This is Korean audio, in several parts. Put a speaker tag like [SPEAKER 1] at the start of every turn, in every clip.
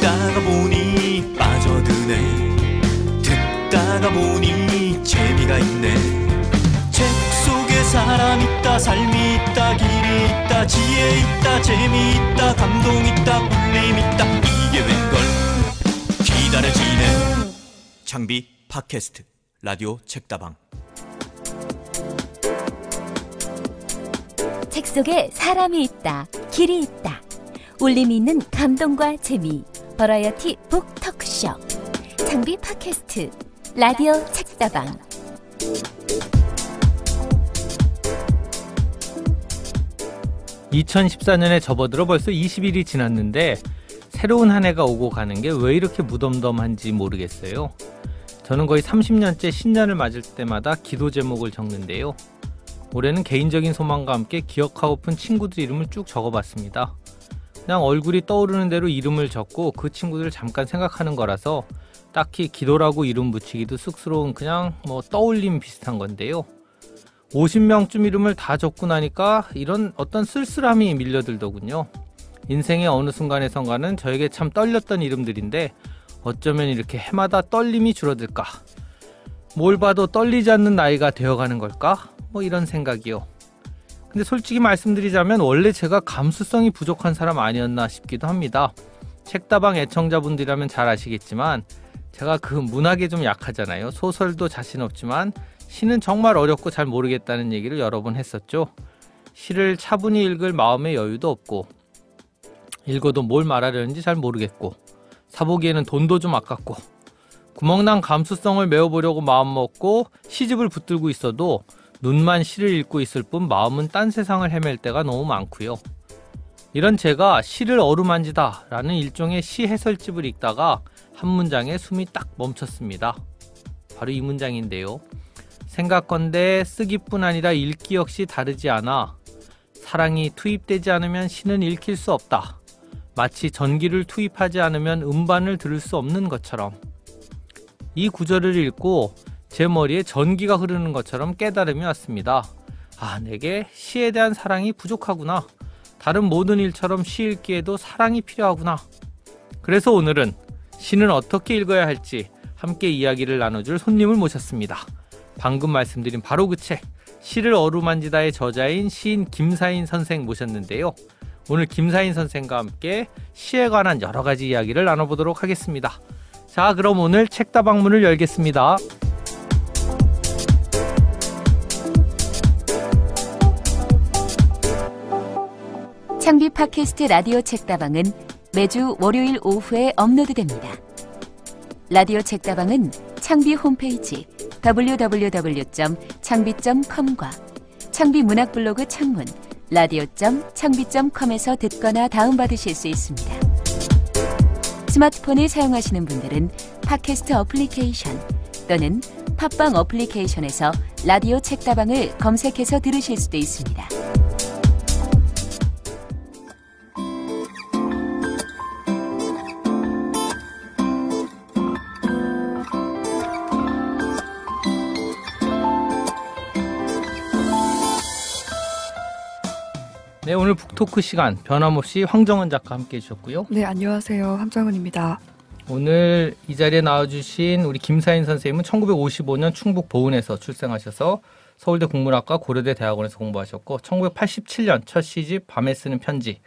[SPEAKER 1] 듣다가 보니 빠져드네. 듣다가 보니 재미가 있네. 책 속에 사람 있다 삶이 있다 길이 있다 지혜 있다 재미 있다 감동 있다 울림 있다. 이게 웬걸? 기다려지네. 장비 팟캐스트 라디오 책다방
[SPEAKER 2] 책 속에 사람이 있다, 길이 있다. 울림이 있는 감동과 재미. 버라이어티 북 토크쇼. 장비 팟캐스트. 라디오 책다방.
[SPEAKER 3] (2014년에) 접어들어 벌써 (20일이) 지났는데 새로운 한 해가 오고 가는 게 왜 이렇게 무덤덤한지 모르겠어요 저는 거의 (30년째) 신년을 맞을 때마다 기도 제목을 적는데요 올해는 개인적인 소망과 함께 기억하고픈 친구들 이름을 쭉 적어봤습니다 그냥 얼굴이 떠오르는 대로 이름을 적고 그 친구들을 잠깐 생각하는 거라서 딱히 기도라고 이름 붙이기도 쑥스러운 그냥 뭐 떠올림 비슷한 건데요. 50명쯤 이름을 다 적고 나니까 이런 어떤 쓸쓸함이 밀려들더군요. 인생의 어느 순간에선가는 저에게 참 떨렸던 이름들인데 어쩌면 이렇게 해마다 떨림이 줄어들까? 뭘 봐도 떨리지 않는 나이가 되어가는 걸까? 뭐 이런 생각이요. 근데 솔직히 말씀드리자면 원래 제가 감수성이 부족한 사람 아니었나 싶기도 합니다. 책다방 애청자분들이라면 잘 아시겠지만 제가 그 문학에 좀 약하잖아요. 소설도 자신 없지만 시는 정말 어렵고 잘 모르겠다는 얘기를 여러 번 했었죠. 시를 차분히 읽을 마음의 여유도 없고 읽어도 뭘 말하려는지 잘 모르겠고 사보기에는 돈도 좀 아깝고 구멍난 감수성을 메워보려고 마음먹고 시집을 붙들고 있어도 눈만 시를 읽고 있을 뿐 마음은 딴 세상을 헤맬 때가 너무 많고요. 이런 제가 시를 어루만지다 라는 일종의 시 해설집을 읽다가 한 문장에 숨이 딱 멈췄습니다. 바로 이 문장인데요. 생각건대 쓰기뿐 아니라 읽기 역시 다르지 않아 사랑이 투입되지 않으면 시는 읽힐 수 없다. 마치 전기를 투입하지 않으면 음반을 들을 수 없는 것처럼 이 구절을 읽고 제 머리에 전기가 흐르는 것처럼 깨달음이 왔습니다. 아, 내게 시에 대한 사랑이 부족하구나. 다른 모든 일처럼 시 읽기에도 사랑이 필요하구나. 그래서 오늘은 시는 어떻게 읽어야 할지 함께 이야기를 나눠줄 손님을 모셨습니다. 방금 말씀드린 바로 그 책, 시를 어루만지다의 저자인 시인 김사인 선생 모셨는데요. 오늘 김사인 선생과 함께 시에 관한 여러 가지 이야기를 나눠보도록 하겠습니다. 자, 그럼 오늘 책다방문을 열겠습니다.
[SPEAKER 2] 창비 팟캐스트 라디오 책다방은 매주 월요일 오후에 업로드됩니다. 라디오 책다방은 창비 홈페이지 www.창비.com과 창비 문학 블로그 창문 라디오.창비.com에서 듣거나 다운받으실 수 있습니다. 스마트폰을 사용하시는 분들은 팟캐스트 어플리케이션 또는 팟빵 어플리케이션에서 라디오 책다방을 검색해서 들으실 수도 있습니다.
[SPEAKER 3] 네, 오늘 북토크 시간 변함없이 황정은 작가 함께 해주셨고요.
[SPEAKER 4] 네, 안녕하세요. 함정은입니다.
[SPEAKER 3] 오늘 이 자리에 나와주신 우리 김사인 선생님은 1955년 충북 보은에서 출생하셔서 서울대 국문학과 고려대 대학원에서 공부하셨고 1987년 첫 시집 밤에 쓰는 편지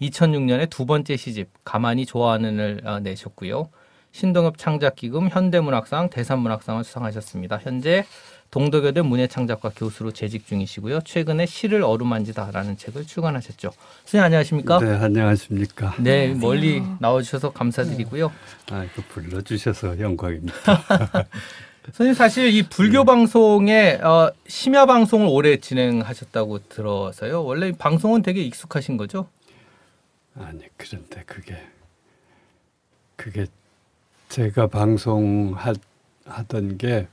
[SPEAKER 3] 2006년에 두 번째 시집 가만히 좋아하는을 어, 내셨고요. 신동엽 창작기금 현대문학상 대산문학상을 수상하셨습니다. 현재 동덕여대 문예창작과 교수로 재직 중이시고요. 최근에 시를 어루만지다라는 책을 출간하셨죠. 선생님 안녕하십니까?
[SPEAKER 5] 네, 안녕하십니까.
[SPEAKER 3] 네,
[SPEAKER 4] 안녕하세요.
[SPEAKER 3] 멀리 나와주셔서 감사드리고요.
[SPEAKER 5] 아, 이거 불러주셔서 영광입니다.
[SPEAKER 3] 선생님 사실 이 불교 방송에 어, 심야 방송을 오래 진행하셨다고 들어서요. 원래 이 방송은 되게 익숙하신 거죠?
[SPEAKER 5] 아니, 그런데 그게, 그게 제가 방송하던 게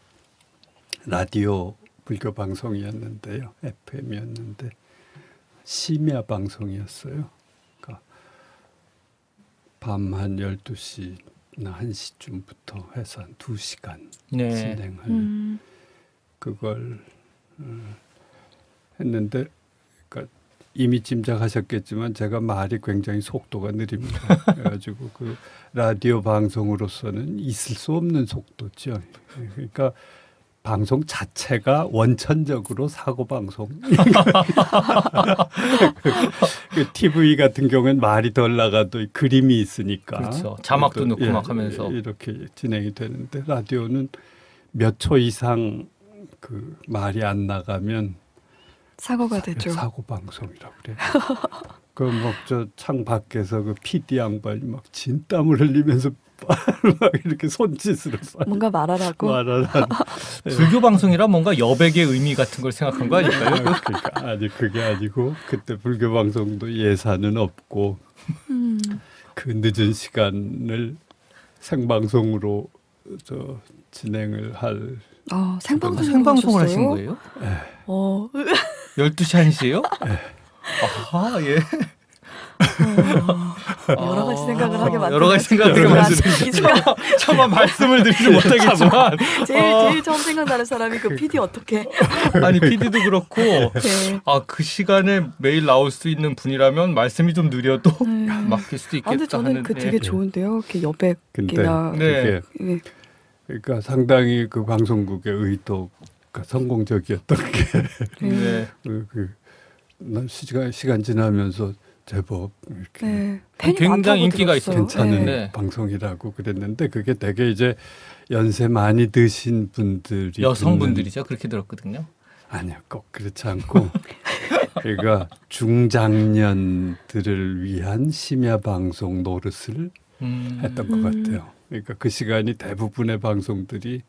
[SPEAKER 5] 라디오 불교 방송이었는데요. FM이었는데 심야 방송이었어요. 그러니까 밤 한 12시나 1시쯤부터 해서 한 2시간
[SPEAKER 3] 네.
[SPEAKER 5] 진행할
[SPEAKER 4] 음,
[SPEAKER 5] 그걸 어, 했는데 그러니까 이미 짐작하셨겠지만 제가 말이 굉장히 속도가 느립니다. 그래가지고 그 라디오 방송으로서는 있을 수 없는 속도죠. 그러니까 방송 자체가 원천적으로 사고 방송. 그 TV 같은 경우는 말이 덜 나가도 그림이 있으니까.
[SPEAKER 3] 그렇죠. 자막도 넣고
[SPEAKER 5] 예,
[SPEAKER 3] 막 하면서.
[SPEAKER 5] 이렇게 진행이 되는데 라디오는 몇 초 이상 그 말이 안 나가면
[SPEAKER 4] 사고가 되죠.
[SPEAKER 5] 사고 방송이라고 그래요. 그막저 창 밖에서 그 PD 양반이 막 진땀을 흘리면서 막 이렇게 손짓으로
[SPEAKER 4] 뭔가 말하라고.
[SPEAKER 5] 말을 한.
[SPEAKER 3] 불교 방송이라 뭔가 여백의 의미 같은 걸 생각한 거 아닐까요?
[SPEAKER 5] 그러니까 아니 그게 아니고 그때 불교 방송도 예산은 없고
[SPEAKER 4] 음.
[SPEAKER 5] 그 늦은 시간을 생방송으로 저 진행을 할
[SPEAKER 4] 아, 생방송
[SPEAKER 3] 생방송을 하신 거예요?
[SPEAKER 4] 어,
[SPEAKER 3] 12시 1시에요? 아하, 예.
[SPEAKER 4] 여러 가지 생각을 하게 만드는
[SPEAKER 3] 여러 가지 생각을
[SPEAKER 4] 순간,
[SPEAKER 3] 만드는
[SPEAKER 4] 이 순간
[SPEAKER 3] 차마 말씀을 드리지 못하겠지만
[SPEAKER 4] 제일
[SPEAKER 3] 어.
[SPEAKER 4] 제일 처음 생각나는 사람이 그 PD 어떻게?
[SPEAKER 3] 아니 PD도 그렇고
[SPEAKER 4] 네.
[SPEAKER 3] 아그 시간에 매일 나올 수 있는 분이라면 말씀이 좀 느려도
[SPEAKER 4] 네.
[SPEAKER 3] 맡길 수도
[SPEAKER 4] 아,
[SPEAKER 3] 있겠다
[SPEAKER 4] 근데 저는
[SPEAKER 3] 하는
[SPEAKER 4] 그
[SPEAKER 3] 예.
[SPEAKER 4] 되게 좋은데요. 이렇게 여백이나
[SPEAKER 3] 네.
[SPEAKER 5] 그게
[SPEAKER 4] 예.
[SPEAKER 5] 그러니까 상당히 그 방송국의 의도가 성공적이었던 게
[SPEAKER 3] 네.
[SPEAKER 5] 그, 그난 시간 시간 지나면서 제법 이렇게
[SPEAKER 4] 네. 팬이
[SPEAKER 3] 굉장히 인기가
[SPEAKER 4] 들었어요.
[SPEAKER 5] 괜찮은
[SPEAKER 3] 네. 네.
[SPEAKER 5] 방송이라고 그랬는데 그게 되게 이제 연세 많이 드신 분들이
[SPEAKER 3] 여성분들이죠 그렇게 들었거든요.
[SPEAKER 5] 듣는- 아니요 꼭 그렇지 않고 그러니까 중장년들을 위한 심야 방송 노릇을
[SPEAKER 3] 음.
[SPEAKER 5] 했던 것
[SPEAKER 4] 음.
[SPEAKER 5] 같아요. 그러니까 그 시간이 대부분의 방송들이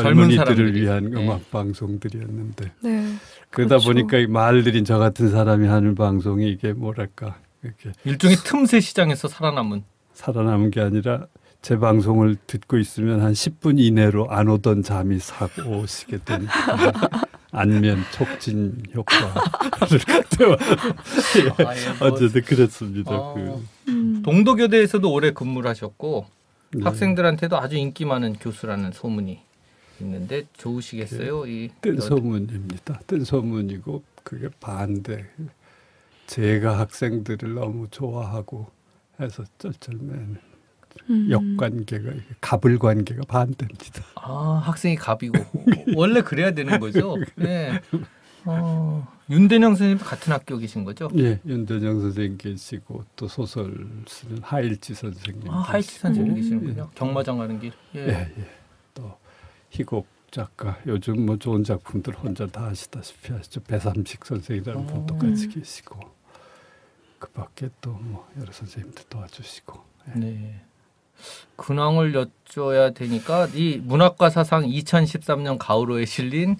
[SPEAKER 3] 젊은
[SPEAKER 5] 젊은이들을. 위한
[SPEAKER 3] 네.
[SPEAKER 5] 음악 방송들이었는데
[SPEAKER 4] 네.
[SPEAKER 5] 그러다
[SPEAKER 4] 그렇죠.
[SPEAKER 5] 보니까 이 말들인 저 같은 사람이 하는 방송이 이게 뭐랄까 이렇게
[SPEAKER 3] 일종의 틈새 시장에서 살아남은
[SPEAKER 5] 살아남은 게 아니라 제 방송을 듣고 있으면 한 10분 이내로 안 오던 잠이 싹 오시게 되는 안면 촉진 효과를 갖대와
[SPEAKER 3] 아, 예, 뭐,
[SPEAKER 5] 어쨌든 그랬습니다.
[SPEAKER 3] 어,
[SPEAKER 5] 그,
[SPEAKER 4] 음.
[SPEAKER 3] 동도교대에서도 오래 근무를 하셨고
[SPEAKER 5] 네.
[SPEAKER 3] 학생들한테도 아주 인기 많은 교수라는 소문이 있는데 좋으시겠어요?
[SPEAKER 5] 이뜬
[SPEAKER 3] 여-
[SPEAKER 5] 소문입니다. 뜬 소문이고 그게 반대. 제가 학생들을 너무 좋아하고 해서 쩔쩔매는
[SPEAKER 4] 음.
[SPEAKER 5] 역관계가 갑을 관계가 반대입니다.
[SPEAKER 3] 아 학생이 갑이고 원래 그래야 되는 거죠. 네. 어, 윤대영 선생님도 같은 학교 계신 거죠?
[SPEAKER 5] 예, 윤전영 선생님 계시고 또 소설 쓰는 하일지 선생님.
[SPEAKER 3] 아 하이치 선생님
[SPEAKER 4] 음.
[SPEAKER 3] 계시는군요. 경마장 가는 길. 예.
[SPEAKER 5] 예, 예. 또 희곡 작가 요즘 뭐 좋은 작품들 혼자 다 하시다시피 하시죠. 배삼식 선생이라는
[SPEAKER 3] 어.
[SPEAKER 5] 분도 같이
[SPEAKER 4] 음.
[SPEAKER 5] 계시고 그밖에 또 뭐 여러 선생님들 도와주시고. 예.
[SPEAKER 3] 네. 근황을 여쭤야 되니까 이 문학과 사상 2013년 가을호에 실린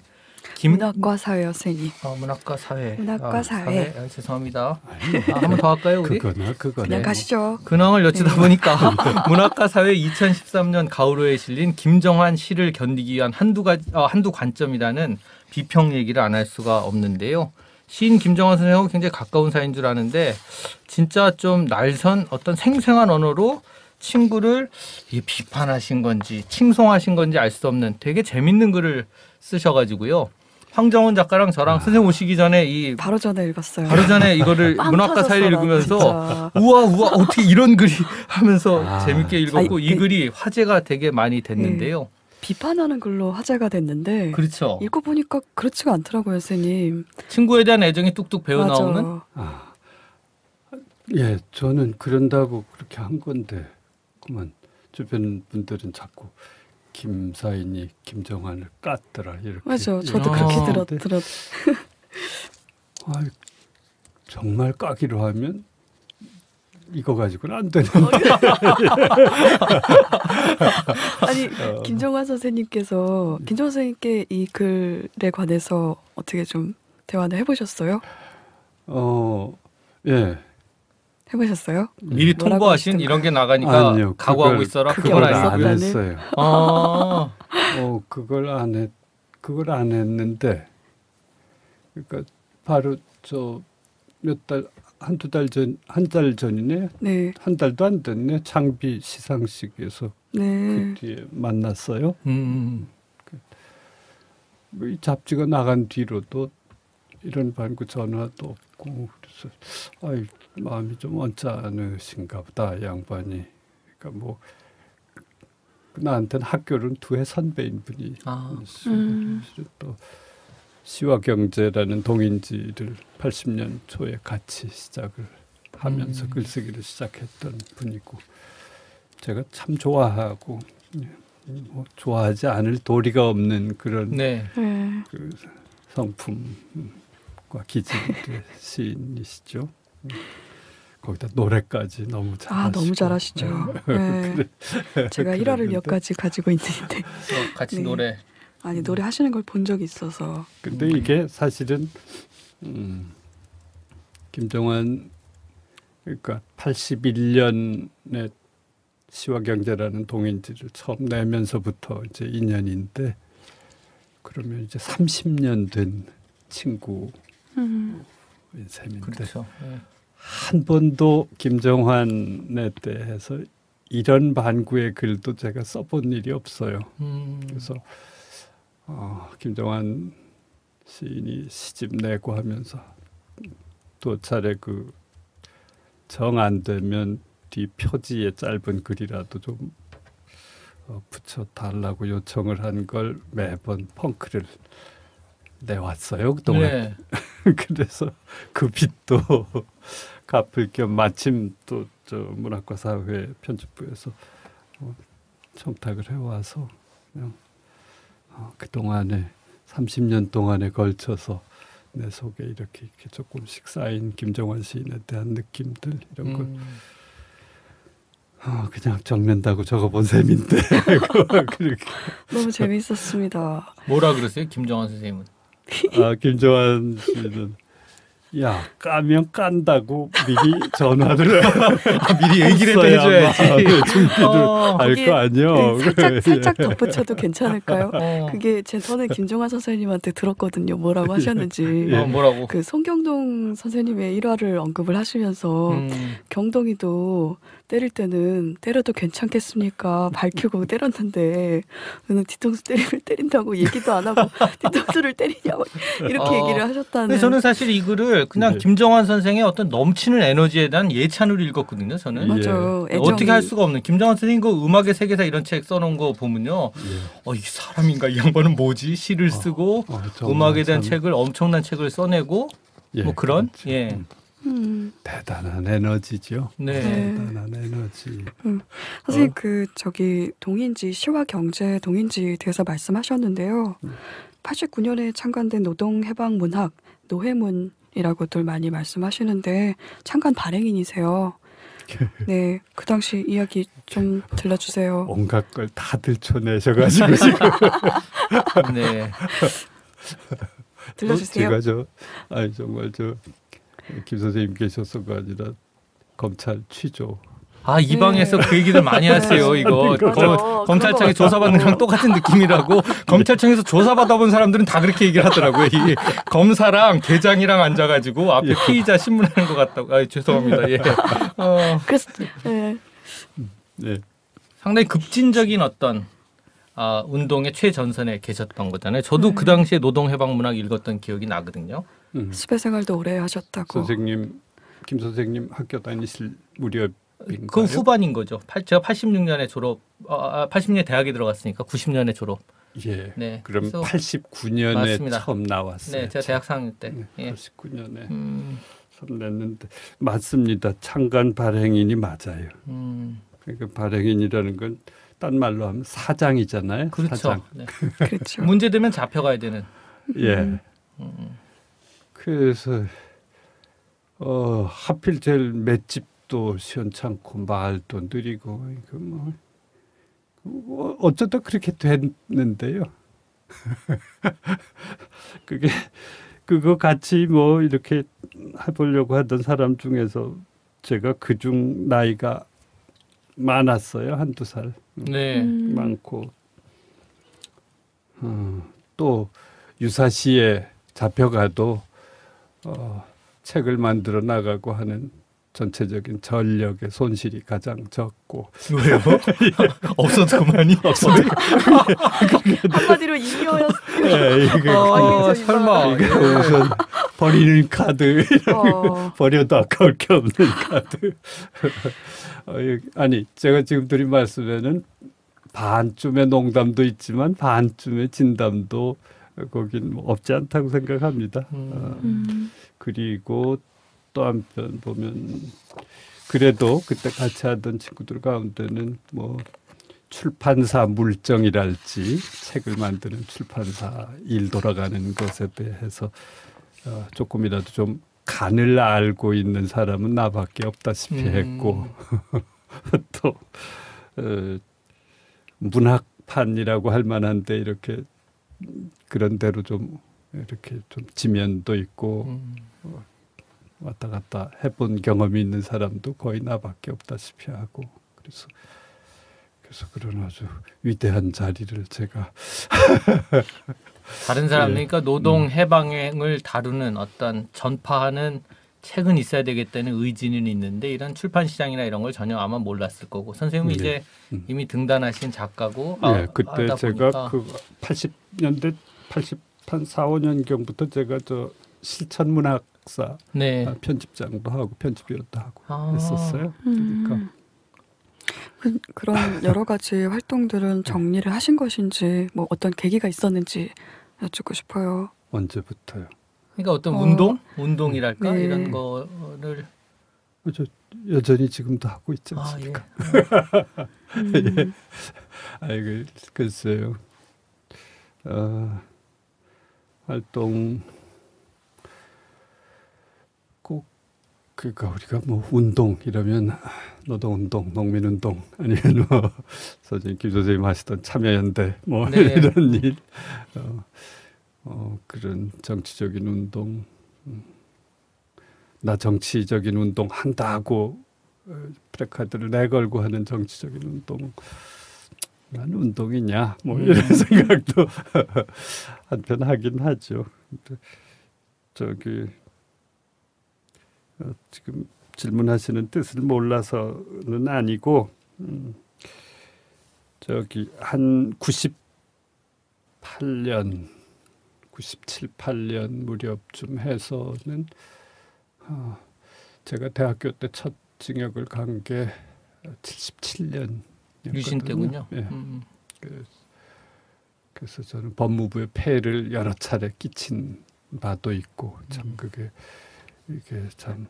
[SPEAKER 3] 김
[SPEAKER 4] 문학과 사회 선생님.
[SPEAKER 3] 아, 문학과 사회.
[SPEAKER 4] 문학과
[SPEAKER 3] 아,
[SPEAKER 4] 사회.
[SPEAKER 3] 아, 죄송합니다.
[SPEAKER 5] 아,
[SPEAKER 3] 한번 더 할까요, 우리?
[SPEAKER 5] 그거나 그거나
[SPEAKER 4] 그냥 가시죠.
[SPEAKER 3] 근황을 여쭈다
[SPEAKER 4] 네.
[SPEAKER 3] 보니까 문학과 사회 2013년 가을호에 실린 김정한 시를 견디기 위한 한두 가지 어, 한두 관점이라는 비평 얘기를 안 할 수가 없는데요. 시인 김정한 선생하고 굉장히 가까운 사이인 줄 아는데 진짜 좀 날선 어떤 생생한 언어로 친구를 비판하신 건지 칭송하신 건지 알 수 없는 되게 재밌는 글을 쓰셔가지고요. 황정원 작가랑 저랑 선생님 오시기 전에 이
[SPEAKER 4] 바로 전에 읽었어요.
[SPEAKER 3] 바로 전에 이거를
[SPEAKER 4] 빵
[SPEAKER 3] 문학과
[SPEAKER 4] 나
[SPEAKER 3] 읽으면서. 우와 우와 어떻게 이런 글이 하면서
[SPEAKER 5] 아.
[SPEAKER 3] 재밌게 읽었고
[SPEAKER 4] 아니,
[SPEAKER 3] 이
[SPEAKER 4] 그-
[SPEAKER 3] 글이 화제가 되게 많이 됐는데요.
[SPEAKER 4] 비판하는 글로 화제가 됐는데
[SPEAKER 3] 그렇죠.
[SPEAKER 4] 읽고 보니까 그렇지가 않더라고요, 선생님.
[SPEAKER 3] 친구에 대한 애정이 뚝뚝 배어. 나오는
[SPEAKER 5] 아, 예, 저는 그런다고 그렇게 한 건데, 그만 주변 분들은 자꾸 김사인이 김정한을 깠더라 이렇게.
[SPEAKER 4] 맞아. 저도
[SPEAKER 3] 아.
[SPEAKER 4] 그렇게 들었 들었.
[SPEAKER 5] 아이, 정말 까기로 하면 이거 가지고는 안 되는.
[SPEAKER 4] 아니
[SPEAKER 5] 어.
[SPEAKER 4] 김정환 선생님께서 김정환 선생님께 이 글에 관해서 어떻게 좀 대화를 해보셨어요?
[SPEAKER 5] 어, 예.
[SPEAKER 4] 해보셨어요?
[SPEAKER 3] 미리 통보하신? 이런 게 나가니까
[SPEAKER 5] 아니요,
[SPEAKER 3] 각오하고
[SPEAKER 5] 그걸-
[SPEAKER 3] 있어라.
[SPEAKER 5] 그걸
[SPEAKER 3] 아니고.
[SPEAKER 5] 안? 했어요.
[SPEAKER 3] 아,
[SPEAKER 5] 어, 그걸 안 했, 그걸 안 했는데, 그러니까 바로 저 몇 달, 한두 달 전, 한 달 전이네?
[SPEAKER 4] 네,
[SPEAKER 5] 한 달도 안 됐네. 창비 시상식에서
[SPEAKER 4] 네.
[SPEAKER 5] 그 뒤에 만났어요.
[SPEAKER 3] 음,
[SPEAKER 5] 뭐이 잡지가 나간 뒤로도 이런 반구 전화도 없고 그래서 아이 마음이 좀 언짢으신가 보다 이 양반이 그러니까 뭐 나한테는 학교는 두 해 선배인 분이
[SPEAKER 3] 아.
[SPEAKER 4] 음.
[SPEAKER 5] 또 시와 경제라는 동인지를 80년 초에 같이 시작을 하면서
[SPEAKER 3] 음.
[SPEAKER 5] 글쓰기를 시작했던 분이고 제가 참 좋아하고 예, 뭐 좋아하지 않을 도리가 없는 그런
[SPEAKER 3] 네.
[SPEAKER 4] 네.
[SPEAKER 5] 그 성품과 기질의 시인이시죠. 음. 거기다 노래까지 너무 잘하시고
[SPEAKER 4] 아 너무 잘하시죠. 네. 제가 일화를 몇
[SPEAKER 5] 그랬는데.
[SPEAKER 4] 가지 가지고 있는데
[SPEAKER 3] 같이
[SPEAKER 4] 네.
[SPEAKER 3] 노래.
[SPEAKER 4] 아니 노래 하시는 걸 본 적이 있어서
[SPEAKER 5] 근데 이게 사실은 음, 김정환 그러니까 81년에 시와 경제라는 동인지를 처음 내면서부터 이제 인연인데 그러면 이제 30년 된 친구인
[SPEAKER 4] 음.
[SPEAKER 5] 셈인데
[SPEAKER 3] 그렇죠. 네.
[SPEAKER 5] 한 번도 김정환에 대해서 이런 반구의 글도 제가 써본 일이 없어요.
[SPEAKER 3] 음.
[SPEAKER 5] 그래서 어, 김정환 시인이 시집 내고 하면서 두 차례 그 정 안 되면 뒤 표지에 짧은 글이라도 좀 어, 붙여 달라고 요청을 한 걸 매번 펑크를 내왔어요 그동안.
[SPEAKER 3] 네.
[SPEAKER 5] 그래서 그 빚도 갚을 겸 마침 또 저 문학과 사회 편집부에서 어, 청탁을 해와서 그냥 어, 그 동안에 30년 동안에 걸쳐서 내 속에 이렇게, 이렇게 조금씩 쌓인 김정환 시인에 대한 느낌들 이런 걸
[SPEAKER 3] 음.
[SPEAKER 5] 어, 그냥 적는다고 적어본 셈인데 그렇게
[SPEAKER 4] 너무 재미있었습니다.
[SPEAKER 3] 뭐라 그랬어요, 김정환 선생님은?
[SPEAKER 5] 아, 김정환 씨는 야 까면 깐다고 미리 전화를
[SPEAKER 3] 아, 미리 얘기를 또 해줘야지.
[SPEAKER 5] 준비를
[SPEAKER 3] 어,
[SPEAKER 5] 알
[SPEAKER 4] 거기에
[SPEAKER 5] 거 아니요.
[SPEAKER 4] 네, 살짝 살짝 덧붙여도 괜찮을까요?
[SPEAKER 3] 어.
[SPEAKER 4] 그게 제 전에 김종환 선생님한테 들었거든요. 뭐라고 하셨는지.
[SPEAKER 3] 어, 뭐라고?
[SPEAKER 4] 그 송경동 선생님의 일화를 언급을 하시면서
[SPEAKER 3] 음.
[SPEAKER 4] 경동이도 때릴 때는 때려도 괜찮겠습니까? 밝히고 때렸는데 너는 뒤통수 때리면 때린다고 얘기도 안 하고 뒤통수를 때리냐고 이렇게
[SPEAKER 3] 어.
[SPEAKER 4] 얘기를 하셨다는.
[SPEAKER 3] 근데 저는 사실 이 글을 그냥
[SPEAKER 5] 네.
[SPEAKER 3] 김정환 선생의 어떤 넘치는 에너지에 대한 예찬으로 읽었거든요. 저는
[SPEAKER 5] 예.
[SPEAKER 4] 맞아요. 애정이-
[SPEAKER 3] 어떻게 할 수가 없는 김정환 선생님 그 음악의 세계사 이런 책 써놓은 거 보면요.
[SPEAKER 5] 예.
[SPEAKER 3] 어, 이 사람인가 이 양반은 뭐지? 시를 쓰고
[SPEAKER 5] 어, 정말
[SPEAKER 3] 음악에 대한
[SPEAKER 5] 참,
[SPEAKER 3] 책을 엄청난 책을 써내고
[SPEAKER 5] 예,
[SPEAKER 3] 뭐 그런
[SPEAKER 5] 그렇죠.
[SPEAKER 3] 예.
[SPEAKER 5] 음,
[SPEAKER 4] 음.
[SPEAKER 5] 대단한 에너지죠.
[SPEAKER 3] 네.
[SPEAKER 4] 네.
[SPEAKER 5] 대단한 에너지.
[SPEAKER 4] 선생님
[SPEAKER 5] 어?
[SPEAKER 4] 그 저기 동인지 시와 경제 동인지에 대해서 말씀하셨는데요.
[SPEAKER 5] 음.
[SPEAKER 4] 89년에 창간된 노동해방 문학 노해문이라고들 많이 말씀하시는데 창간 발행인이세요. 네, 그 당시 이야기 좀 들려주세요.
[SPEAKER 5] 온갖 걸 다 들춰내셔가지고 지금
[SPEAKER 3] 네.
[SPEAKER 4] 들려주세요.
[SPEAKER 5] 제가 저 아니 정말 저 김 선생님 계셔서가 아니라 검찰 취조
[SPEAKER 3] 아, 이
[SPEAKER 4] 네.
[SPEAKER 3] 방에서 그 얘기들 많이 하세요, 이거.
[SPEAKER 4] 맞아.
[SPEAKER 3] 거- 검찰청에
[SPEAKER 4] 그거
[SPEAKER 3] 조사받는 거랑 똑같은 느낌이라고. 검찰청에서 조사받아본 사람들은 다 그렇게 얘기를 하더라고요. 이 검사랑 대장이랑 앉아가지고 앞에
[SPEAKER 5] 예.
[SPEAKER 3] 피의자 신문하는 것 같다고. 아, 죄송합니다. 예. 어,
[SPEAKER 4] 그래서 네.
[SPEAKER 5] 네.
[SPEAKER 3] 상당히 급진적인 어떤 아, 운동의 최전선에 계셨던 거잖아요. 저도
[SPEAKER 4] 네.
[SPEAKER 3] 그 당시에 노동해방문학 읽었던 기억이 나거든요.
[SPEAKER 5] 음.
[SPEAKER 4] 수배 생활도 오래 하셨다고.
[SPEAKER 5] 선생님 김 선생님 학교 다니실 무렵인가요?
[SPEAKER 3] 그 후반인 거죠. 팔- 제가 86년에 졸업, 아, 80년에 대학에 들어갔으니까 90년에 졸업.
[SPEAKER 5] 예.
[SPEAKER 3] 네.
[SPEAKER 5] 그럼
[SPEAKER 3] 그래서-
[SPEAKER 5] 89년에
[SPEAKER 3] 맞습니다.
[SPEAKER 5] 처음 나왔어요.
[SPEAKER 3] 네, 제가 대학 4학년 때.
[SPEAKER 5] 네,
[SPEAKER 3] 예.
[SPEAKER 5] 89년에
[SPEAKER 3] 음,
[SPEAKER 5] 처음 냈는데 맞습니다. 창간 발행인이 맞아요.
[SPEAKER 3] 음,
[SPEAKER 5] 그러니까 발행인이라는 건 딴 말로 하면 사장이잖아요.
[SPEAKER 3] 그렇죠.
[SPEAKER 5] 사장.
[SPEAKER 3] 네.
[SPEAKER 4] 그렇죠.
[SPEAKER 3] 문제 되면 잡혀가야 되는.
[SPEAKER 5] 예.
[SPEAKER 4] 음.
[SPEAKER 3] 음,
[SPEAKER 5] 그래서 어 하필 제일 맷집도 시원찮고 말도 느리고 그 뭐, 뭐 어쩌다 그렇게 됐는데요. 그게 그거 같이 뭐 이렇게 해보려고 하던 사람 중에서 제가 그중 나이가 많았어요 한두 살
[SPEAKER 3] 네.
[SPEAKER 4] 음.
[SPEAKER 5] 많고 어, 또 유사시에 잡혀가도 어, 책을 만들어 나가고 하는 전체적인 전력의 손실이 가장 적고
[SPEAKER 3] 왜요? 없어도 그만이 없어도.
[SPEAKER 4] 한마디로 이녀였.
[SPEAKER 5] 예,
[SPEAKER 3] 어,
[SPEAKER 4] 아니, 저
[SPEAKER 3] 설마.
[SPEAKER 4] 이거-
[SPEAKER 5] 버리는 카드.
[SPEAKER 4] 어,
[SPEAKER 5] 버려도 아까울 게 없는 카드. 어, 아니 제가 지금 드린 말씀에는 반쯤의 농담도 있지만 반쯤의 진담도 거긴 뭐 없지 않다고 생각합니다. 어,
[SPEAKER 4] 음,
[SPEAKER 5] 그리고 또 한편 보면 그래도 그때 같이 하던 친구들 가운데는 뭐 출판사 물정이랄지 책을 만드는 출판사 일 돌아가는 것에 대해서 어, 조금이라도 좀 간을 알고 있는 사람은 나밖에 없다시피
[SPEAKER 3] 음.
[SPEAKER 5] 했고 또 어, 문학판이라고 할 만한데 이렇게 그런 대로 좀 이렇게 좀 지면도 있고
[SPEAKER 3] 음.
[SPEAKER 5] 왔다 갔다 해본 경험이 있는 사람도 거의 나밖에 없다시피 하고 그래서 그래서 그런 아주 위대한 자리를 제가
[SPEAKER 3] 다른 사람
[SPEAKER 5] 예.
[SPEAKER 3] 그러니까 노동 해방을 다루는 어떤 전파하는 책은 있어야 되겠다는 의지는 있는데 이런 출판 시장이나 이런 걸 전혀 아마 몰랐을 거고 선생님은
[SPEAKER 5] 네.
[SPEAKER 3] 이제
[SPEAKER 5] 음.
[SPEAKER 3] 이미 등단하신 작가고
[SPEAKER 5] 예,
[SPEAKER 3] 아,
[SPEAKER 5] 그때 제가 그 80년대 80한 4, 5년경부터 제가 저 실천 문학사
[SPEAKER 3] 네.
[SPEAKER 5] 아, 편집장도 하고 편집위원도 하고
[SPEAKER 3] 아.
[SPEAKER 5] 했었어요.
[SPEAKER 4] 음.
[SPEAKER 5] 그러니까
[SPEAKER 4] 그, 그런 여러 가지 활동들은 정리를 하신 것인지 뭐 어떤 계기가 있었는지 여쭙고 싶어요.
[SPEAKER 5] 언제부터요?
[SPEAKER 3] 그러니까 어떤
[SPEAKER 4] 어.
[SPEAKER 3] 운동, 운동이랄까
[SPEAKER 4] 네.
[SPEAKER 3] 이런 거를
[SPEAKER 5] 어, 저 여전히 지금도 하고 있지
[SPEAKER 3] 아
[SPEAKER 5] 않습니까?
[SPEAKER 3] 예.
[SPEAKER 4] 음,
[SPEAKER 5] 아이고 글쎄요. 어, 활동 꼭 그러니까 우리가 뭐 운동 이러면 노동운동, 농민운동 아니면 뭐 선생님 김 선생님 하시던 참여연대 뭐
[SPEAKER 3] 네.
[SPEAKER 5] 이런 일, 어, 어, 그런 정치적인 운동, 음, 나 정치적인 운동 한다고 어, 프레카드를 내걸고 하는 정치적인 운동. 난 운동이냐 뭐
[SPEAKER 3] 음.
[SPEAKER 5] 이런 생각도 한편 하긴 하죠. 저기 어, 지금 질문하시는 뜻을 몰라서는 아니고 음, 저기 한 98년 97, 8년 무렵쯤 해서는 어, 제가 대학교 때 첫 징역을 간 게 77년
[SPEAKER 3] 유신 때군요.
[SPEAKER 5] 예.
[SPEAKER 3] 음.
[SPEAKER 5] 그, 그래서 저는 법무부의 폐해를 여러 차례 끼친 바도 있고 참
[SPEAKER 3] 음.
[SPEAKER 5] 그게 이게 참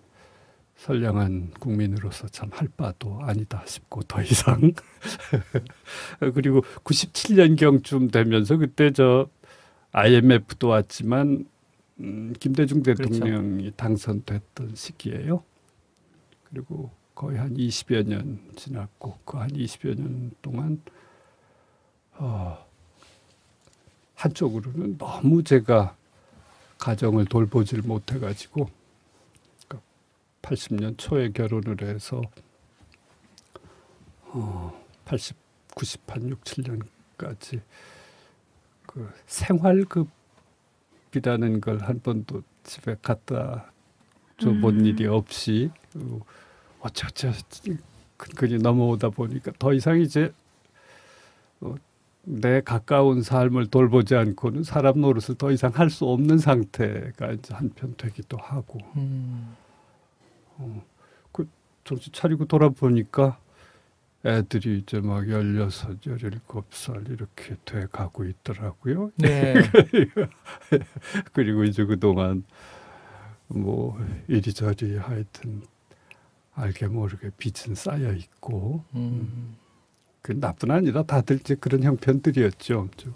[SPEAKER 5] 선량한 국민으로서 참 할 바도 아니다 싶고 더 이상 그리고 97년 경쯤 되면서 그때 저 IMF도 왔지만 음, 김대중
[SPEAKER 3] 그렇죠.
[SPEAKER 5] 대통령이 당선됐던 시기예요. 그리고 거의 한 20여 년 지났고 그 한 20여 년 동안 어, 한쪽으로는 너무 제가 가정을 돌보질 못해가지고 80년 초에 결혼을 해서 어, 80, 98, 6, 7년까지 그 생활급이라는 걸 한 번도 집에 갖다 줘본
[SPEAKER 4] 음.
[SPEAKER 5] 일이 없이 어, 어쩌저 근근히 넘어오다 보니까 더 이상 이제 어, 내 가까운 삶을 돌보지 않고는 사람 노릇을 더 이상 할 수 없는 상태가 이제 한편 되기도 하고
[SPEAKER 3] 음.
[SPEAKER 5] 정신 차리고 돌아보니까 애들이 이제 막 열여섯, 열일곱 살 이렇게 돼 가고 있더라고요.
[SPEAKER 3] 네.
[SPEAKER 5] 그리고 이제 그동안 뭐 이리저리 하여튼 알게 모르게 빚은 쌓여 있고
[SPEAKER 3] 음.
[SPEAKER 5] 그 나뿐 아니라 다들 이제 그런 형편들이었죠. 좀.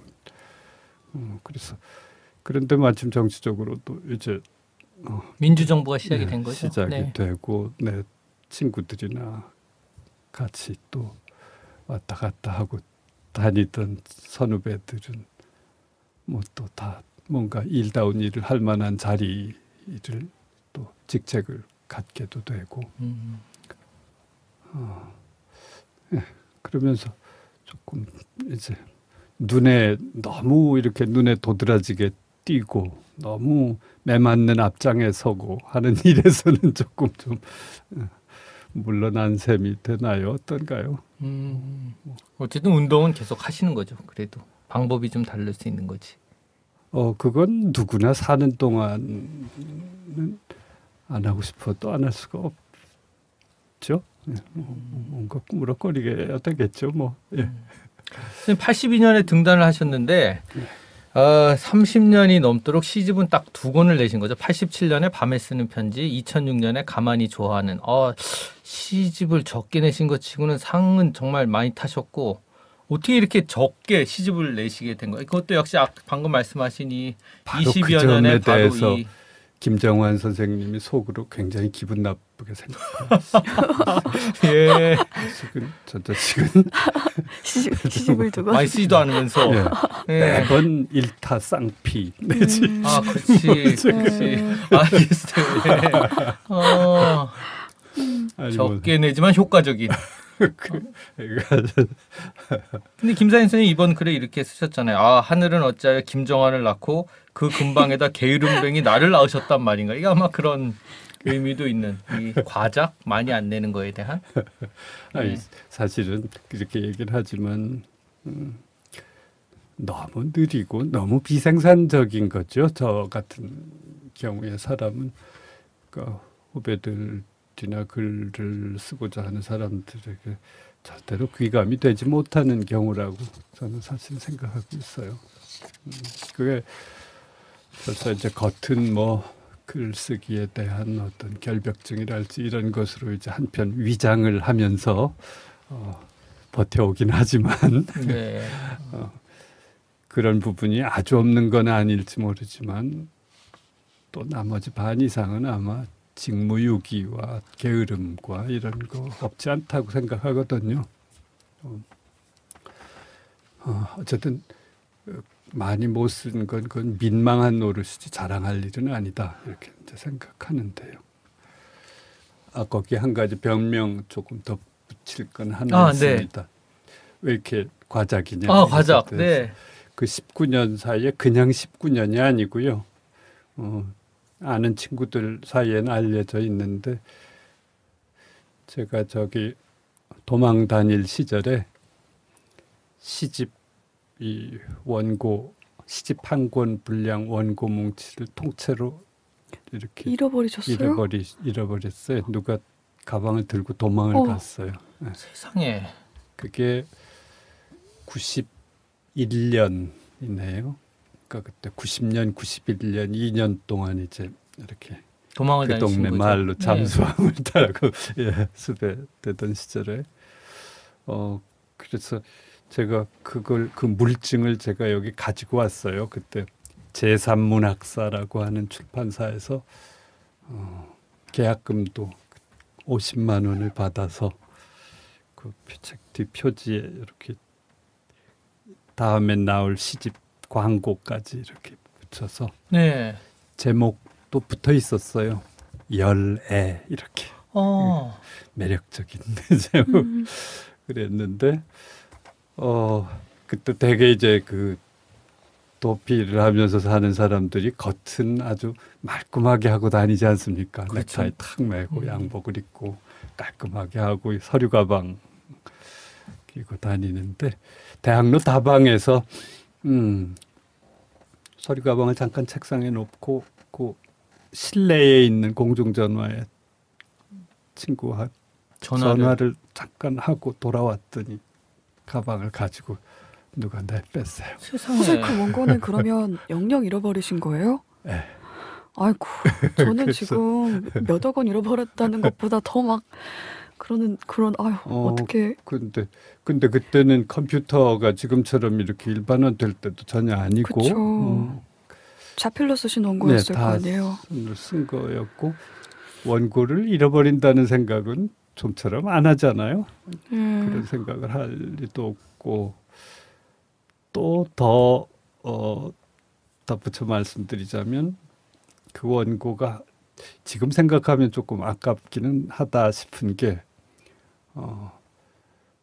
[SPEAKER 5] 음, 그래서 그런데 마침 정치적으로도 이제 어,
[SPEAKER 3] 민주정부가 시작이
[SPEAKER 5] 네,
[SPEAKER 3] 된 거죠.
[SPEAKER 5] 시작이
[SPEAKER 3] 네.
[SPEAKER 5] 되고 내 친구들이나 같이 또 왔다 갔다 하고 다니던 선후배들은 뭐 또 다 뭔가 일다운 일을 할 만한 자리를 또 직책을 갖게도 되고
[SPEAKER 3] 음.
[SPEAKER 5] 그러면서 조금 이제 눈에 너무 이렇게 눈에 도드라지게 띄고 너무 매맞는 앞장에 서고 하는 일에서는 조금 좀 어, 물러난 셈이 되나요? 어떤가요?
[SPEAKER 3] 음. 어쨌든 운동은 계속 하시는 거죠. 그래도 방법이 좀 다를 수 있는 거지.
[SPEAKER 5] 어 그건 누구나 사는 동안은 안 하고 싶어도 안 할 수가 없죠. 예, 뭐, 뭔가 꾸물거리게 되겠죠. 뭐 예.
[SPEAKER 3] 82년에 등단을 하셨는데 어, 30년이 넘도록 시집은 딱 두 권을 내신 거죠. 87년에 밤에 쓰는 편지, 2006년에 가만히 좋아하는. 어, 시집을 적게 내신 것 치고는 상은 정말 많이 타셨고 어떻게 이렇게 적게 시집을 내시게 된 거예요? 그것도 역시 아- 방금 말씀하신 이
[SPEAKER 5] 바로
[SPEAKER 3] 20여
[SPEAKER 5] 그
[SPEAKER 3] 년에 바로 이
[SPEAKER 5] 김정환 선생님이 속으로 굉장히 기분 나쁘게 생각해요.
[SPEAKER 3] 예,
[SPEAKER 5] 지금 지금
[SPEAKER 4] 시집, 시집을 두고.
[SPEAKER 3] 많이 쓰지도 않으면서
[SPEAKER 5] 예,
[SPEAKER 3] 예.
[SPEAKER 5] 매번 일타 쌍피 내지
[SPEAKER 4] 음.
[SPEAKER 3] 아, 그렇지, 그렇지. 알겠어요. 예. 어, 적게 내지만 효과적인.
[SPEAKER 5] 그러니까
[SPEAKER 3] 근데 김사인 선생님 이번 글에 이렇게 쓰셨잖아요. 아 하늘은 어찌하여 김정환을 낳고 그 근방에다 게으름뱅이 나를 낳으셨단 말인가. 이게 아마 그런 의미도 있는 이 과작 많이 안 내는 거에 대한.
[SPEAKER 5] 아니,
[SPEAKER 3] 네.
[SPEAKER 5] 사실은 그렇게 얘기를 하지만 음, 너무 느리고 너무 비생산적인 거죠. 저 같은 경우에 사람은 그러니까 후배들 이나 글을 쓰고자 하는 사람들에게 절대로 귀감이 되지 못하는 경우라고 저는 사실 생각하고 있어요. 음, 그게 벌써 이제 겉은 뭐 글쓰기에 대한 어떤 결벽증이랄지 이런 것으로 이제 한편 위장을 하면서 어, 버텨오긴 하지만
[SPEAKER 3] 네.
[SPEAKER 5] 그런 부분이 아주 없는 건 아닐지 모르지만 또 나머지 반 이상은 아마 직무유기와 게으름과 이런 거 없지 않다고 생각하거든요. 어, 어, 어쨌든 어, 많이 못 쓴 건 그건 민망한 노릇이지 자랑할 일은 아니다 이렇게 이제 생각하는데요. 아 거기 한 가지 변명 조금 더 붙일 건 하나
[SPEAKER 3] 아, 네.
[SPEAKER 5] 있습니다. 왜 이렇게 과작이냐?
[SPEAKER 3] 아 과작. 네.
[SPEAKER 5] 그 19년 사이에 그냥 19년이 아니고요. 어, 아는 친구들 사이에는 알려져 있는데 제가 저기 도망 다닐 시절에 시집 이 원고 시집 한 권 분량 원고 뭉치를 통째로 이렇게
[SPEAKER 4] 잃어버리셨어요?
[SPEAKER 5] 잃어버리 잃어버렸어요. 누가 가방을 들고 도망을
[SPEAKER 4] 어.
[SPEAKER 5] 갔어요. 네.
[SPEAKER 3] 세상에.
[SPEAKER 5] 그게 91년이네요. 그러니까 그때 90년, 91년 2년 동안 이제 이렇게
[SPEAKER 3] 도망을
[SPEAKER 5] 그 동네. 마을로
[SPEAKER 3] 네.
[SPEAKER 5] 잠수함을 타고 예, 수배되던 시절에 어 그래서 제가 그걸 그 물증을 제가 여기 가지고 왔어요. 그때 제3문학사라고 하는 출판사에서 어, 계약금도 50만 원을 받아서 그 책 뒷표지에 이렇게 다음에 나올 시집 광고까지 이렇게 붙여서
[SPEAKER 3] 네.
[SPEAKER 5] 제목도 붙어 있었어요. 열애 이렇게
[SPEAKER 3] 어.
[SPEAKER 5] 매력적인 제목
[SPEAKER 4] 음,
[SPEAKER 5] 그랬는데 어 그때 되게 이제 그 도피를 하면서 사는 사람들이 겉은 아주 말끔하게 하고 다니지 않습니까?
[SPEAKER 3] 그렇죠.
[SPEAKER 5] 넥타이 탁 매고
[SPEAKER 3] 음.
[SPEAKER 5] 양복을 입고 깔끔하게 하고 서류 가방 끼고 다니는데 대학로 다방에서 음 서류 가방을 잠깐 책상에 놓고 그 실내에 있는 공중전화에 친구와
[SPEAKER 3] 전화를.
[SPEAKER 5] 전화를 잠깐 하고 돌아왔더니 가방을 가지고 누가 내 뺐어요.
[SPEAKER 3] 세상에.
[SPEAKER 4] 선생님 그 원고는 그러면 영영 잃어버리신 거예요?
[SPEAKER 5] 네.
[SPEAKER 4] 아이고 저는
[SPEAKER 5] 그래서-
[SPEAKER 4] 지금 몇억 원 잃어버렸다는 것보다 더 막 그러는 그런 아유
[SPEAKER 5] 어,
[SPEAKER 4] 어, 떻게
[SPEAKER 5] 근데 근데 그때는 컴퓨터가 지금처럼 이렇게 일반화될 때도 전혀 아니고. 어,
[SPEAKER 4] 자필로 쓰신 원고였을
[SPEAKER 5] 네, 거다
[SPEAKER 4] 아니에요.
[SPEAKER 5] 쓴 거였고 원고를 잃어버린다는 생각은 좀처럼 안 하잖아요. 그런
[SPEAKER 4] 음,
[SPEAKER 5] 생각을 할 리도 없고 또더 어, 덧붙여 말씀드리자면 그 원고가 지금 생각하면 조금 아깝기는 하다 싶은 게 어,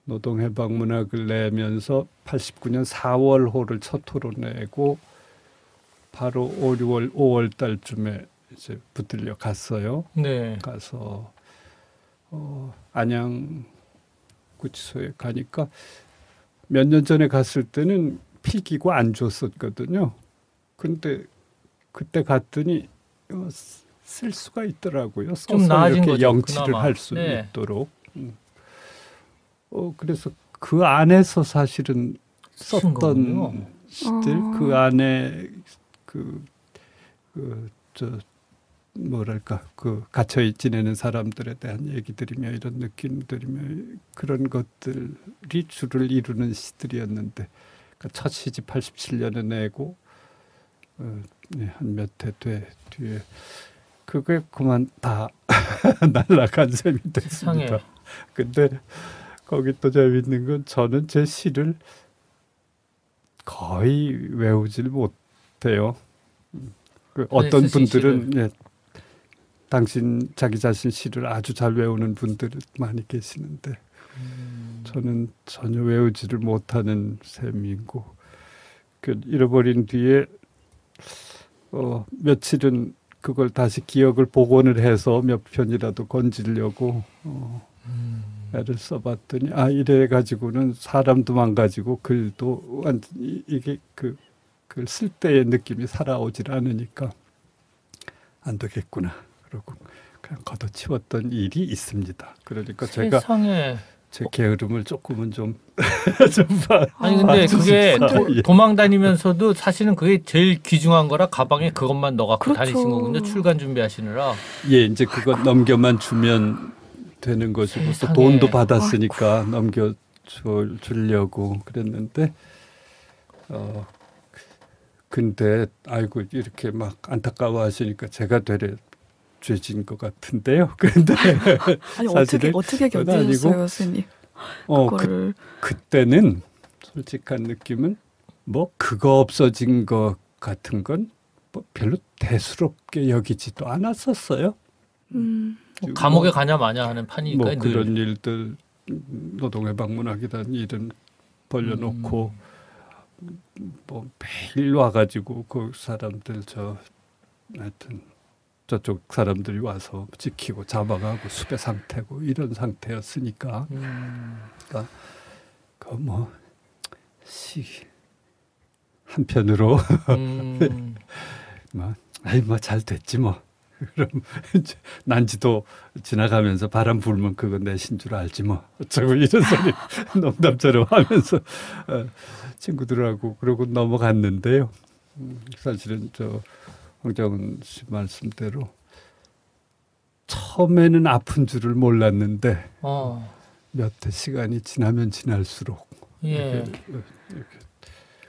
[SPEAKER 5] 노동해방문학을 내면서 89년 4월호를 첫 호로 내고 바로 5, 6월, 5월 달쯤에 이제 붙들려 갔어요.
[SPEAKER 3] 네.
[SPEAKER 5] 가서 어, 안양 구치소에 가니까 몇 년 전에 갔을 때는 필기고 안 줬었거든요. 근데 그때 갔더니 어, 쓰- 쓸 수가 있더라고요.
[SPEAKER 3] 좀
[SPEAKER 5] 써서
[SPEAKER 3] 나아진
[SPEAKER 5] 이렇게
[SPEAKER 3] 거죠,
[SPEAKER 5] 영치를. 할 수
[SPEAKER 3] 네.
[SPEAKER 5] 있도록. 음. 어 그래서 그 안에서 사실은. 썼던 시들
[SPEAKER 4] 어.
[SPEAKER 5] 그 안에 그, 그그 저 뭐랄까 그 갇혀 지내는 사람들에 대한 얘기들이며 이런 느낌들이며 그런 것들이 주를 이루는 시들이었는데 그첫 시집 87년에 내고 어, 네, 한몇해돼 뒤에 그게 그만 다 날라간 셈이. 됐습니다. 근데 거기 또 재밌는 건 저는 제 시를 거의 외우질 못해요. 음, 그 어떤 분들은 예, 당신 자기 자신 시를 아주 잘 외우는 분들이 많이 계시는데
[SPEAKER 3] 음.
[SPEAKER 5] 저는 전혀 외우지를 못하는 셈이고 그 잃어버린 뒤에 어 며칠은 그걸 다시 기억을 복원을 해서 몇 편이라도 건지려고 어,
[SPEAKER 3] 음.
[SPEAKER 5] 애를 써봤더니 아 이래 가지고는 사람도 망가지고 글도 완전 히 이게 그 글 쓸 때의 느낌이 살아오질 않으니까 안 되겠구나 그러고 그냥 걷어치웠던 일이 있습니다. 그러니까 제가
[SPEAKER 3] 세상에.
[SPEAKER 5] 제 게으름을 조금은 좀 좀 봐.
[SPEAKER 3] 아니 근데 그게
[SPEAKER 5] 봐주십사. 예.
[SPEAKER 3] 도, 망 다니면서도 사실은 그게 제일 귀중한 거라 가방에 그것만 넣어갖고
[SPEAKER 4] 그렇죠.
[SPEAKER 3] 다니신 거군요. 출간 준비하시느라.
[SPEAKER 5] 예, 이제 그거 넘겨만 주면 되는 것이고 또
[SPEAKER 3] 세상에.
[SPEAKER 5] 돈도 받았으니까 넘겨 줄- 주려고 그랬는데 어 근데 아이고 이렇게 막 안타까워하시니까 제가 되레 죄진 것 같은데요. 근데
[SPEAKER 4] 아니 어떻게 견디셨어요, 선생님?
[SPEAKER 5] 어 그, 그때는 솔직한 느낌은 뭐 그거 없어진 것 같은 건 뭐 별로 대수롭게 여기지도 않았었어요.
[SPEAKER 4] 음,
[SPEAKER 3] 뭐 감옥에 가냐 마냐 하는 판이니까
[SPEAKER 5] 뭐
[SPEAKER 3] 늘.
[SPEAKER 5] 그런 일들 음, 노동해방문하기란 일은 벌려놓고 뭐 매일 와가지고 그 사람들 저 하여튼 저쪽 사람들이 와서 지키고 잡아가고 수배 상태고 이런 상태였으니까
[SPEAKER 3] 음.
[SPEAKER 5] 그뭐시 한편으로
[SPEAKER 3] 음.
[SPEAKER 5] 뭐 아이 뭐 잘 됐지 뭐 그럼 이제 난지도 지나가면서 바람 불면 그거 내신 줄 알지 뭐 어쩌고 이런 소리 농담처럼 하면서 어, 친구들하고 그러고 넘어갔는데요. 음, 사실은 저 황정은 씨 말씀대로 처음에는 아픈 줄을 몰랐는데
[SPEAKER 3] 어.
[SPEAKER 5] 몇 해 시간이 지나면 지날수록
[SPEAKER 3] 예.
[SPEAKER 5] 이렇게, 이렇게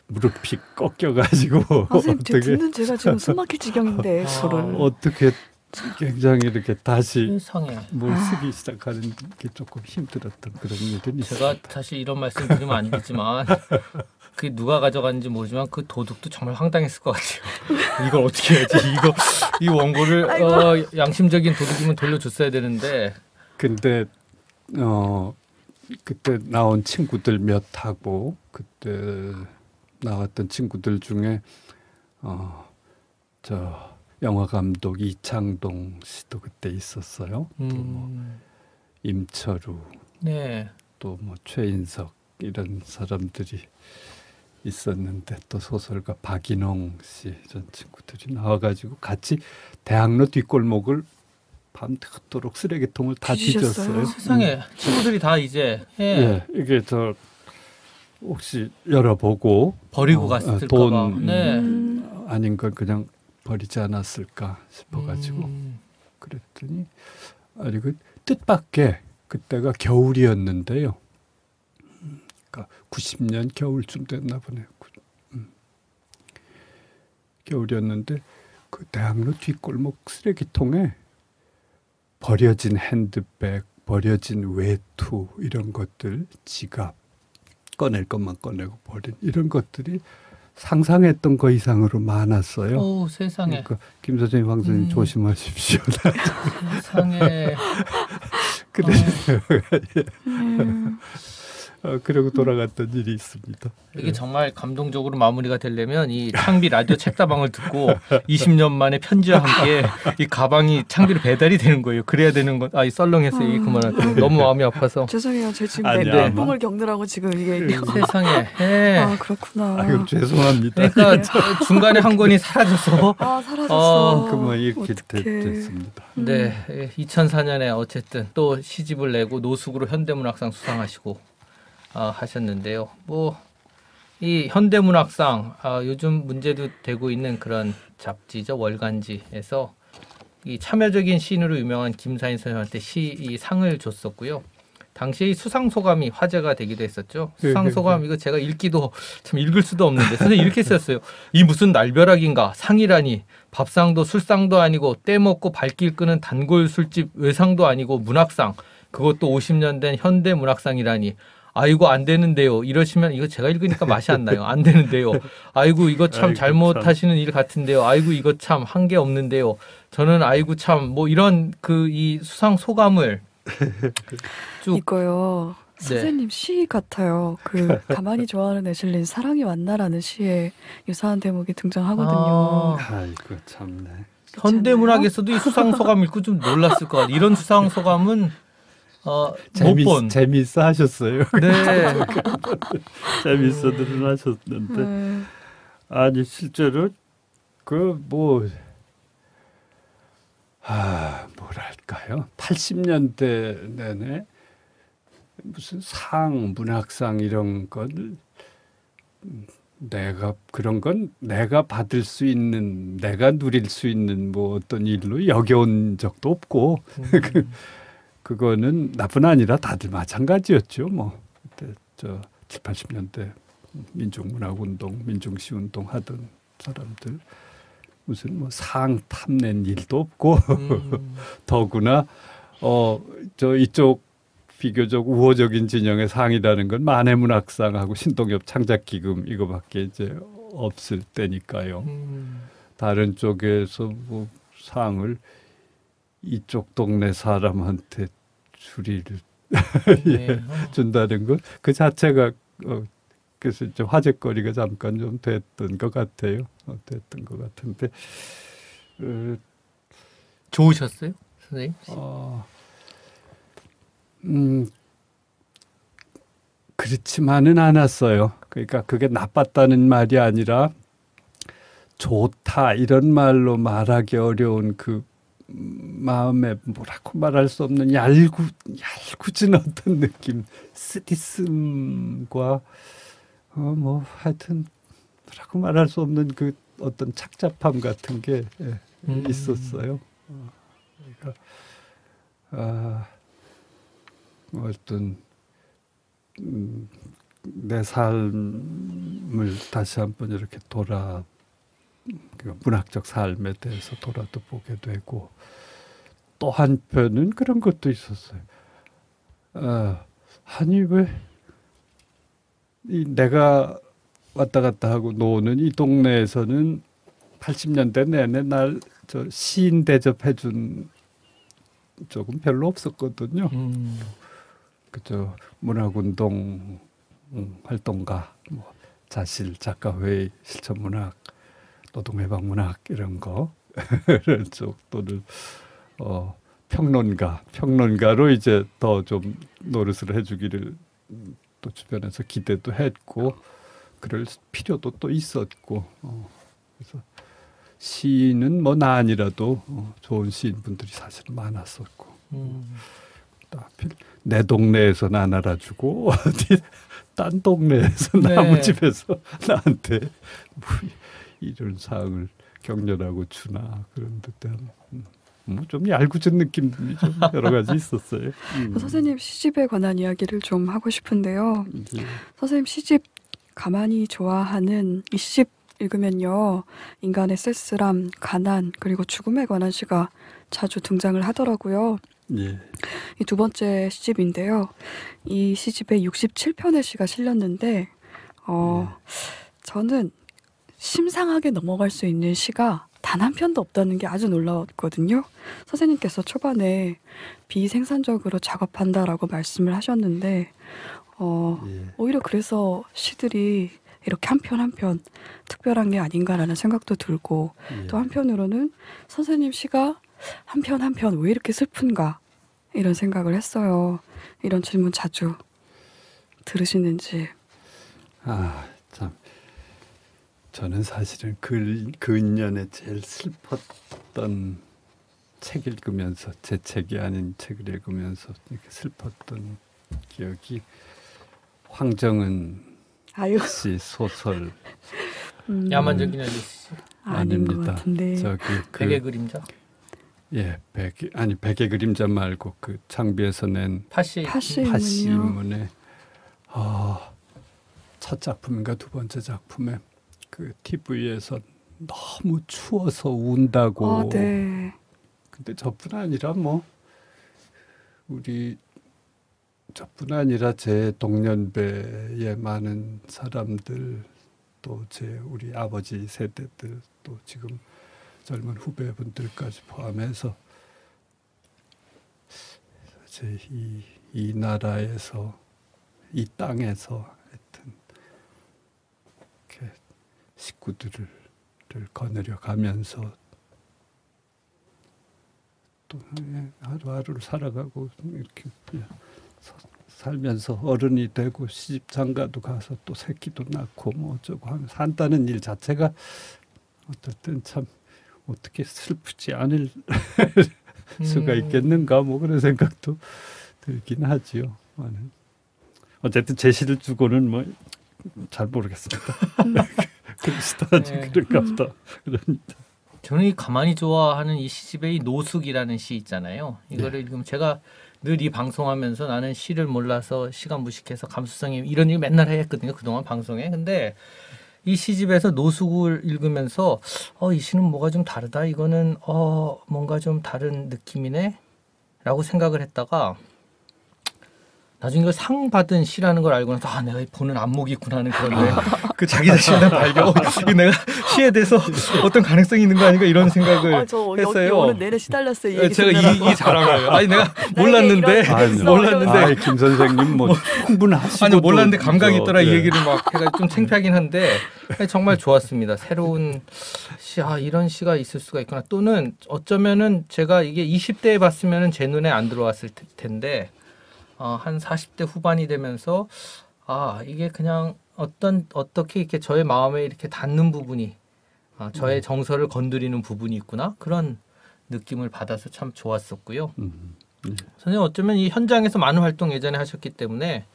[SPEAKER 5] 무릎이 꺾여가지고
[SPEAKER 4] 아, 선생님 제
[SPEAKER 5] 어떻게
[SPEAKER 4] 듣는 제가 지금 숨 막힐 지경인데
[SPEAKER 3] 아.
[SPEAKER 4] 그거를
[SPEAKER 5] 어떻게 굉장히 이렇게 다시
[SPEAKER 3] 세상에.
[SPEAKER 5] 뭘
[SPEAKER 4] 아.
[SPEAKER 5] 쓰기 시작하는 게 조금 힘들었던 그런 일은
[SPEAKER 3] 제가
[SPEAKER 5] 있습니다.
[SPEAKER 3] 사실 이런 말씀 드리면 안 되지만 그 누가 가져갔는지 모르지만 그 도둑도 정말 황당했을 것 같아요. 이걸 어떻게 해야지? 이거 이 원고를 어, 양심적인 도둑이면 돌려줬어야 되는데
[SPEAKER 5] 근데 어 그때 나온 친구들 몇 하고 그때 나왔던 친구들 중에 어 저 영화 감독 이창동 씨도 그때 있었어요. 또뭐
[SPEAKER 3] 음,
[SPEAKER 5] 임철우
[SPEAKER 3] 네.
[SPEAKER 5] 또 뭐 최인석 이런 사람들이 있었는데 또 소설가 박인홍 씨 이런 친구들이 나와가지고 같이 대학로 뒷골목을 밤새도록 쓰레기통을 다
[SPEAKER 4] 뒤지셨어요?
[SPEAKER 5] 뒤졌어요.
[SPEAKER 3] 세상에 친구들이 다 이제
[SPEAKER 5] 음.
[SPEAKER 3] 예,
[SPEAKER 5] 예, 이게 저 혹시 열어보고
[SPEAKER 3] 버리고
[SPEAKER 5] 어,
[SPEAKER 3] 갔을까
[SPEAKER 5] 돈,
[SPEAKER 3] 봐. 네.
[SPEAKER 4] 음,
[SPEAKER 5] 아닌 걸 그냥 버리지 않았을까 싶어가지고
[SPEAKER 3] 음,
[SPEAKER 5] 그랬더니 아니 그 뜻밖의 그때가 겨울이었는데요. 음, 그러니까 90년 겨울쯤 됐나 보네요. 구- 음. 겨울이었는데 그 대학로 뒷골목 쓰레기통에 버려진 핸드백, 버려진 외투 이런 것들, 지갑 꺼낼 것만 꺼내고 버린 이런 것들이 상상했던 거 이상으로 많았어요.
[SPEAKER 3] 오 세상에
[SPEAKER 5] 그러니까 김 선생님, 황 선생님
[SPEAKER 3] 음.
[SPEAKER 5] 조심하십시오.
[SPEAKER 3] 세상에
[SPEAKER 5] 그래
[SPEAKER 4] 음,
[SPEAKER 5] 어, 그러고 돌아갔던 일이 있습니다.
[SPEAKER 3] 이게 정말 감동적으로 마무리가 되려면 이 창비 라디오 책다방을 듣고 20년 만에 편지와 함께 이 가방이 창비로 배달이 되는 거예요. 그래야 되는 건, 아, 이 썰렁했어요. 이 그만할게요. 너무 마음이 아파서.
[SPEAKER 4] 죄송해요. 제 지금
[SPEAKER 5] 아니야,
[SPEAKER 4] 내
[SPEAKER 3] 아마.
[SPEAKER 4] 멘붕을 겪느라고 지금 이게
[SPEAKER 3] 세상에. 예.
[SPEAKER 4] 아 그렇구나.
[SPEAKER 5] 아유 죄송합니다.
[SPEAKER 3] 그러니까 저- 중간에 한 권이 사라져서
[SPEAKER 4] 아 사라졌어.
[SPEAKER 3] 어,
[SPEAKER 5] 그뭐 이렇게
[SPEAKER 4] 어떡해.
[SPEAKER 5] 됐, 됐습니다.
[SPEAKER 4] 음.
[SPEAKER 3] 네, 2004년에 어쨌든 또 시집을 내고 노숙으로 현대문학상 수상하시고 아, 하셨는데요. 뭐 이 현대문학상 아, 요즘 문제도 되고 있는 그런 잡지죠 월간지에서 이 참여적인 시인으로 유명한 김사인 선생한테 시 이 상을 줬었고요. 당시에 이 수상 소감이 화제가 되기도 했었죠. 수상 소감 이거 제가 읽기도 참 읽을 수도 없는데 선생님 이렇게 썼어요. 이 무슨 날벼락인가 상이라니 밥상도 술상도 아니고 때 먹고 발길 끄는 단골 술집 외상도 아니고 문학상 그것도 50년 된 현대 문학상이라니 아이고 안 되는데요. 이러시면 이거 제가 읽으니까 맛이 안 나요. 안 되는데요. 아이고 이거 참
[SPEAKER 5] 아이고,
[SPEAKER 3] 잘못하시는 일 같은데요. 아이고 이거 참 한 게 없는데요. 저는 아이고 참 뭐 이런 그 이 수상 소감을 쭉
[SPEAKER 4] 이거요.
[SPEAKER 3] 네.
[SPEAKER 4] 선생님 시 같아요. 그 가만히 좋아하는 애슐린 사랑이 왔나라는 시에 유사한 대목이 등장하거든요.
[SPEAKER 3] 아.
[SPEAKER 5] 아이고 참네.
[SPEAKER 3] 현대문학에서도 이 수상 소감 읽고 좀 놀랐을 것 같아요. 이런 수상 소감은 어, 못
[SPEAKER 5] 재밌
[SPEAKER 3] 본.
[SPEAKER 5] 재밌어 하셨어요.
[SPEAKER 3] 네.
[SPEAKER 5] 재밌어들은 하셨는데
[SPEAKER 4] 네.
[SPEAKER 5] 아니 실제로 그 뭐 아, 뭐랄까요? 80년대 내내 무슨 상, 문학상 이런 걸 음, 내가 그런 건 내가 받을 수 있는 내가 누릴 수 있는 뭐 어떤 일로 여겨온 적도 없고 그, 그거는 나뿐 아니라 다들 마찬가지였죠. 뭐 그때 저 7, 80년대 민족문학 운동, 민중시 운동 하던 사람들 무슨 뭐 상 탐낸 일도 없고
[SPEAKER 3] 음,
[SPEAKER 5] 더구나 어 저 이쪽 비교적 우호적인 진영의 상이라는 건 만해문학상하고 신동엽 창작기금 이거밖에 이제 없을 때니까요.
[SPEAKER 3] 음,
[SPEAKER 5] 다른 쪽에서 뭐 상을 이쪽 동네 사람한테 주리를
[SPEAKER 3] 네.
[SPEAKER 5] 준다는 것 그 자체가 어, 그래서 이제 화제거리가 잠깐 좀 됐던 것 같아요. 어, 됐던 것 같은데 어,
[SPEAKER 3] 좋으셨어요, 선생님?
[SPEAKER 5] 어, 음, 그렇지만은 않았어요. 그러니까 그게 나빴다는 말이 아니라 좋다 이런 말로 말하기 어려운 그 마음에 뭐라고 말할 수 없는 얄구 얄궂은 어떤 느낌, 쓰디씀과 어 뭐 하여튼 뭐라고 말할 수 없는 그 어떤 착잡함 같은 게 예,
[SPEAKER 3] 음.
[SPEAKER 5] 있었어요. 어, 그러니까 아, 어떤 음, 내 삶을 다시 한번 이렇게 돌아 그 문학적 삶에 대해서 돌아도 보게 되고 또 한편은 그런 것도 있었어요. 아, 아니 왜이 내가 왔다 갔다 하고 노는 이 동네에서는 80년대 내내 날 저 시인 대접해준 쪽은 별로 없었거든요.
[SPEAKER 3] 음,
[SPEAKER 5] 그저 문학운동 음, 활동가, 뭐 자실 작가회의 실천문학, 노동해방문학 이런 거 이런 쪽 또는 어 평론가, 평론가로 이제 더 좀 노릇을 해주기를 음, 또 주변에서 기대도 했고 그럴 필요도 또 있었고 어, 그래서 시인은 뭐 나 아니라도 어, 좋은 시인분들이 사실 많았었고
[SPEAKER 3] 음.
[SPEAKER 5] 하필 내 동네에서는 안 알아주고 어디 딴 동네에서
[SPEAKER 3] 네.
[SPEAKER 5] 나무 집에서 나한테 뭐 이런 상을 격려하고 주나 그런 듯한 음, 뭐좀 얄궂은 느낌이 좀 여러 가지 있었어요. 음.
[SPEAKER 4] 그 선생님 시집에 관한 이야기를 좀 하고 싶은데요.
[SPEAKER 5] 이제
[SPEAKER 4] 선생님 시집 가만히 좋아하는 이 시집 읽으면요. 인간의 쓸쓸함, 가난, 그리고 죽음에 관한 시가 자주 등장을 하더라고요.
[SPEAKER 5] 예.
[SPEAKER 4] 이두 번째 시집인데요. 이 시집에 67편의 시가 실렸는데, 어, 저는 심상하게 넘어갈 수 있는 시가 단 한 편도 없다는 게 아주 놀라웠거든요. 선생님께서 초반에 비생산적으로 작업한다라고 말씀을 하셨는데 어,
[SPEAKER 5] 예.
[SPEAKER 4] 오히려 그래서 시들이 이렇게 한 편 한 편 특별한 게 아닌가라는 생각도 들고
[SPEAKER 5] 예.
[SPEAKER 4] 또 한편으로는 선생님 시가 한 편 한 편 왜 이렇게 슬픈가 이런 생각을 했어요. 이런 질문 자주 들으시는지.
[SPEAKER 5] 아, 참. 저는 사실은 그, 근년에 제일 슬펐던 책 읽으면서 제 책이 아닌 책을 읽으면서 이렇게 슬펐던 기억이 황정은
[SPEAKER 4] 아유,
[SPEAKER 5] 씨 소설
[SPEAKER 4] 음,
[SPEAKER 3] 야만적인 아저씨,
[SPEAKER 5] 아닙니다. 저기 그
[SPEAKER 3] 백의 그림자,
[SPEAKER 5] 예, 백 아니 백의 그림자 말고 그 창비에서 낸
[SPEAKER 3] 파씨,
[SPEAKER 4] 파씨.
[SPEAKER 5] 파씨
[SPEAKER 4] 입문이요?
[SPEAKER 5] 입문의 아, 첫 작품인가 두 번째 작품에 그 TV에서 너무 추워서 운다고.
[SPEAKER 4] 아, 네.
[SPEAKER 5] 근데 저뿐 아니라 뭐 우리 저뿐 아니라 제 동년배의 많은 사람들 또 제 우리 아버지 세대들 또 지금 젊은 후배분들까지 포함해서 제 이 이 나라에서 이 땅에서 하여튼 이렇게 식구들을 를 거느려 가면서 또 예, 하루하루를 살아가고 이렇게 살면서 어른이 되고 시집 장가도 가서 또 새끼도 낳고 뭐 어쩌고 하면서 산다는 일 자체가 어떨 땐참 어떻게 슬프지 않을 수가
[SPEAKER 3] 음.
[SPEAKER 5] 있겠는가 뭐 그런 생각도 들긴 하지요. 어쨌든 제시를 두고는 뭐 잘 모르겠습니다. 그러시다지
[SPEAKER 3] 네.
[SPEAKER 5] 그런가 보다. 그럽니다.
[SPEAKER 3] 저는 이 가만히 좋아하는 이 시집의 이 노숙이라는 시 있잖아요. 이거를 읽으면 제가 늘 이 방송하면서 나는 시를 몰라서 시간 무식해서 감수성이 이런 얘기 맨날 했거든요. 그동안 방송에. 근데 이 시집에서 노숙을 읽으면서 어, 이 시는 뭐가 좀 다르다. 이거는 어, 뭔가 좀 다른 느낌이네. 라고 생각을 했다가 나중에 이걸 상 받은 시라는 걸 알고 나서 아 내가 보는 안목이 있구나 하는 그런데 그 자기 자신을 발견 어, 이거 내가 시에 대해서 어떤 가능성이 있는 거 아닌가 이런 생각을
[SPEAKER 4] 아,
[SPEAKER 3] 했어요.
[SPEAKER 4] 오늘 내내 시달렸어요. 이
[SPEAKER 3] 네,
[SPEAKER 4] 얘기
[SPEAKER 3] 제가. 이, 이 자랑을 아니 내가 몰랐는데. 몰랐는데
[SPEAKER 5] 아이, 김 선생님 뭐 충분하시고
[SPEAKER 3] 아니 몰랐는데
[SPEAKER 5] 또
[SPEAKER 3] 감각이
[SPEAKER 5] 저,
[SPEAKER 3] 있더라 이
[SPEAKER 5] 예.
[SPEAKER 3] 얘기를 막 해가 좀 창피하긴 한데 정말 좋았습니다. 새로운 시, 아 이런 시가 있을 수가 있구나. 또는 어쩌면은 제가 이게 20대에 봤으면은 제 눈에 안 들어왔을 테- 텐데 어, 한 40대 후반이 되면서 아 이게 그냥 어떤 어떻게 이렇게 저의 마음에 이렇게 닿는 부분이 아, 저의 정서를 건드리는 부분이 있구나 그런 느낌을 받아서 참 좋았었고요.
[SPEAKER 5] 음,
[SPEAKER 3] 선생님 어쩌면 이 현장에서 많은 활동 예전에 하셨기 때문에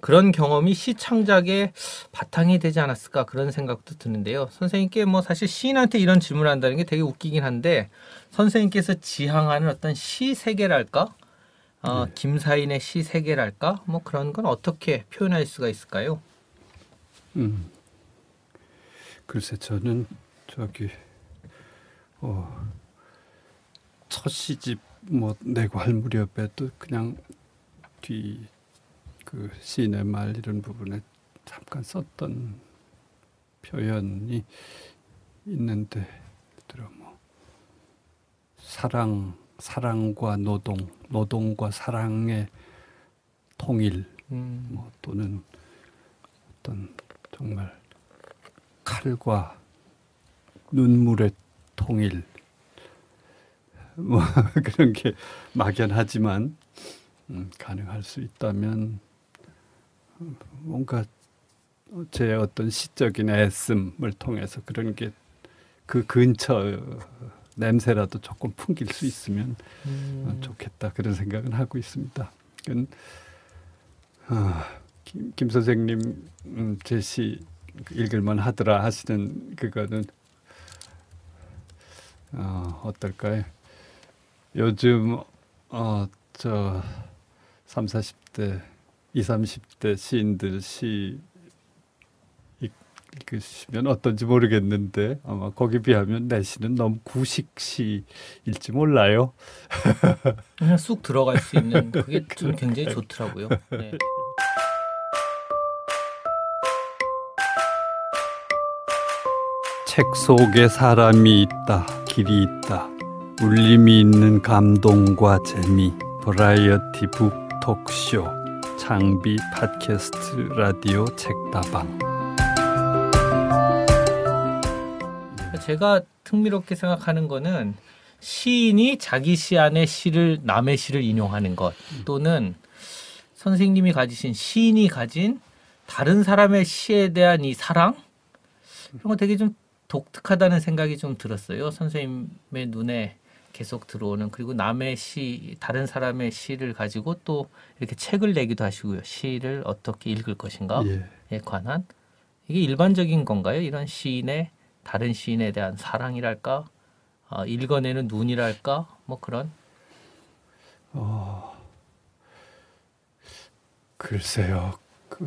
[SPEAKER 3] 그런 경험이 시 창작의 바탕이 되지 않았을까 그런 생각도 드는데요. 선생님께 뭐 사실 시인한테 이런 질문을 한다는 게 되게 웃기긴 한데 선생님께서 지향하는 어떤 시 세계랄까? 어, 김사인의 시 세계랄까? 뭐 그런 건 어떻게 표현할 수가 있을까요?
[SPEAKER 5] 음. 글쎄 저는 저기 어, 첫 시집 뭐 내고 할 무렵에도 그냥 뒤 그 시인의 말 이런 부분에 잠깐 썼던 표현이 있는데 들어 뭐 사랑 사랑과 노동 노동과 사랑의 통일
[SPEAKER 3] 음,
[SPEAKER 5] 뭐 또는 어떤 정말 칼과 눈물의 통일 뭐 그런 게 막연하지만 음, 가능할 수 있다면 음, 뭔가 제 어떤 시적인 애씀을 통해서 그런 게 그 근처 냄새라도 조금 풍길 수 있으면 어,
[SPEAKER 3] 음,
[SPEAKER 5] 좋겠다 그런 생각은 하고 있습니다. 그건 아, 김, 김 선생님 음, 제시 읽을만 하더라 하시는 그거는 어, 어떨까요? 요즘 어 저 3, 40대, 2, 30대 시인들 시 읽으시면 어떤지 모르겠는데 아마 거기 비하면 내 시는 너무 구식 시일지 몰라요.
[SPEAKER 3] 그냥 쑥 들어갈 수 있는 그게 좀 굉장히 좋더라고요. 네.
[SPEAKER 5] 책 속에 사람이 있다, 길이 있다. 울림이 있는 감동과 재미. 버라이어티 북 톡쇼. 장비 팟캐스트 라디오 책다방.
[SPEAKER 3] 제가 흥미롭게 생각하는 거는 시인이 자기 시 안에 시를 남의 시를 인용하는 것 또는 선생님이 가지신 시인이 가진 다른 사람의 시에 대한 이 사랑 이런 거 되게 좀 독특하다는 생각이 좀 들었어요. 선생님의 눈에 계속 들어오는 그리고 남의 시 다른 사람의 시를 가지고 또 이렇게 책을 내기도 하시고요. 시를 어떻게 읽을 것인가에
[SPEAKER 5] 예.
[SPEAKER 3] 관한 이게 일반적인 건가요? 이런 시인의 다른 시인에 대한 사랑이랄까, 어, 읽어내는 눈이랄까, 뭐 그런.
[SPEAKER 5] 글쎄요. 그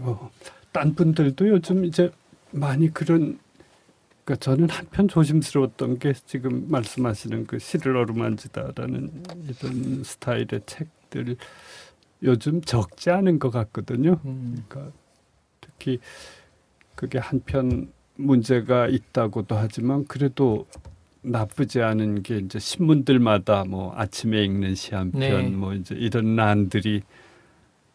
[SPEAKER 5] 딴 분들도 요즘 이제 많이 그런 그러니까 저는 한편 조심스러웠던 게 지금 말씀하시는 그 시를 어루만지다라는 이런 스타일의 책들 요즘 적지 않은 것 같거든요.
[SPEAKER 3] 음,
[SPEAKER 5] 그러니까 특히 그게 한편 문제가 있다고도 하지만 그래도 나쁘지 않은 게 이제 신문들마다 뭐 아침에 읽는 시 한 편
[SPEAKER 3] 네.
[SPEAKER 5] 뭐 이제 이런 란들이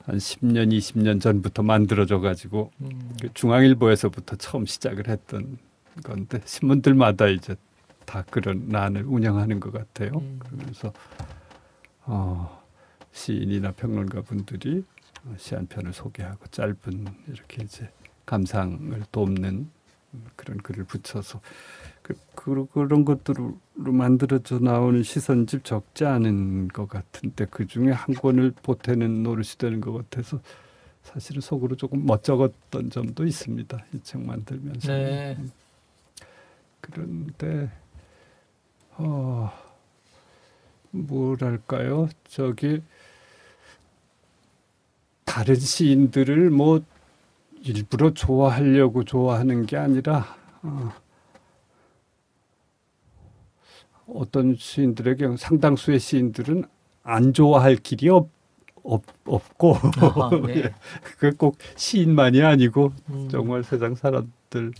[SPEAKER 5] 한 10년 20년 전부터 만들어져 가지고
[SPEAKER 3] 음,
[SPEAKER 5] 그 중앙일보에서부터 처음 시작을 했던 건데 신문들마다 이제 다 그런 란을 운영하는 것 같아요.
[SPEAKER 3] 음.
[SPEAKER 5] 그러면서 어, 시인이나 평론가 분들이 시 한 편을 소개하고 짧은 이렇게 이제 감상을 돕는 그런 글을 붙여서 그, 그, 그런 것들로 만들어져 나오는 시선집 적지 않은 것 같은데 그 중에 한 권을 보태는 노릇이 되는 것 같아서 사실은 속으로 조금 멋쩍었던 점도 있습니다. 이 책 만들면서.
[SPEAKER 3] 네.
[SPEAKER 5] 그런데 어 뭐랄까요? 저기 다른 시인들을 뭐 일부러 좋아하려고 좋아하는 게 아니라 어, 어떤 시인들의 경우 상당수의 시인들은 안 좋아할 길이 없, 없 없고
[SPEAKER 3] 아하, 네.
[SPEAKER 5] 그꼭 시인만이 아니고
[SPEAKER 3] 음,
[SPEAKER 5] 정말 세상 사람들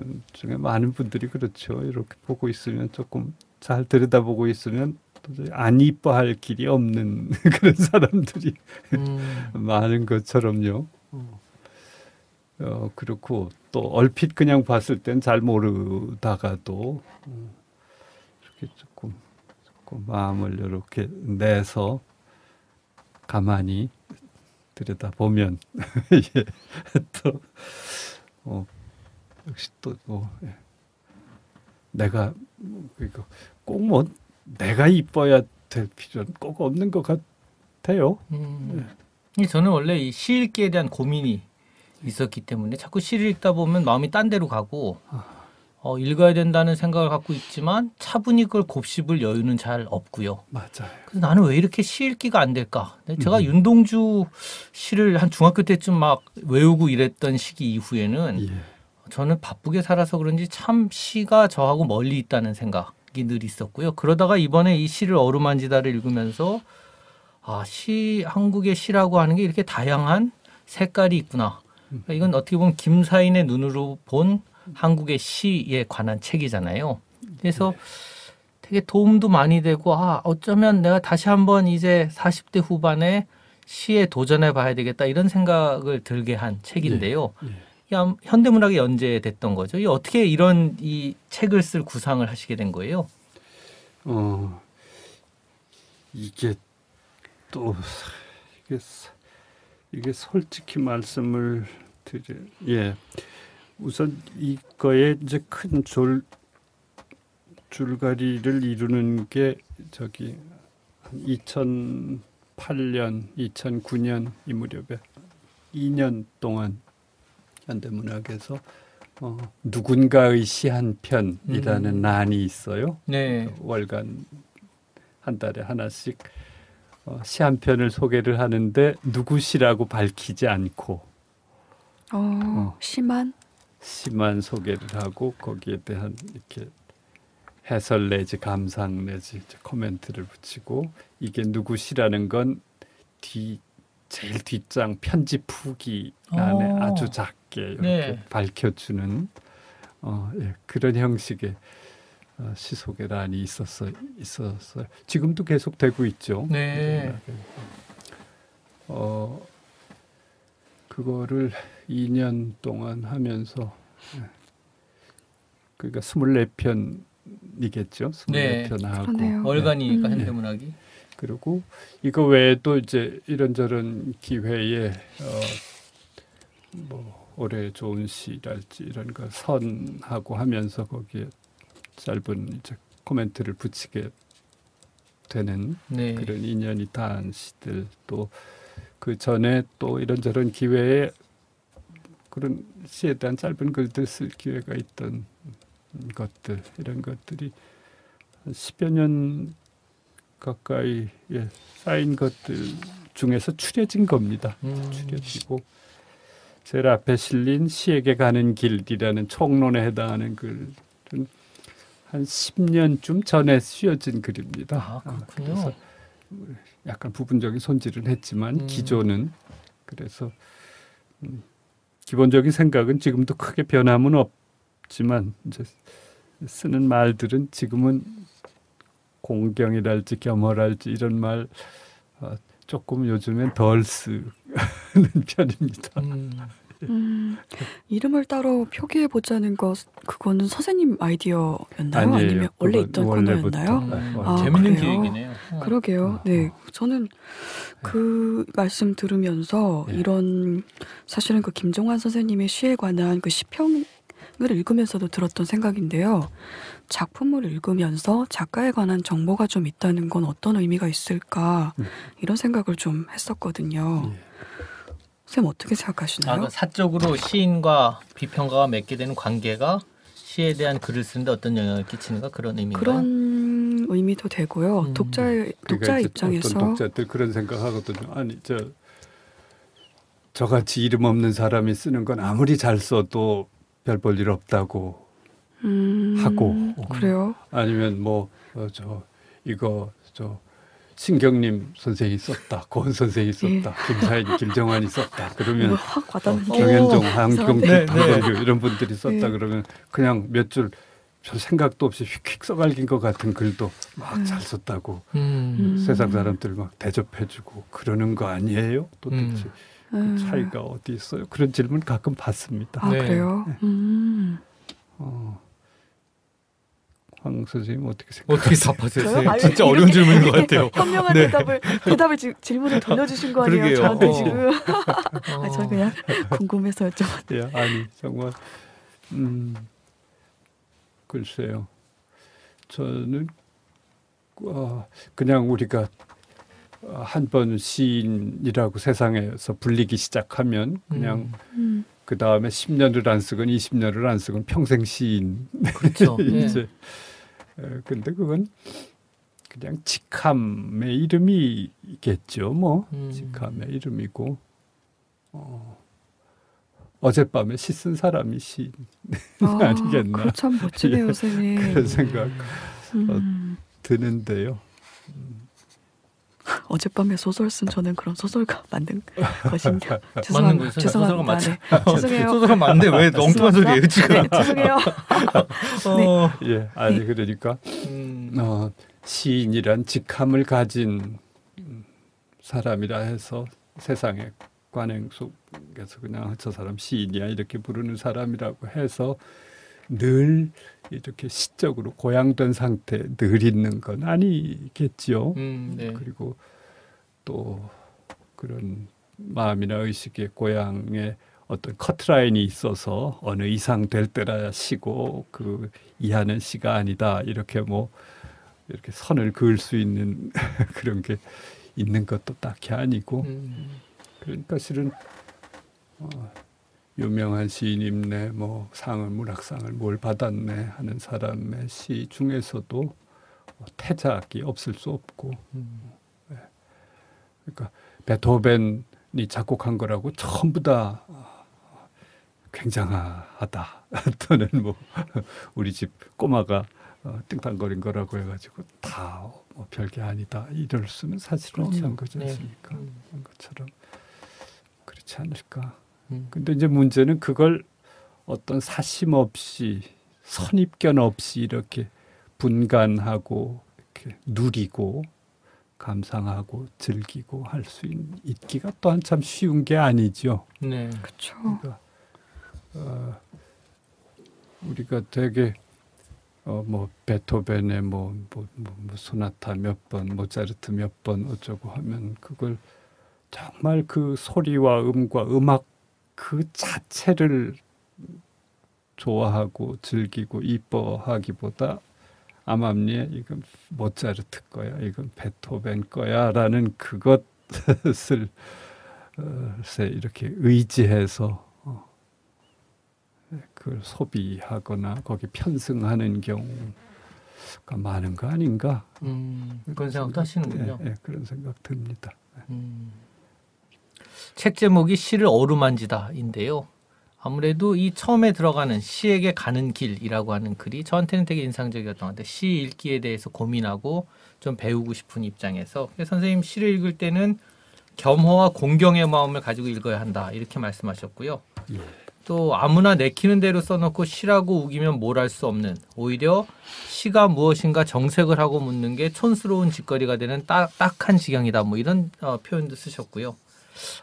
[SPEAKER 5] 음, 중에 많은 분들이 그렇죠. 이렇게 보고 있으면 조금 잘 들여다보고 있으면 안 이뻐할 길이 없는 그런 사람들이
[SPEAKER 3] 음,
[SPEAKER 5] 많은 것처럼요. 어, 그렇고 또 얼핏 그냥 봤을 땐 잘 모르다가도 음, 이렇게 조금, 조금 마음을 이렇게 내서 가만히 들여다 보면 예, 또 어, 역시 또뭐 예. 내가 뭐 이거 꼭뭐 내가 이뻐야 될 필요는 꼭 없는 것 같아요.
[SPEAKER 3] 음. 이 저는 원래 이 시 읽기에 대한 고민이 있었기 때문에 자꾸 시를 읽다 보면 마음이 딴 데로 가고 어, 읽어야 된다는 생각을 갖고 있지만 차분히 그걸 곱씹을 여유는 잘 없고요.
[SPEAKER 5] 맞아요.
[SPEAKER 3] 그래서 나는 왜 이렇게 시 읽기가 안 될까? 제가
[SPEAKER 5] 음.
[SPEAKER 3] 윤동주 시를 한 중학교 때쯤 막 외우고 이랬던 시기 이후에는
[SPEAKER 5] 예.
[SPEAKER 3] 저는 바쁘게 살아서 그런지 참 시가 저하고 멀리 있다는 생각이 늘 있었고요. 그러다가 이번에 이 시를 어루만지다를 읽으면서 아, 시, 한국의 시라고 하는 게 이렇게 다양한 색깔이 있구나. 그러니까 이건 어떻게 보면 김사인의 눈으로 본 한국의 시에 관한 책이잖아요. 그래서 되게 도움도 많이 되고, 아, 어쩌면 내가 다시 한번 이제 40대 후반에 시에 도전해 봐야 되겠다 이런 생각을 들게 한 책인데요.
[SPEAKER 5] 예.
[SPEAKER 3] 이 암- 현대문학에 연재됐던 거죠. 이 어떻게 이런 이 책을 쓸 구상을 하시게 된 거예요?
[SPEAKER 5] 어 이게 또 이게 사- 이게 솔직히 말씀을 드려 예 우선 이거에 이제 큰 줄 줄거리를 이루는 게 저기 2008년 2009년 이 무렵에 2년 동안 현대문학에서 어, 누군가의 시 한 편이라는
[SPEAKER 3] 음.
[SPEAKER 5] 난이 있어요.
[SPEAKER 3] 네.
[SPEAKER 5] 월간 한 달에 하나씩 어, 시 한 편을 소개를 하는데 누구 시라고 밝히지 않고
[SPEAKER 4] 어, 심한
[SPEAKER 5] 시만 소개를 하고 거기에 대한 이렇게 해설 내지 감상 내지 이제 코멘트를 붙이고 이게 누구 시라는 건 뒤 제일 뒷장 편집 후기 안에
[SPEAKER 3] 어.
[SPEAKER 5] 아주 작게 이렇게
[SPEAKER 3] 네.
[SPEAKER 5] 밝혀주는 어, 예, 그런 형식의 어, 시소개란이 있었어 있었어요. 지금도 계속 되고 있죠.
[SPEAKER 3] 네.
[SPEAKER 5] 어 그거를 2년 동안 하면서 예, 그러니까 24편이겠죠.
[SPEAKER 3] 네.
[SPEAKER 5] 24편 하고
[SPEAKER 4] 그러네요.
[SPEAKER 3] 월간이니까
[SPEAKER 4] 음.
[SPEAKER 3] 현대문학이.
[SPEAKER 5] 그리고 이거 외에도 이제 이런저런 기회에 어 뭐 올해 좋은 시랄지 이런 거 선하고 하면서 거기에 짧은 이제 코멘트를 붙이게 되는
[SPEAKER 3] 네.
[SPEAKER 5] 그런 인연이 닿은 시들 또 그 전에 또 이런저런 기회에 그런 시에 대한 짧은 글들 쓸 기회가 있던 것들 이런 것들이 한 10여 년 가까이 예, 쌓인 것들 중에서 추려진 겁니다.
[SPEAKER 3] 음.
[SPEAKER 5] 추려지고 제일 앞에 실린 시에게 가는 길이라는 총론에 해당하는 글은 한 10년쯤 전에 쓰여진 글입니다.
[SPEAKER 3] 아, 그렇군요.
[SPEAKER 5] 그래서 약간 부분적인 손질은 했지만
[SPEAKER 3] 음.
[SPEAKER 5] 기조는 그래서 음, 기본적인 생각은 지금도 크게 변함은 없지만 이제 쓰는 말들은 지금은 공경이랄지 겸허랄지 이런 말 어, 조금 요즘엔 덜 쓰는 편입니다.
[SPEAKER 3] 음.
[SPEAKER 4] 음, 이름을 따로 표기해 보자는 것 그거는 선생님 아이디어였나요?
[SPEAKER 5] 아니에요.
[SPEAKER 4] 아니면 원래 있던. 코너였나요?
[SPEAKER 3] 음,
[SPEAKER 5] 아,
[SPEAKER 3] 재밌는
[SPEAKER 4] 그래요?
[SPEAKER 3] 기획이네요. 어.
[SPEAKER 4] 그러게요. 네, 저는 그 말씀 들으면서
[SPEAKER 5] 네.
[SPEAKER 4] 이런 사실은 그 김종환 선생님의 시에 관한 그 시평 을 읽으면서도 들었던 생각인데요. 작품을 읽으면서 작가에 관한 정보가 좀 있다는 건 어떤 의미가 있을까
[SPEAKER 5] 음.
[SPEAKER 4] 이런 생각을 좀 했었거든요.
[SPEAKER 5] 예.
[SPEAKER 4] 선생님 어떻게
[SPEAKER 3] 아,
[SPEAKER 4] 생각하시나요?
[SPEAKER 3] 그 사적으로 시인과 비평가가 맺게 되는 관계가 시에 대한 글을 쓰는데 어떤 영향을 끼치는가 그런 의미인가요?
[SPEAKER 4] 그런 의미도 되고요.
[SPEAKER 3] 음.
[SPEAKER 4] 독자의
[SPEAKER 5] 그러니까
[SPEAKER 4] 독자
[SPEAKER 5] 이제
[SPEAKER 4] 입장에서
[SPEAKER 5] 어떤 독자들 그런 생각하거든요. 아니 저 저같이 이름 없는 사람이 쓰는 건 아무리 잘 써도 별 볼 일 없다고
[SPEAKER 4] 음,
[SPEAKER 5] 하고.
[SPEAKER 4] 그래요.
[SPEAKER 5] 아니면 뭐 저 이거 저 신경림 선생이 썼다, 고은 선생이 썼다, 김사인, 김정환이 썼다. 그러면
[SPEAKER 3] 네, 네.
[SPEAKER 5] 박원규 이런 분들이 썼다
[SPEAKER 4] 네.
[SPEAKER 5] 그러면 그냥 몇줄별 생각도 없이 휙휙 써갈긴 것 같은 글도 막 잘 썼다고
[SPEAKER 3] 음.
[SPEAKER 4] 음.
[SPEAKER 5] 세상 사람들 막 대접해주고 그러는 거 아니에요? 도대체
[SPEAKER 3] 음.
[SPEAKER 5] 그
[SPEAKER 4] 음.
[SPEAKER 5] 차이가 어디 있어요? 그런 질문 가끔 받습니다.
[SPEAKER 4] 아
[SPEAKER 3] 네.
[SPEAKER 4] 그래요. 음.
[SPEAKER 5] 어. 황 선생님 어떻게 생각하세요?
[SPEAKER 3] 어떻게 답하세요?
[SPEAKER 4] 저요?
[SPEAKER 3] 선생님?
[SPEAKER 4] 아니,
[SPEAKER 3] 진짜
[SPEAKER 4] 이렇게-
[SPEAKER 3] 어려운 질문인 것 같아요.
[SPEAKER 4] 현명한
[SPEAKER 3] 네.
[SPEAKER 4] 대답을 대답을 지, 질문을 돌려주신 거 아니에요?
[SPEAKER 3] 그러게요.
[SPEAKER 4] 저한테
[SPEAKER 3] 어.
[SPEAKER 4] 지금.
[SPEAKER 3] 어.
[SPEAKER 4] 아니, 저 그냥 궁금해서 좀.
[SPEAKER 5] 예, 아니 정말 음 글쎄요. 저는 어, 그냥 우리가 한 번 시인이라고 세상에서 불리기 시작하면 그냥
[SPEAKER 4] 음.
[SPEAKER 5] 그 다음에 10년을 안 쓰건 20년을 안 쓰건 평생 시인
[SPEAKER 3] 그렇죠. 예.
[SPEAKER 5] 이제 에, 근데 그건 그냥 직함의 이름이겠죠 뭐
[SPEAKER 3] 음.
[SPEAKER 5] 직함의 이름이고 어, 어젯밤에 시 쓴 사람이 시인
[SPEAKER 4] 아,
[SPEAKER 5] 아니겠나.
[SPEAKER 4] 참 멋지네요, 선생님.
[SPEAKER 5] 그런 생각
[SPEAKER 4] 음.
[SPEAKER 5] 드는데요
[SPEAKER 4] 어젯밤에 소설 쓴 저는 그런 소설가 만든 것인가?
[SPEAKER 3] 맞는
[SPEAKER 4] 죄송합니다.
[SPEAKER 3] 거예요.
[SPEAKER 4] 죄송합니다.
[SPEAKER 3] 소설가
[SPEAKER 4] 네. 죄송해요.
[SPEAKER 3] 소설가 맞는데 왜 엉뚱한 소리예요 지금?
[SPEAKER 4] 네, 죄송해요.
[SPEAKER 3] 어.
[SPEAKER 5] 예 아니 그러니까
[SPEAKER 3] 음.
[SPEAKER 5] 어, 시인이란 직함을 가진 음, 사람이라 해서 세상의 관행 속에서 그냥 저 사람 시인이야 이렇게 부르는 사람이라고 해서 늘 이렇게 시적으로 고양된 상태 늘 있는 건 아니겠지요.
[SPEAKER 3] 음, 네.
[SPEAKER 5] 그리고 또 그런 마음이나 의식의 고향에 어떤 커트라인이 있어서 어느 이상 될 때라야 시고 그 이하는 시가 아니다 이렇게 뭐 이렇게 선을 그을 수 있는 그런 게 있는 것도 딱히 아니고
[SPEAKER 3] 음.
[SPEAKER 5] 그러니까 실은 어, 유명한 시인 임네 뭐 상을 문학상을 뭘 받았네 하는 사람의 시 중에서도 어, 태작이 없을 수 없고
[SPEAKER 3] 음.
[SPEAKER 5] 그러니까 베토벤이 작곡한 거라고 전부 다 어, 굉장하다 또는 뭐 우리 집 꼬마가 어, 띵땅거린 거라고 해가지고 다 뭐 별게 아니다 이럴 수는 사실은
[SPEAKER 3] 그렇죠.
[SPEAKER 5] 없는 거지
[SPEAKER 3] 네.
[SPEAKER 5] 않습니까?
[SPEAKER 3] 음.
[SPEAKER 5] 그런 것처럼 그렇지 않을까.
[SPEAKER 3] 음.
[SPEAKER 5] 근데 이제 문제는 그걸 어떤 사심 없이 선입견 없이 이렇게 분간하고 이렇게 누리고 감상하고 즐기고 할 수 있기가 또한 참 쉬운 게 아니죠.
[SPEAKER 3] 네.
[SPEAKER 4] 그렇죠.
[SPEAKER 5] 그러니까 어, 우리가 되게 어 뭐 베토벤의 뭐, 뭐, 뭐, 뭐 소나타 몇 번, 모차르트 몇 번 어쩌고 하면 그걸 정말 그 소리와 음과 음악 그 자체를 좋아하고 즐기고 이뻐하기보다 암암리에 이건 모차르트 거야, 이건 베토벤 거야라는 그것을 어, 세 이렇게 의지해서 어, 그걸 소비하거나 거기 편승하는 경우가 많은 거 아닌가?
[SPEAKER 3] 음, 그런 생각도 하시는군요.
[SPEAKER 5] 예, 예, 그런 생각 듭니다.
[SPEAKER 3] 음. 책 제목이 시를 어루만지다인데요. 아무래도 이 처음에 들어가는 시에게 가는 길이라고 하는 글이 저한테는 되게 인상적이었던 것 같아요. 시 읽기에 대해서 고민하고 좀 배우고 싶은 입장에서 선생님 시를 읽을 때는 겸허와 공경의 마음을 가지고 읽어야 한다 이렇게 말씀하셨고요.
[SPEAKER 5] 예.
[SPEAKER 3] 또 아무나 내키는 대로 써놓고 시라고 우기면 뭘 할 수 없는 오히려 시가 무엇인가 정색을 하고 묻는 게 촌스러운 짓거리가 되는 딱, 딱한 지경이다 뭐 이런 어, 표현도 쓰셨고요.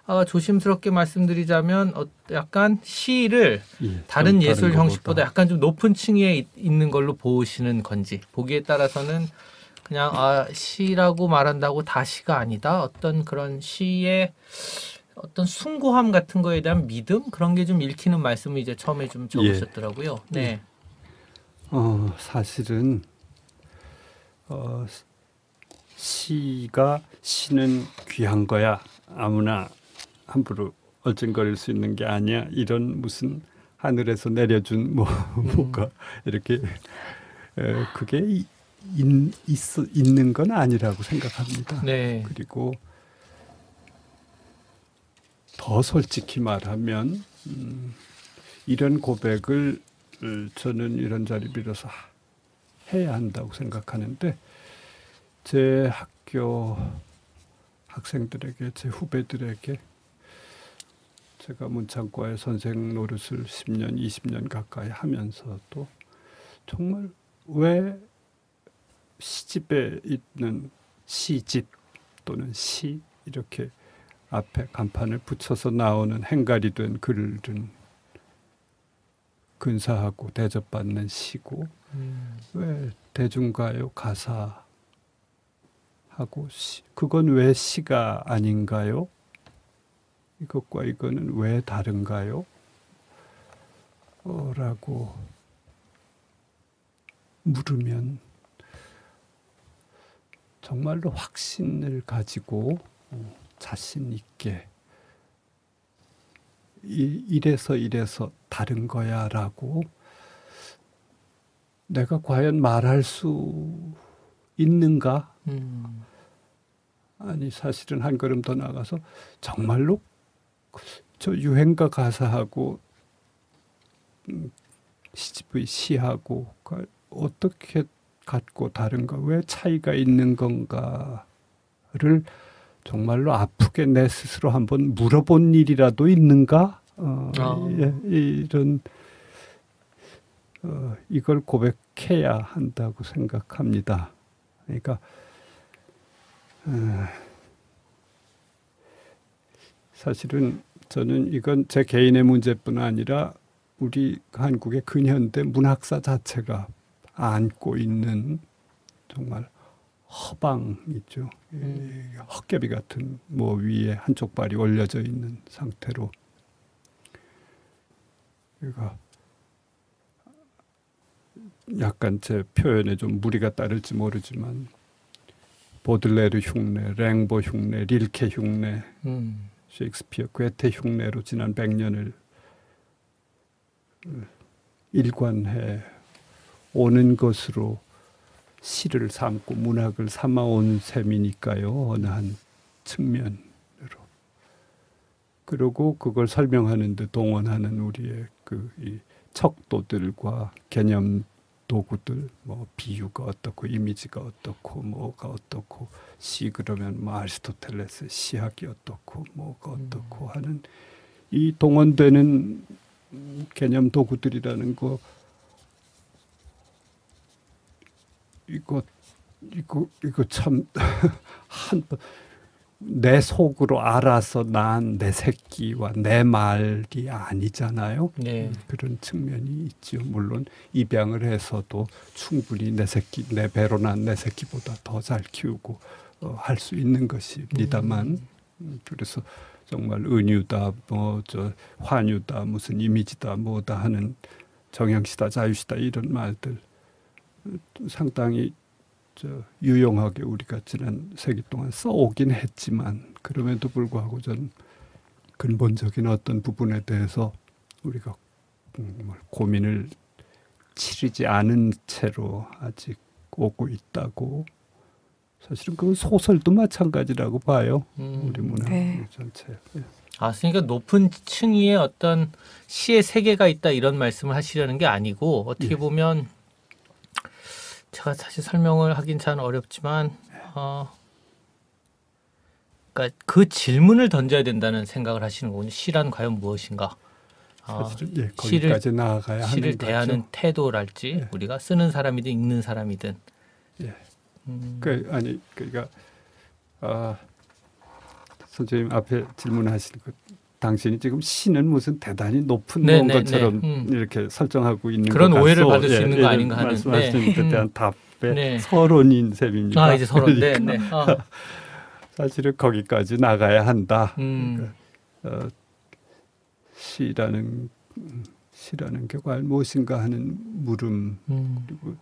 [SPEAKER 3] 아, 조심스럽게 말씀드리자면 어, 약간 시를
[SPEAKER 5] 예,
[SPEAKER 3] 다른
[SPEAKER 5] 좀
[SPEAKER 3] 예술
[SPEAKER 5] 것보다.
[SPEAKER 3] 형식보다 약간 좀 높은 층에 있- 있는 걸로 보시는 건지 보기에 따라서는 그냥 아 시라고 말한다고 다 시가 아니다 어떤 그런 시의 어떤 숭고함 같은 거에 대한 믿음 그런 게 좀 읽히는 말씀을 이제 처음에 좀 적으셨더라고요. 네.
[SPEAKER 5] 어, 사실은 어, 시가 시는 귀한 거야. 아무나 함부로 얼쩡거릴 수 있는 게 아니야. 이런 무슨 하늘에서 내려준 뭐 뭐가 이렇게 에, 그게 이- 있, 있, 있는 건 아니라고 생각합니다.
[SPEAKER 3] 네.
[SPEAKER 5] 그리고 더 솔직히 말하면 음, 이런 고백을 을 저는 이런 자리 빌어서 하- 해야 한다고 생각하는데 제 학교 학생들에게 제 후배들에게 제가 문창과의 선생 노릇을 10년, 20년 가까이 하면서도 정말 왜 시집에 있는 시집 또는 시 이렇게 앞에 간판을 붙여서 나오는 행갈이 된 글은 근사하고 대접받는 시고
[SPEAKER 3] 음,
[SPEAKER 5] 왜 대중가요 가사 하고 시, 그건 왜 시가 아닌가요? 이것과 이거는 왜 다른가요? 어, 라고 물으면 정말로 확신을 가지고 어, 자신 있게 이, 이래서 이래서 다른 거야 라고 내가 과연 말할 수 있는가?
[SPEAKER 3] 음,
[SPEAKER 5] 아니 사실은 한 걸음 더 나가서 정말로 저 유행가 가사하고 음, 시집의 시하고 가- 어떻게 같고 다른가 왜 차이가 있는 건가를 정말로 아프게 내 스스로 한번 물어본 일이라도 있는가 어,
[SPEAKER 3] 아.
[SPEAKER 5] 예, 이런 어, 이걸 고백해야 한다고 생각합니다. 그러니까 어, 사실은 저는 이건 제 개인의 문제뿐 아니라 우리 한국의 근현대 문학사 자체가 안고 있는 정말 허방이죠.
[SPEAKER 3] 음.
[SPEAKER 5] 이 헛개비 같은 뭐 위에 한쪽 발이 올려져 있는 상태로 그러니까 약간 제 표현에 좀 무리가 따를지 모르지만 보들레르 흉내, 랭보 흉내, 릴케 흉내,
[SPEAKER 3] 음,
[SPEAKER 5] 셰익스피어, 괴테 흉내로 지난 100년을 일관해 오는 것으로 시를 삼고 문학을 삼아온 셈이니까요. 어느 한 측면으로. 그리고 그걸 설명하는 데 동원하는 우리의 그이 척도들과 개념 도구들, 뭐 비유가 어떻고 이미지가 어떻고 뭐가 어떻고 시 그러면 뭐 아리스토텔레스 시학이 어떻고 뭐가 어떻고 하는 이 동원되는 개념 도구들이라는 거 이거 이거 이거 참 한 내 속으로 알아서 난 내 새끼와 내 말이 아니잖아요.
[SPEAKER 3] 네.
[SPEAKER 5] 그런 측면이 있죠. 물론 입양을 해서도 충분히 내 새끼, 내 배로 난 내 새끼보다 더 잘 키우고 어, 할 수 있는 것입니다만 음, 그래서 정말 은유다, 뭐 저 환유다, 무슨 이미지다, 뭐다 하는 정형시다, 자유시다 이런 말들 상당히 저 유용하게 우리가 지난 세기 동안 써오긴 했지만 그럼에도 불구하고 저는 근본적인 어떤 부분에 대해서 우리가 음, 뭘 고민을 치르지 않은 채로 아직 오고 있다고 사실은 그건 소설도 마찬가지라고 봐요.
[SPEAKER 3] 음.
[SPEAKER 5] 우리 문화
[SPEAKER 4] 네.
[SPEAKER 5] 전체. 예.
[SPEAKER 3] 아, 그러니까 높은 층위의 어떤 시의 세계가 있다 이런 말씀을 하시려는 게 아니고 어떻게
[SPEAKER 5] 예.
[SPEAKER 3] 보면 제가 사실 설명을 하긴 참 어렵지만 어, 그러니까 그 질문을 던져야 된다는 생각을 하시는 거군요. 시란 과연 무엇인가? 아,
[SPEAKER 5] 사실은 예,
[SPEAKER 3] 시를-
[SPEAKER 5] 나아가야
[SPEAKER 3] 시를
[SPEAKER 5] 하는
[SPEAKER 3] 대하는
[SPEAKER 5] 거죠.
[SPEAKER 3] 태도랄지
[SPEAKER 5] 예.
[SPEAKER 3] 우리가 쓰는 사람이든 읽는 사람이든
[SPEAKER 5] 예.
[SPEAKER 3] 음,
[SPEAKER 5] 그 아니 그러니까 아 선생님 앞에 질문하신 그 당신이 지금 시는 무슨 대단히 높은
[SPEAKER 3] 네,
[SPEAKER 5] 건
[SPEAKER 3] 네,
[SPEAKER 5] 것처럼
[SPEAKER 3] 네. 음.
[SPEAKER 5] 이렇게 설정하고 있는
[SPEAKER 3] 그런
[SPEAKER 5] 것
[SPEAKER 3] 오해를
[SPEAKER 5] 같소.
[SPEAKER 3] 받을 수 있는 거 아닌가 하는,
[SPEAKER 5] 말씀하시는 데
[SPEAKER 3] 네.
[SPEAKER 5] 대한 답에
[SPEAKER 3] 네.
[SPEAKER 5] 서론인 셈입니다.
[SPEAKER 3] 아 이제 네,
[SPEAKER 5] 그러니까
[SPEAKER 3] 네. 아,
[SPEAKER 5] 사실은 거기까지 나가야 한다.
[SPEAKER 3] 음,
[SPEAKER 5] 어, 시라는 시라는 게 과연 무엇인가 하는 물음
[SPEAKER 3] 음,
[SPEAKER 5] 그리고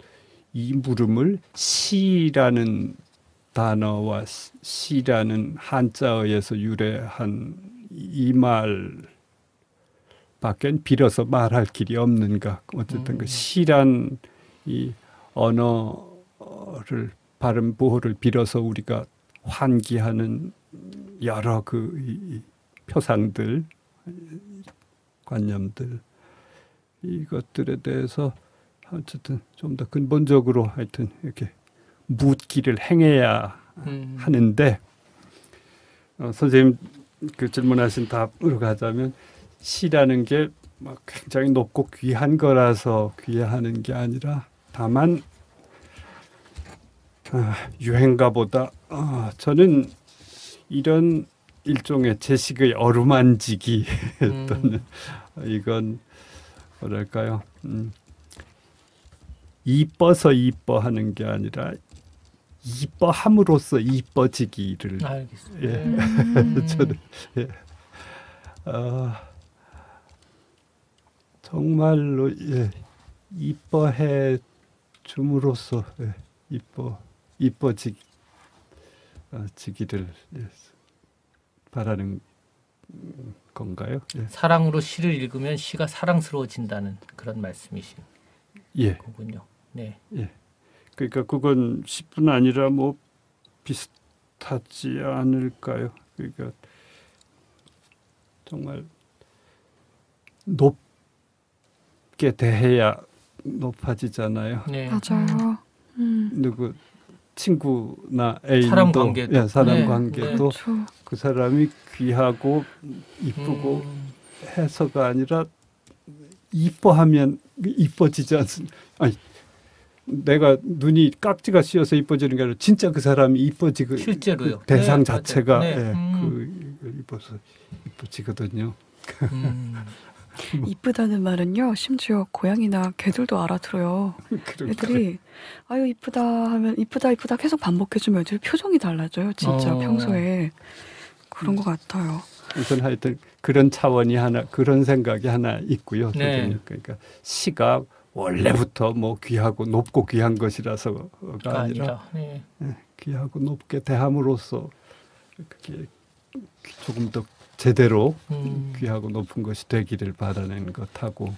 [SPEAKER 5] 이 물음을 시라는 단어와 시- 시라는 한자어에서 유래한 이 말 밖엔 빌어서 말할 길이 없는가 어쨌든
[SPEAKER 3] 음.
[SPEAKER 5] 그 시란 이 언어를 발음 보호를 빌어서 우리가 환기하는 여러 그 이 표상들 관념들 이것들에 대해서 어쨌든 좀 더 근본적으로 하여튼 이렇게 묻기를 행해야
[SPEAKER 3] 음.
[SPEAKER 5] 하는데 어, 선생님 그 질문하신 답으로 가자면 시라는 게 막 굉장히 높고 귀한 거라서 귀하는 게 아니라 다만 아, 유행가보다 아, 저는 이런 일종의 제식의 어루만지기
[SPEAKER 3] 음.
[SPEAKER 5] 또는 이건 뭐랄까요? 음, 이뻐서 이뻐하는 게 아니라 이뻐함으로써 이뻐지기를
[SPEAKER 3] 알겠습니다.
[SPEAKER 5] 예.
[SPEAKER 4] 음.
[SPEAKER 5] 저는 예. 어, 정말로 예, 이뻐해 줌으로써 예, 이뻐 이뻐지 어, 지기를 예, 바라는 음, 건가요? 예.
[SPEAKER 3] 사랑으로 시를 읽으면 시가 사랑스러워진다는 그런 말씀이신
[SPEAKER 5] 예.
[SPEAKER 3] 거군요. 네.
[SPEAKER 5] 그러니까 그건 10분 아니라 뭐 비슷하지 않을까요? 그러니까 정말 높게 대해야 높아지잖아요.
[SPEAKER 3] 네.
[SPEAKER 4] 맞아요. 음.
[SPEAKER 5] 누구 친구나 애인도
[SPEAKER 3] 사람 관계도.
[SPEAKER 5] 예, 사람
[SPEAKER 3] 네,
[SPEAKER 5] 관계도
[SPEAKER 4] 그렇죠.
[SPEAKER 5] 그 사람이 귀하고 이쁘고
[SPEAKER 3] 음,
[SPEAKER 5] 해서가 아니라 이뻐하면 이뻐지지 않습니까? 아니 내가 눈이 깍지가 씌어서 이뻐지는 게 아니라 진짜 그 사람이 이뻐지고
[SPEAKER 3] 실제로요.
[SPEAKER 5] 그 대상
[SPEAKER 3] 네,
[SPEAKER 5] 자체가
[SPEAKER 3] 맞아요. 네.
[SPEAKER 5] 예,
[SPEAKER 3] 음.
[SPEAKER 5] 그 입어서 이뻐지거든요.
[SPEAKER 3] 음.
[SPEAKER 4] 이쁘다는 말은요. 심지어 고양이나 개들도 알아들어요.
[SPEAKER 5] 그러니까
[SPEAKER 4] 애들이 아유 이쁘다 하면 이쁘다 이쁘다 계속 반복해주면 애들 표정이 달라져요. 진짜
[SPEAKER 3] 어.
[SPEAKER 4] 평소에 그런 것 같아요.
[SPEAKER 5] 우선 하여튼 그런 차원이 하나 그런 생각이 하나 있고요.
[SPEAKER 3] 네.
[SPEAKER 5] 그러니까 시가 원래부터 뭐 귀하고 높고 귀한 것이라서가 아니라
[SPEAKER 3] 아니라. 네.
[SPEAKER 5] 예, 귀하고 높게 대함으로써 그게 조금 더 제대로
[SPEAKER 3] 음.
[SPEAKER 5] 귀하고 높은 것이 되기를 바라는 것하고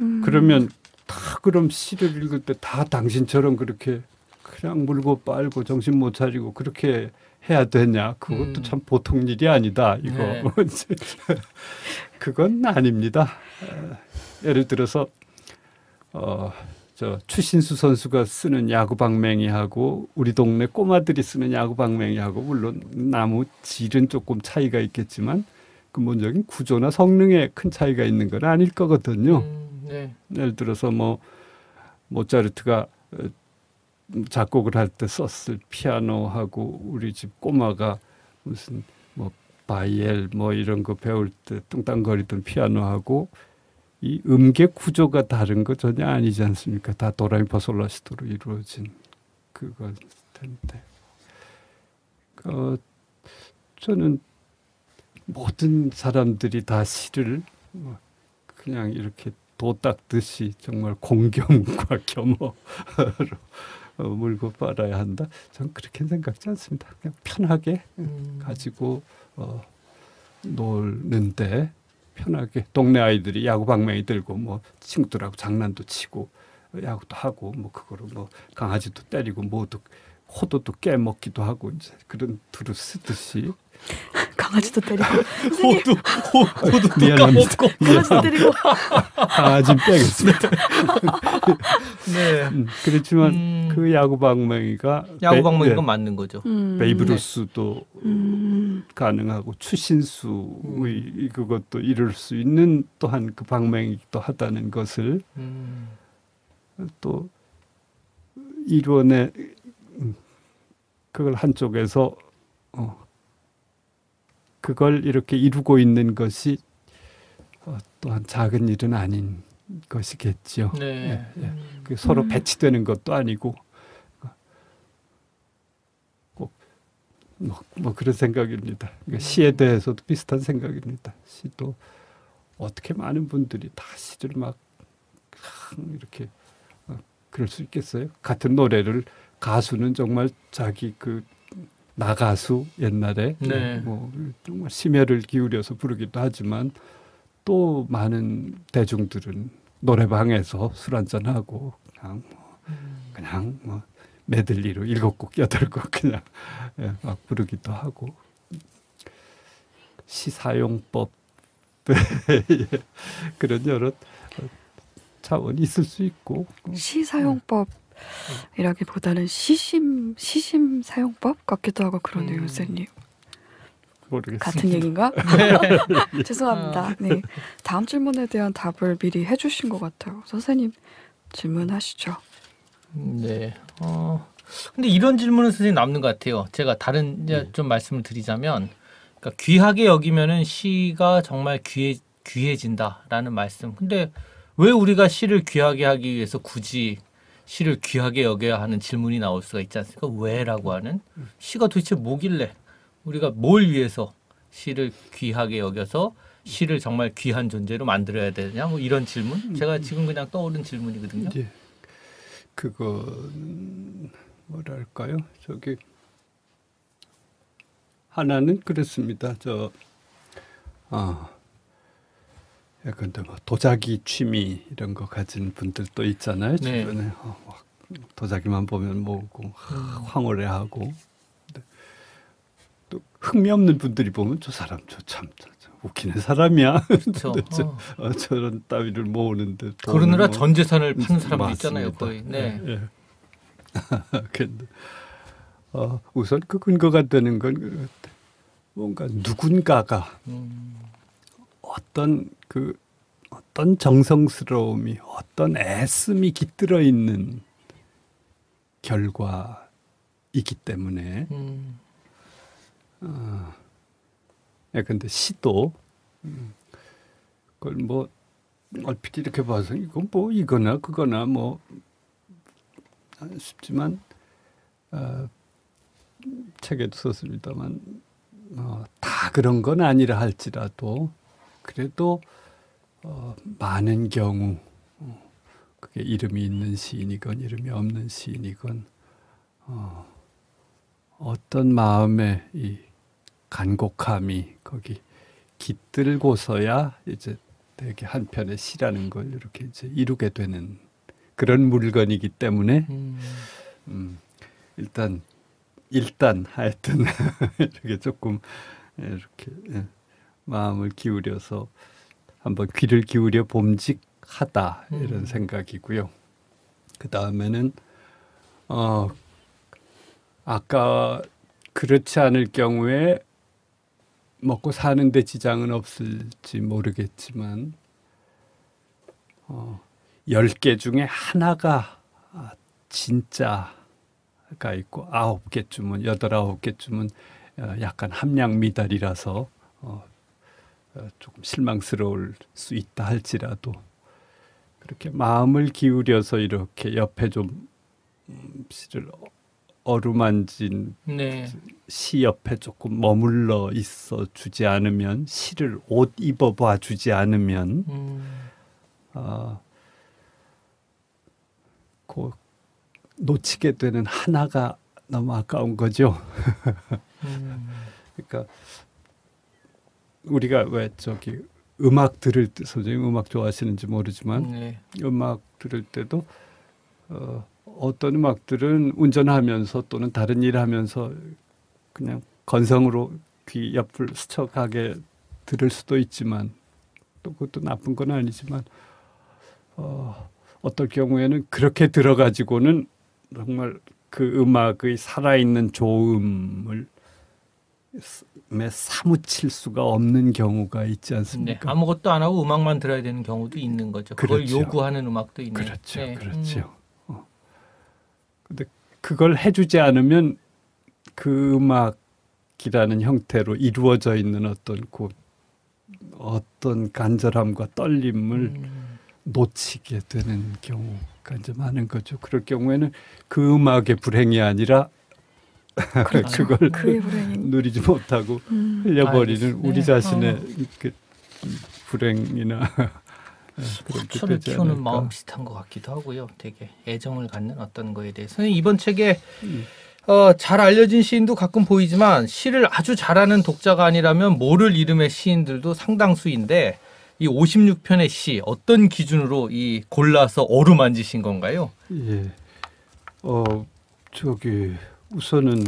[SPEAKER 4] 음.
[SPEAKER 5] 그러면 다 그럼 시를 읽을 때 다 당신처럼 그렇게 그냥 물고 빨고 정신 못 차리고 그렇게 해야 되냐 그것도
[SPEAKER 3] 음.
[SPEAKER 5] 참 보통 일이 아니다 이거
[SPEAKER 3] 네.
[SPEAKER 5] 그건 아닙니다 에, 예를 들어서 어 저 추신수 선수가 쓰는 야구 방맹이하고 우리 동네 꼬마들이 쓰는 야구 방맹이하고 물론 나무 질은 조금 차이가 있겠지만 근본적인 구조나 성능에 큰 차이가 있는 건 아닐 거거든요.
[SPEAKER 3] 음, 네.
[SPEAKER 5] 예를 들어서 뭐 모차르트가 어, 작곡을 할 때 썼을 피아노하고 우리 집 꼬마가 무슨 뭐 바이엘 뭐 이런 거 배울 때 뚱땅거리던 피아노하고 이 음계 구조가 다른 거 전혀 아니지 않습니까? 다 도라미파솔라시도로 이루어진 그걸 텐데. 어, 저는 모든 사람들이 다 시를 뭐 그냥 이렇게 도 닦듯이 정말 공경과 겸허로 어, 물고 빨아야 한다. 전 그렇게 생각지 않습니다. 그냥 편하게
[SPEAKER 3] 음.
[SPEAKER 5] 가지고 어, 놀는데 편하게 동네 아이들이 야구 방망이 들고 뭐 친구들하고 장난도 치고 야구도 하고 뭐 그거로 뭐 강아지도 때리고 뭐도 호도도 깨먹기도 하고 이제 그런 두루 쓰듯이
[SPEAKER 4] 강아지도 때리고 선생님
[SPEAKER 3] 호두 호, 호두
[SPEAKER 5] 미안합니다.
[SPEAKER 4] 강아지도 때리고
[SPEAKER 5] 강아지 빼겠습니다.
[SPEAKER 3] 네.
[SPEAKER 5] 음, 그렇지만
[SPEAKER 3] 음.
[SPEAKER 5] 그 야구 방망이가
[SPEAKER 3] 야구 방망이
[SPEAKER 5] 베-
[SPEAKER 3] 건 맞는 거죠.
[SPEAKER 4] 음.
[SPEAKER 5] 베이브루스도
[SPEAKER 4] 음.
[SPEAKER 5] 가능하고 추신수의 그것도 이룰 수 있는 또한 그 방맹이기도 하다는 것을
[SPEAKER 3] 음.
[SPEAKER 5] 또 이론에 음, 그걸 한쪽에서 어, 그걸 이렇게 이루고 있는 것이 어, 또한 작은 일은 아닌 것이겠죠.
[SPEAKER 3] 네.
[SPEAKER 5] 예, 예.
[SPEAKER 3] 음.
[SPEAKER 5] 그 서로
[SPEAKER 4] 음.
[SPEAKER 5] 배치되는 것도 아니고 뭐, 뭐 그런 생각입니다. 그러니까 시에 대해서도 비슷한 생각입니다. 시도 어떻게 많은 분들이 다 시를 막 이렇게 어, 그럴 수 있겠어요? 같은 노래를 가수는 정말 자기 그 나가수 옛날에
[SPEAKER 3] 네.
[SPEAKER 5] 뭐 정말 심혈을 기울여서 부르기도 하지만 또 많은 대중들은 노래방에서 술 한잔 하고 그냥 뭐 그냥 뭐 메들리로 일곱 곡 여덟 곡 그냥 예, 막 부르기도 하고 시사용법 예, 그런 여러 차원이 있을 수 있고
[SPEAKER 4] 시사용법이라기보다는 시심 시심 사용법 같기도 하고 그러네요,
[SPEAKER 3] 음.
[SPEAKER 4] 선생님.
[SPEAKER 5] 모르겠습니다.
[SPEAKER 4] 같은 얘기인가? 죄송합니다. 네. 다음 질문에 대한 답을 미리 해주신 것 같아요. 선생님 질문하시죠.
[SPEAKER 3] 네. 어. 근데 이런 질문은 선생님 남는 것 같아요. 제가 다른 이제
[SPEAKER 5] 네.
[SPEAKER 3] 좀 말씀을 드리자면, 그러니까 귀하게 여기면은 시가 정말 귀해 귀해진다라는 말씀. 근데 왜 우리가 시를 귀하게 하기 위해서 굳이 시를 귀하게 여겨야 하는 질문이 나올 수가 있지 않습니까? 왜라고 하는 시가 도대체 뭐길래 우리가 뭘 위해서 시를 귀하게 여겨서 시를 정말 귀한 존재로 만들어야 되냐? 뭐 이런 질문. 제가 지금 그냥 떠오른 질문이거든요.
[SPEAKER 5] 이제 그거 뭐랄까요? 저기 하나는 그렇습니다. 저 아. 근데 뭐 도자기 취미 이런 거 가진 분들도 있잖아요.
[SPEAKER 3] 네.
[SPEAKER 5] 주변에 어, 막 도자기만 보면 뭐고 황홀해하고 근데 또 흥미 없는 분들이 보면 저 사람 저참 웃기는 사람이야.
[SPEAKER 3] 그렇죠.
[SPEAKER 5] 저-
[SPEAKER 3] 어.
[SPEAKER 5] 어, 저런 따위를 모으는데
[SPEAKER 3] 그러느라
[SPEAKER 5] 뭐-
[SPEAKER 3] 전 재산을 파는 사람도
[SPEAKER 5] 맞습니다.
[SPEAKER 3] 있잖아요, 거의. 네.
[SPEAKER 5] 예, 예. 근데 어, 우선 그 근거가 되는 건 그- 뭔가 누군가가
[SPEAKER 3] 음,
[SPEAKER 5] 어떤 그 어떤 정성스러움이 어떤 애씀이 깃들어 있는 결과이기 때문에
[SPEAKER 3] 음,
[SPEAKER 5] 예, 근데 시도. 음, 그걸 뭐 얼핏 이렇게 봐서 이건 뭐 이거나 그거나 뭐 아, 싶지만 어, 책에도 썼습니다만 어, 다 그런 건 아니라 할지라도 그래도 어, 많은 경우 어, 그게 이름이 있는 시인이건 이름이 없는 시인이건 어, 어떤 마음의 이 간곡함이 거기 깃들고서야 이제 되게 한 편의 시라는 걸 이렇게 이제 이루게 되는 그런 물건이기 때문에
[SPEAKER 3] 음,
[SPEAKER 5] 음, 일단 일단 하여튼 이렇게 조금 이렇게 예, 마음을 기울여서 한번 귀를 기울여 봄직하다 이런
[SPEAKER 3] 음.
[SPEAKER 5] 생각이고요. 그 다음에는 어 아까 그렇지 않을 경우에 먹고 사는데 지장은 없을지 모르겠지만 어, 10개 중에 하나가 아, 진짜가 있고 아홉 개쯤은 여덟 아홉 개쯤은 어, 약간 함량 미달이라서 어, 어, 조금 실망스러울 수 있다 할지라도 그렇게 마음을 기울여서 이렇게 옆에 좀 음, 시를 어- 어루만진
[SPEAKER 3] 네.
[SPEAKER 5] 시 옆에 조금 머물러 있어 주지 않으면 시를 옷 입어 봐 주지 않으면
[SPEAKER 3] 음,
[SPEAKER 5] 아, 그 놓치게 되는 하나가 너무 아까운 거죠.
[SPEAKER 3] 음,
[SPEAKER 5] 그러니까 우리가 왜 저기 음악 들을 때 선생님 음악 좋아하시는지 모르지만
[SPEAKER 3] 네.
[SPEAKER 5] 음악 들을 때도 어, 어떤 음악들은 운전하면서 또는 다른 일 하면서 그냥 건성으로 귀 옆을 스쳐가게 들을 수도 있지만 또 그것도 나쁜 건 아니지만 어, 어떨 경우에는 그렇게 들어가지고는 정말 그 음악의 살아있는 좋음을 에 사무칠 수가 없는 경우가 있지
[SPEAKER 3] 네.
[SPEAKER 5] 않습니까?
[SPEAKER 3] 아무것도 안 하고 음악만 들어야 되는 경우도 있는 거죠. 그걸
[SPEAKER 5] 그렇죠.
[SPEAKER 3] 요구하는 음악도 있네요.
[SPEAKER 5] 그렇죠,
[SPEAKER 3] 네.
[SPEAKER 5] 그렇죠. 어. 근데 그걸 해주지 않으면 그 음악이라는 형태로 이루어져 있는 어떤 그 어떤 간절함과 떨림을
[SPEAKER 3] 음,
[SPEAKER 5] 놓치게 되는 경우가 이제 많은 거죠. 그럴 경우에는 그 음악의 불행이 아니라
[SPEAKER 4] 그렇죠.
[SPEAKER 5] 그걸. 누리지 못하고
[SPEAKER 4] 음,
[SPEAKER 5] 흘려버리는
[SPEAKER 3] 알겠습니다.
[SPEAKER 5] 우리 자신의
[SPEAKER 3] 어.
[SPEAKER 5] 그 불행이나
[SPEAKER 3] 화초를
[SPEAKER 5] 되지
[SPEAKER 3] 키우는
[SPEAKER 5] 않을까.
[SPEAKER 3] 마음 비슷한 것 같기도 하고요. 되게 애정을 갖는 어떤 거에 대해서. 선생님 이번 책에
[SPEAKER 5] 음.
[SPEAKER 3] 어, 잘 알려진 시인도 가끔 보이지만 시를 아주 잘하는 독자가 아니라면 모를 이름의 시인들도 상당수인데 이 56편의 시 어떤 기준으로 이 골라서 어루만지신 건가요?
[SPEAKER 5] 예. 어, 저기 우선은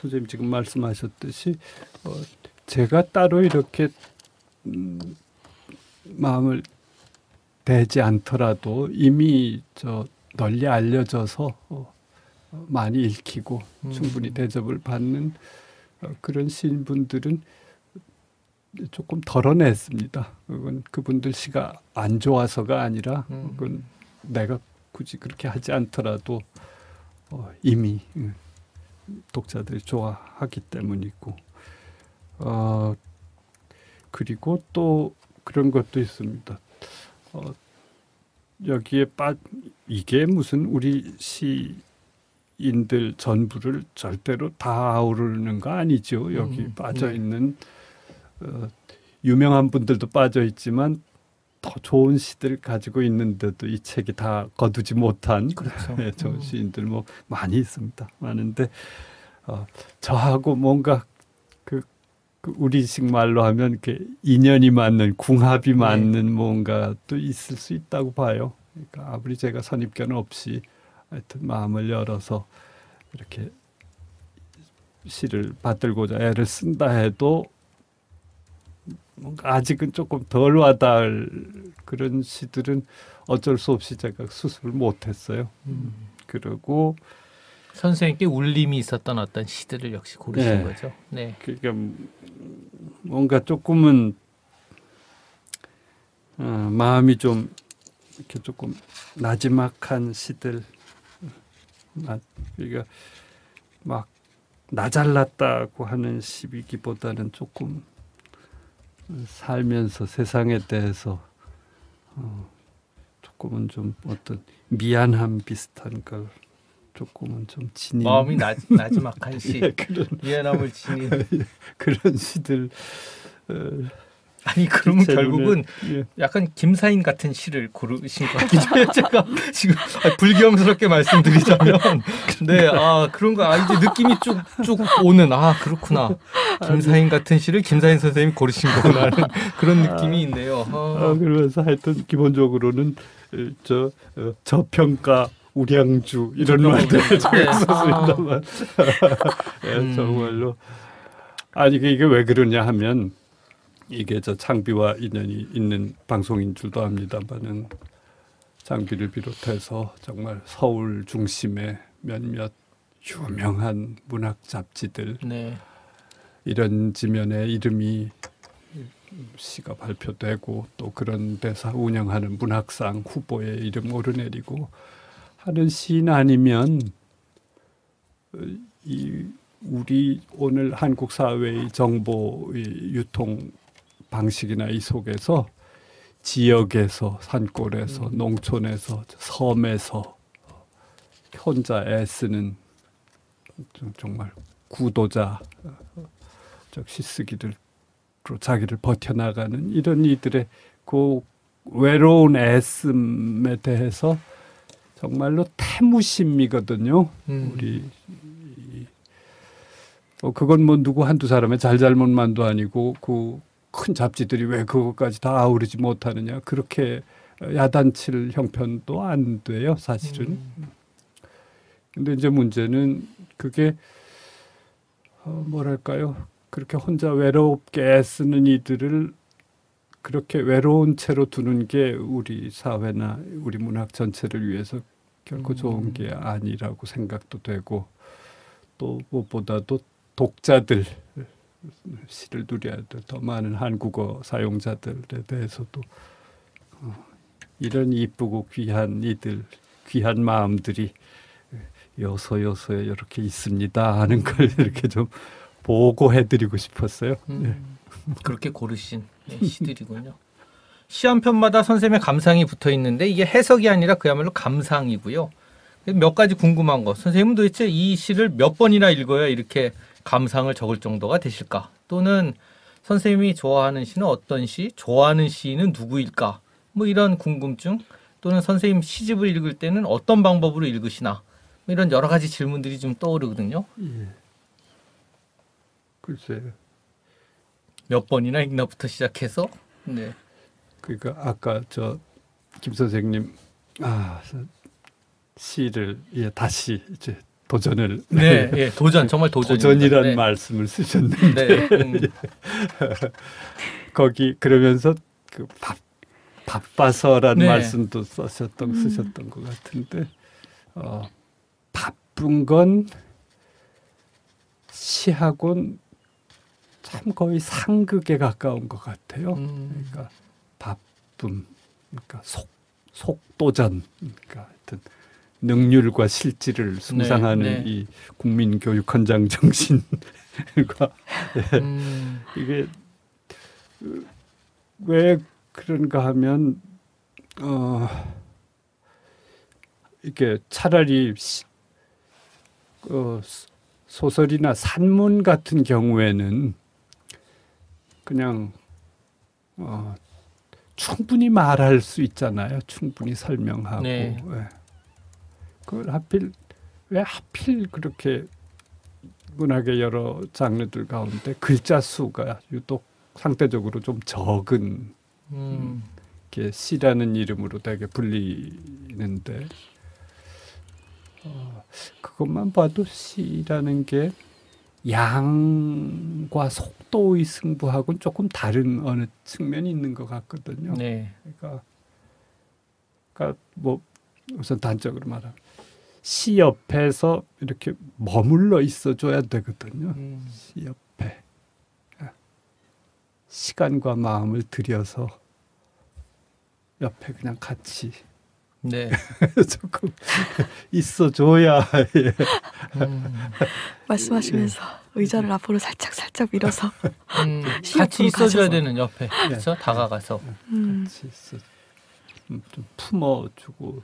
[SPEAKER 5] 선생님 지금 말씀하셨듯이 어, 제가 따로 이렇게 음, 마음을 대지 않더라도 이미 저 널리 알려져서 어, 어, 많이 읽히고
[SPEAKER 3] 음.
[SPEAKER 5] 충분히 대접을 받는 어, 그런 시인분들은 조금 덜어냈습니다. 그건 그분들 시가 안 좋아서가 아니라
[SPEAKER 3] 음.
[SPEAKER 5] 그건 내가 굳이 그렇게 하지 않더라도 어, 이미 음, 독자들이 좋아하기 때문이고 어, 그리고 또 그런 것도 있습니다. 어, 여기에 빠 이게 무슨 우리 시인들 전부를 절대로 다 아우르는 거 아니죠. 여기
[SPEAKER 3] 음,
[SPEAKER 5] 빠져
[SPEAKER 3] 네.
[SPEAKER 5] 있는 어, 유명한 분들도 빠져 있지만 더 좋은 시들 가지고 있는데도 이 책이 다 거두지 못한
[SPEAKER 3] 그렇죠.
[SPEAKER 5] 예, 좋은
[SPEAKER 3] 음.
[SPEAKER 5] 시인들 뭐 많이 있습니다. 많은데 어, 저하고 뭔가 우리식 말로 하면 이렇게 인연이 맞는 궁합이
[SPEAKER 3] 네.
[SPEAKER 5] 맞는 뭔가 또 있을 수 있다고 봐요. 그러니까 아무리 제가 선입견 없이 하여튼 마음을 열어서 이렇게 시를 받들고자 애를 쓴다 해도 뭔가 아직은 조금 덜 와닿을 그런 시들은 어쩔 수 없이 제가 수습을 못했어요.
[SPEAKER 3] 음.
[SPEAKER 5] 그리고
[SPEAKER 3] 선생님께 울림이 있었던 어떤 시들을 역시 고르신
[SPEAKER 5] 네.
[SPEAKER 3] 거죠. 네.
[SPEAKER 5] 그러니까 음, 뭔가 조금은 어, 마음이 좀 이렇게 조금 나지막한 시들 나- 그러니까 막 나잘났다고 하는 시비기보다는 조금 살면서 세상에 대해서 어, 조금은 좀 어떤 미안함 비슷한 걸 조금은 좀 지닌
[SPEAKER 3] 마음이 나, 나지막한 시.
[SPEAKER 5] 예, 그런
[SPEAKER 3] 미안함을 지닌.
[SPEAKER 5] 그런 시들 어,
[SPEAKER 3] 아니 그러면
[SPEAKER 5] 제
[SPEAKER 3] 결국은
[SPEAKER 5] 예.
[SPEAKER 3] 약간 김사인 같은 시를 고르신 것 같기도 해요. 제가 지금 불경스럽게 말씀드리자면 네, 아 그런 거 아, 이제 느낌이 쭉쭉 오는 아 그렇구나. 김사인 같은 시를 김사인 선생님이 고르신 거구나 그런 느낌이 있네요.
[SPEAKER 5] 아,
[SPEAKER 3] 아,
[SPEAKER 5] 그러면서 하여튼 기본적으로는 어, 저 어, 저평가 우량주 이런 말들. 적어
[SPEAKER 3] 네.
[SPEAKER 5] 있었습니다만 예,
[SPEAKER 3] 음.
[SPEAKER 5] 정말로 아니 이게 왜 그러냐 하면 이게 저 장비와 인연이 있는 방송인 줄도 압니다만은 장비를 비롯해서 정말 서울 중심의 몇몇 유명한 문학 잡지들
[SPEAKER 3] 네.
[SPEAKER 5] 이런 지면에 이름이 시가 발표되고 또 그런 데서 운영하는 문학상 후보에 이름 오르내리고 하는 시인 아니면 어, 이 우리 오늘 한국 사회의 정보 의 유통 방식이나 이 속에서 지역에서 산골에서 농촌에서 섬에서 혼자 애쓰는 좀- 정말 구도자 어, 저 시쓰기들로 자기를 버텨나가는 이런 이들의 그 외로운 애씀에 대해서 정말로 태무심이거든요.
[SPEAKER 3] 음.
[SPEAKER 5] 우리 이- 어, 그건 뭐 누구 한두 사람의 잘잘못만도 아니고 그 큰 잡지들이 왜 그것까지 다 아우르지 못하느냐 그렇게 야단칠 형편도 안 돼요 사실은.
[SPEAKER 3] 음.
[SPEAKER 5] 근데 이제 문제는 그게 어, 뭐랄까요 그렇게 혼자 외롭게 애쓰는 이들을 그렇게 외로운 채로 두는 게 우리 사회나 우리 문학 전체를 위해서 결코 좋은 게 아니라고 생각도 되고 또 무엇보다도 독자들 시를 누려야 될 더 많은 한국어 사용자들에 대해서도 어, 이런 이쁘고 귀한 이들 귀한 마음들이 요소 요소에 이렇게 있습니다 하는 걸 이렇게 좀 보고해드리고 싶었어요.
[SPEAKER 3] 음, 그렇게 고르신 네, 시들이군요. 시 한 편마다 선생님의 감상이 붙어 있는데 이게 해석이 아니라 그야말로 감상이고요. 몇 가지 궁금한 거. 선생님은 도대체 이 시를 몇 번이나 읽어야 이렇게 감상을 적을 정도가 되실까? 또는 선생님이 좋아하는 시는 어떤 시? 좋아하는 시인은 누구일까? 뭐 이런 궁금증 또는 선생님 시집을 읽을 때는 어떤 방법으로 읽으시나? 뭐 이런 여러 가지 질문들이 좀 떠오르거든요.
[SPEAKER 5] 예. 글쎄요.
[SPEAKER 3] 몇 번이나 읽나부터 시작해서 네.
[SPEAKER 5] 그러니까 아까 저 김 선생님 아 시를 예, 다시 이제 도전을
[SPEAKER 3] 네, 예, 도전 정말 도전.
[SPEAKER 5] 도전이라는 말씀을 쓰셨는데
[SPEAKER 3] 네, 음,
[SPEAKER 5] 거기 그러면서 그 바, 바빠서라는
[SPEAKER 3] 네.
[SPEAKER 5] 말씀도 쓰셨던 쓰셨던 것 같은데 어, 바쁜 건 시하고는 참 거의 상극에 가까운 것 같아요.
[SPEAKER 3] 음,
[SPEAKER 5] 그러니까 바쁨, 그러니까 속 속도전, 그러니까 하여튼 능률과 실질을 숭상하는
[SPEAKER 3] 네.
[SPEAKER 5] 이 국민 교육 헌장 정신과
[SPEAKER 3] 음,
[SPEAKER 5] 이게 왜 그런가 하면 어 이게 차라리 시- 어, 소설이나 산문 같은 경우에는 그냥 어, 충분히 말할 수 있잖아요. 충분히 설명하고
[SPEAKER 3] 네.
[SPEAKER 5] 예. 그걸 하필 왜 하필 그렇게 문학의 여러 장르들 가운데 글자 수가 유독 상대적으로 좀 적은
[SPEAKER 3] 음,
[SPEAKER 5] 게 시라는 이름으로 되게 불리는데 어, 그것만 봐도 시라는 게 양과 속도의 승부하고는 조금 다른 어느 측면이 있는 것 같거든요.
[SPEAKER 3] 네,
[SPEAKER 5] 그러니까, 그러니까 뭐 우선 단적으로 말하면 시 옆에서 이렇게 머물러 있어줘야 되거든요.
[SPEAKER 3] 음,
[SPEAKER 5] 시 옆에 시간과 마음을 들여서 옆에 그냥 같이
[SPEAKER 3] 네,
[SPEAKER 5] 조금 있어줘야 예.
[SPEAKER 3] 음,
[SPEAKER 4] 말씀하시면서 의자를 앞으로 살짝 살짝 밀어서
[SPEAKER 3] 음,
[SPEAKER 4] 시
[SPEAKER 3] 같이 있어줘야
[SPEAKER 4] 가셔서.
[SPEAKER 3] 되는 옆에. 그렇죠? 다가가서.
[SPEAKER 4] 음,
[SPEAKER 5] 같이 있어. 좀, 좀 품어주고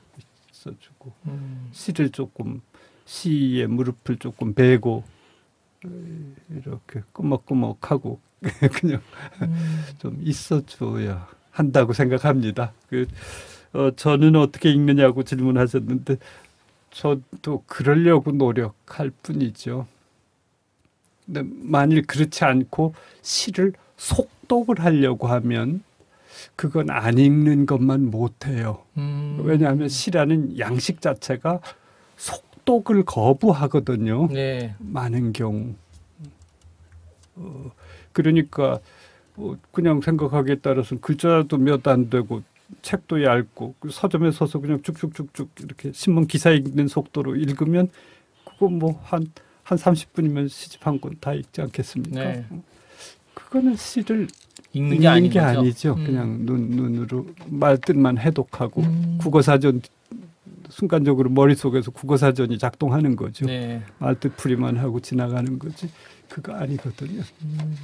[SPEAKER 5] 있어주고.
[SPEAKER 3] 음,
[SPEAKER 5] 시를 조금 시의 무릎을 조금 베고 어, 이렇게 끄먹끄먹하고 그냥
[SPEAKER 3] 음,
[SPEAKER 5] 좀 있어줘야 한다고 생각합니다. 그 어, 저는 어떻게 읽느냐고 질문하셨는데 저도 그러려고 노력할 뿐이죠. 근데 만일 그렇지 않고 시를 속독을 하려고 하면 그건 안 읽는 것만 못해요.
[SPEAKER 3] 음,
[SPEAKER 5] 왜냐하면 시라는 양식 자체가 속독을 거부하거든요.
[SPEAKER 3] 네,
[SPEAKER 5] 많은 경우. 어, 그러니까 어, 그냥 생각하기에 따라서는 글자도 몇 안 되고 책도 얇고 그 서점에 서서 그냥 쭉쭉쭉쭉 이렇게 신문 기사 읽는 속도로 읽으면 그거 뭐 한한 30분이면 시집 한 권 다 읽지 않겠습니까?
[SPEAKER 3] 네.
[SPEAKER 5] 그거는 시를
[SPEAKER 3] 읽는
[SPEAKER 5] 읽는
[SPEAKER 3] 게 아닌
[SPEAKER 5] 게. 아니죠.
[SPEAKER 3] 음.
[SPEAKER 5] 그냥 눈 눈으로 말뜻만 해독하고
[SPEAKER 3] 음.
[SPEAKER 5] 국어사전 순간적으로 머릿속에서 국어사전이 작동하는 거죠.
[SPEAKER 3] 네.
[SPEAKER 5] 말뜻 풀이만 하고 지나가는 거지 그거 아니거든요.
[SPEAKER 3] 음.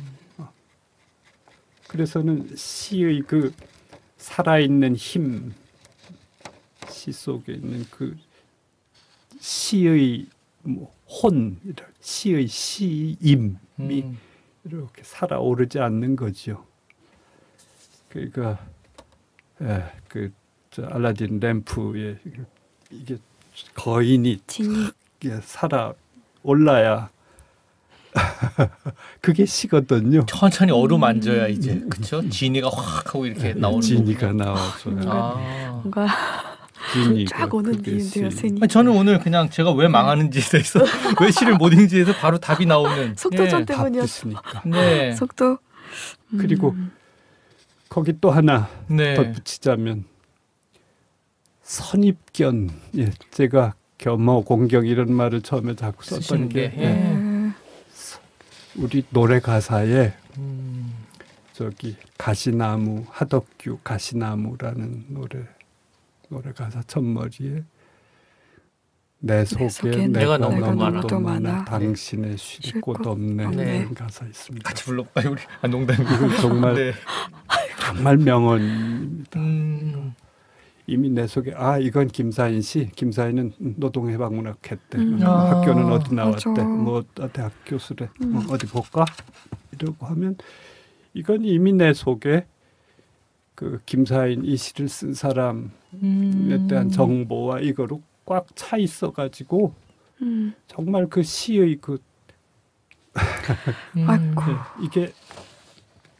[SPEAKER 5] 그래서는 시의 그 살아있는 힘, 시 속에 있는 그 시의 뭐 혼, 시의 시임이
[SPEAKER 3] 음.
[SPEAKER 5] 이렇게 살아오르지 않는 거죠. 그러니까 예, 그저 알라딘 램프에 이게 거인이 살아 올라야 그게 시거든요.
[SPEAKER 3] 천천히 어루만져야 이제 그렇죠. 지니가 확 하고 이렇게 나오는
[SPEAKER 5] 음. 지니가
[SPEAKER 3] 거군요.
[SPEAKER 5] 나와서
[SPEAKER 3] 아.
[SPEAKER 4] 뭔가
[SPEAKER 5] 지니가
[SPEAKER 4] 쫙 오는 비인데요.
[SPEAKER 3] 아니, 저는 오늘 그냥 제가 왜 망하는지에 대해서 왜 시를 못 읽는지에서 바로 답이 나오는
[SPEAKER 4] 속도전
[SPEAKER 3] 예.
[SPEAKER 5] 답
[SPEAKER 4] 때문이었어.
[SPEAKER 5] 뜻이니까.
[SPEAKER 3] 네.
[SPEAKER 4] 속도. 음.
[SPEAKER 5] 그리고 거기 또 하나
[SPEAKER 3] 네.
[SPEAKER 5] 덧붙이자면 선입견. 예, 제가 겸허 공경 이런 말을 처음에 자꾸 썼던 게
[SPEAKER 3] 게,
[SPEAKER 5] 예,
[SPEAKER 3] 예.
[SPEAKER 4] 네.
[SPEAKER 5] 우리 노래 가사에
[SPEAKER 3] 음.
[SPEAKER 5] 저기 가시나무 하덕규 가시나무라는 노래 노래 가사 첫머리에 내 속에
[SPEAKER 4] 속엔
[SPEAKER 3] 내가
[SPEAKER 5] 내가
[SPEAKER 3] 너무
[SPEAKER 5] 너무
[SPEAKER 3] 많아.
[SPEAKER 5] 도 많아
[SPEAKER 3] 네.
[SPEAKER 5] 당신의
[SPEAKER 4] 쉴쉴곳곳
[SPEAKER 5] 없네
[SPEAKER 4] 없네.
[SPEAKER 5] 이런 가사 있습니다.
[SPEAKER 3] 같이 불러. 아니 우리 아 농담이고.
[SPEAKER 5] 이거 정말
[SPEAKER 3] 네.
[SPEAKER 5] 정말 명언입니다.
[SPEAKER 3] 음.
[SPEAKER 5] 이미 내 속에 아 이건 김사인 씨 김사인은 노동해방문학 했대
[SPEAKER 4] 음.
[SPEAKER 3] 아,
[SPEAKER 5] 학교는 어디 나왔대
[SPEAKER 4] 맞아.
[SPEAKER 5] 뭐 대학 교수래
[SPEAKER 4] 음.
[SPEAKER 5] 뭐 어디 볼까 이러고 하면 이건 이미 내 속에 그 김사인 이 시를 쓴 사람에
[SPEAKER 3] 음.
[SPEAKER 5] 대한 정보와 이거로 꽉 차 있어 가지고
[SPEAKER 4] 음.
[SPEAKER 5] 정말 그 시의 그
[SPEAKER 3] 음.
[SPEAKER 5] 예, 이게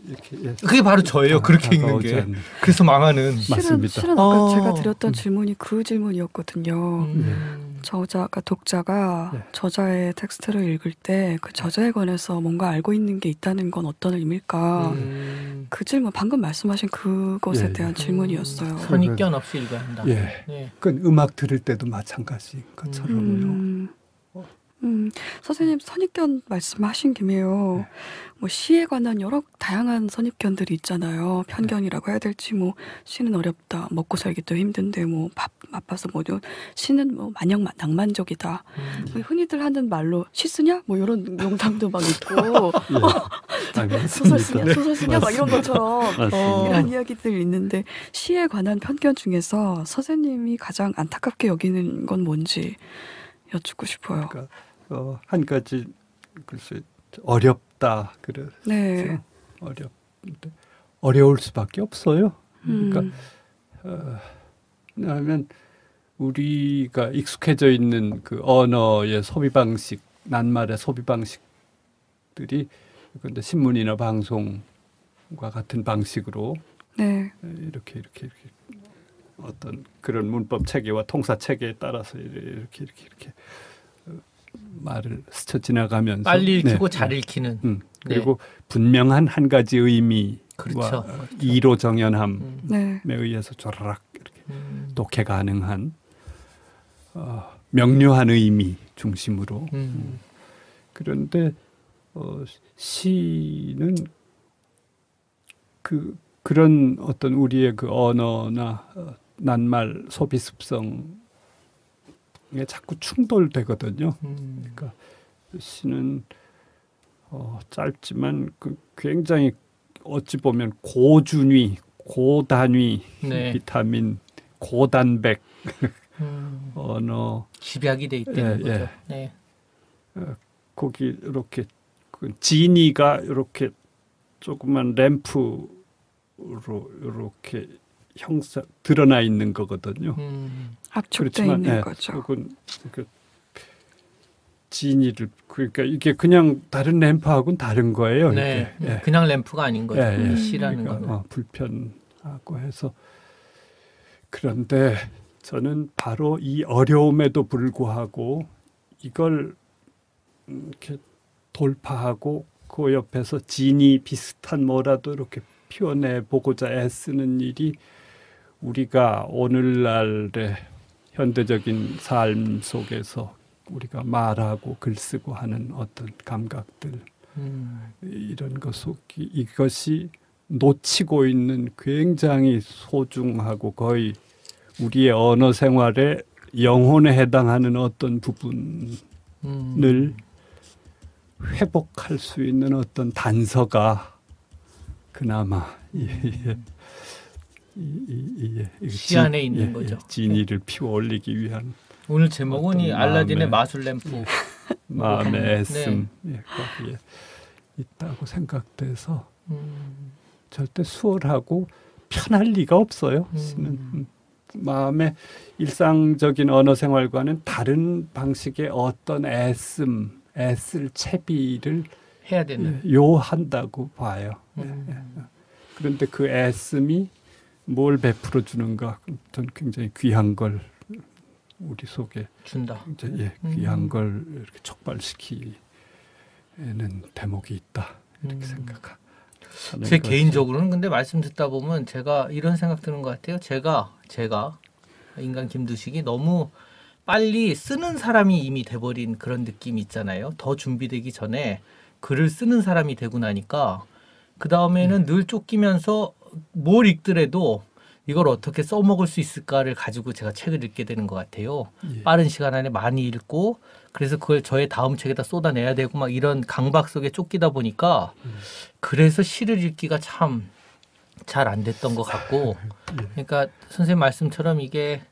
[SPEAKER 5] 이렇게 예,
[SPEAKER 3] 그게 바로 저예요. 그렇게 읽는
[SPEAKER 5] 다가오지
[SPEAKER 3] 게.
[SPEAKER 5] 않는.
[SPEAKER 3] 그래서 망하는.
[SPEAKER 4] 실은
[SPEAKER 5] 맞습니다.
[SPEAKER 4] 실은 아까
[SPEAKER 3] 어.
[SPEAKER 4] 제가 드렸던 질문이 그 질문이었거든요.
[SPEAKER 3] 음.
[SPEAKER 4] 저자가 독자가
[SPEAKER 5] 네.
[SPEAKER 4] 저자의 텍스트를 읽을 때 그 저자에 관해서 뭔가 알고 있는 게 있다는 건 어떤 의미일까?
[SPEAKER 3] 음.
[SPEAKER 4] 그 질문 방금 말씀하신 그것에
[SPEAKER 5] 예,
[SPEAKER 4] 대한
[SPEAKER 3] 음.
[SPEAKER 4] 질문이었어요.
[SPEAKER 3] 선입견 없이 읽어야 한다.
[SPEAKER 5] 예.
[SPEAKER 3] 네.
[SPEAKER 5] 그건 음악 들을 때도 마찬가지인 것처럼요.
[SPEAKER 4] 음, 음, 선생님 선입견 말씀하신 김에요. 뭐 시에 관한 여러 다양한 선입견들이 있잖아요. 편견이라고 해야 될지 뭐 시는 어렵다, 먹고 살기도 힘든데 뭐 바, 바빠서 뭐 시는 뭐 마냥 마- 낭만적이다.
[SPEAKER 3] 음.
[SPEAKER 4] 뭐 흔히들 하는 말로 시 쓰냐? 뭐 이런 농담도 막 있고
[SPEAKER 5] 예. 아,
[SPEAKER 4] 소설 쓰냐?
[SPEAKER 5] 맞습니다.
[SPEAKER 4] 소설 쓰냐? 막 이런 것처럼.
[SPEAKER 3] 어.
[SPEAKER 4] 이런 이야기들 있는데 시에 관한 편견 중에서 선생님이 가장 안타깝게 여기는 건 뭔지 여쭙고 싶어요.
[SPEAKER 5] 그러니까 어, 한 가지 글쎄 어렵다 그래서
[SPEAKER 4] 네.
[SPEAKER 5] 어렵는데 어려울 수밖에 없어요. 그러니까
[SPEAKER 4] 음,
[SPEAKER 5] 어, 왜냐하면 우리가 익숙해져 있는 그 언어의 소비 방식, 낱말의 소비 방식들이 근데 신문이나 방송과 같은 방식으로
[SPEAKER 4] 네.
[SPEAKER 5] 이렇게 이렇게 이렇게 어떤 그런 문법 체계와 통사 체계에 따라서 이렇게 이렇게 이렇게 어, 말을 스쳐 지나가면서
[SPEAKER 3] 빨리 읽히고
[SPEAKER 5] 네,
[SPEAKER 3] 잘
[SPEAKER 5] 네.
[SPEAKER 3] 읽히는.
[SPEAKER 5] 음, 그리고 분명한 한 가지 의미와
[SPEAKER 3] 그렇죠.
[SPEAKER 5] 이로 정연함에
[SPEAKER 3] 음.
[SPEAKER 4] 네.
[SPEAKER 5] 의해서 촤라락 이렇게
[SPEAKER 3] 음.
[SPEAKER 5] 독해 가능한 어, 명료한 의미 중심으로
[SPEAKER 3] 음.
[SPEAKER 5] 그런데 어, 시는 그 그런 어떤 우리의 그 언어나 어, 낱말 소비 습성 에 자꾸 충돌되거든요.
[SPEAKER 3] 음.
[SPEAKER 5] 그러니까 시는 어, 짧지만 그 굉장히 어찌 보면 고준위, 고단위
[SPEAKER 3] 네.
[SPEAKER 5] 비타민, 고단백
[SPEAKER 3] 음.
[SPEAKER 5] 언어
[SPEAKER 3] 집약이 돼 있다는
[SPEAKER 5] 예,
[SPEAKER 3] 거죠.
[SPEAKER 5] 예.
[SPEAKER 3] 네.
[SPEAKER 5] 거기 이렇게 그 지니가 이렇게 조그만 램프로 이렇게 형사 드러나 있는 거거든요.
[SPEAKER 3] 음.
[SPEAKER 4] 압축돼 있는
[SPEAKER 5] 예,
[SPEAKER 4] 거죠.
[SPEAKER 5] 그건 그 지니를 그러니까 이게 그냥 다른 램프하고는 다른 거예요.
[SPEAKER 3] 네.
[SPEAKER 5] 이게. 예.
[SPEAKER 3] 그냥 램프가 아닌 거죠.
[SPEAKER 5] 예, 예.
[SPEAKER 3] 이 시라는
[SPEAKER 5] 그러니까,
[SPEAKER 3] 거는.
[SPEAKER 5] 어, 불편하고 해서 그런데 저는 바로 이 어려움에도 불구하고 이걸 음, 이렇게 돌파하고 그 옆에서 진이 비슷한 뭐라도 이렇게 피워내 보고자 애쓰는 일이 우리가 오늘날의 현대적인 삶 속에서 우리가 말하고 글 쓰고 하는 어떤 감각들
[SPEAKER 3] 음.
[SPEAKER 5] 이런 것 속이 이것이 놓치고 있는 굉장히 소중하고 거의 우리의 언어 생활의 영혼에 해당하는 어떤 부분을
[SPEAKER 3] 음.
[SPEAKER 5] 회복할 수 있는 어떤 단서가 그나마 이,
[SPEAKER 3] 음.
[SPEAKER 5] 이, 이,
[SPEAKER 3] 시
[SPEAKER 5] 진-
[SPEAKER 3] 안에 있는
[SPEAKER 5] 예,
[SPEAKER 3] 거죠.
[SPEAKER 5] 예, 진이를 피워 올리기 위한
[SPEAKER 3] 오늘 제목은 이 알라딘의 마술 램프.
[SPEAKER 5] 마음의
[SPEAKER 3] 네.
[SPEAKER 5] 애씀 예, 거기에 있다고 생각돼서
[SPEAKER 3] 음.
[SPEAKER 5] 절대 수월하고 편할 리가 없어요.
[SPEAKER 3] 음.
[SPEAKER 5] 음. 마음의 일상적인 언어 생활과는 다른 방식의 어떤 애씀, 애쓸 채비를
[SPEAKER 3] 해야 되는.
[SPEAKER 5] 예, 요한다고 봐요. 예,
[SPEAKER 3] 음.
[SPEAKER 5] 예. 그런데 그 애씀이 뭘 베풀어 주는가? 전 굉장히 귀한 걸 우리 속에
[SPEAKER 3] 준다.
[SPEAKER 5] 이제 예,
[SPEAKER 3] 음.
[SPEAKER 5] 귀한 걸 이렇게 촉발시키는 대목이 있다 이렇게
[SPEAKER 3] 음.
[SPEAKER 5] 생각하는
[SPEAKER 3] 제. 개인적으로는 근데 말씀 듣다 보면 제가 이런 생각 드는 것 같아요. 제가 제가 인간 김두식이 너무 빨리 쓰는 사람이 이미 돼버린 그런 느낌이 있잖아요. 더 준비되기 전에 글을 쓰는 사람이 되고 나니까 그 다음에는 늘 쫓기면서 뭘 읽더라도 이걸 어떻게 써먹을 수 있을까를 가지고 제가 책을 읽게 되는 것 같아요.
[SPEAKER 5] 예.
[SPEAKER 3] 빠른 시간 안에 많이 읽고 그래서 그걸 저의 다음 책에다 쏟아내야 되고 막 이런 강박 속에 쫓기다 보니까 그래서 시를 읽기가 참 잘 안 됐던 것 같고 그러니까 선생님 말씀처럼 이게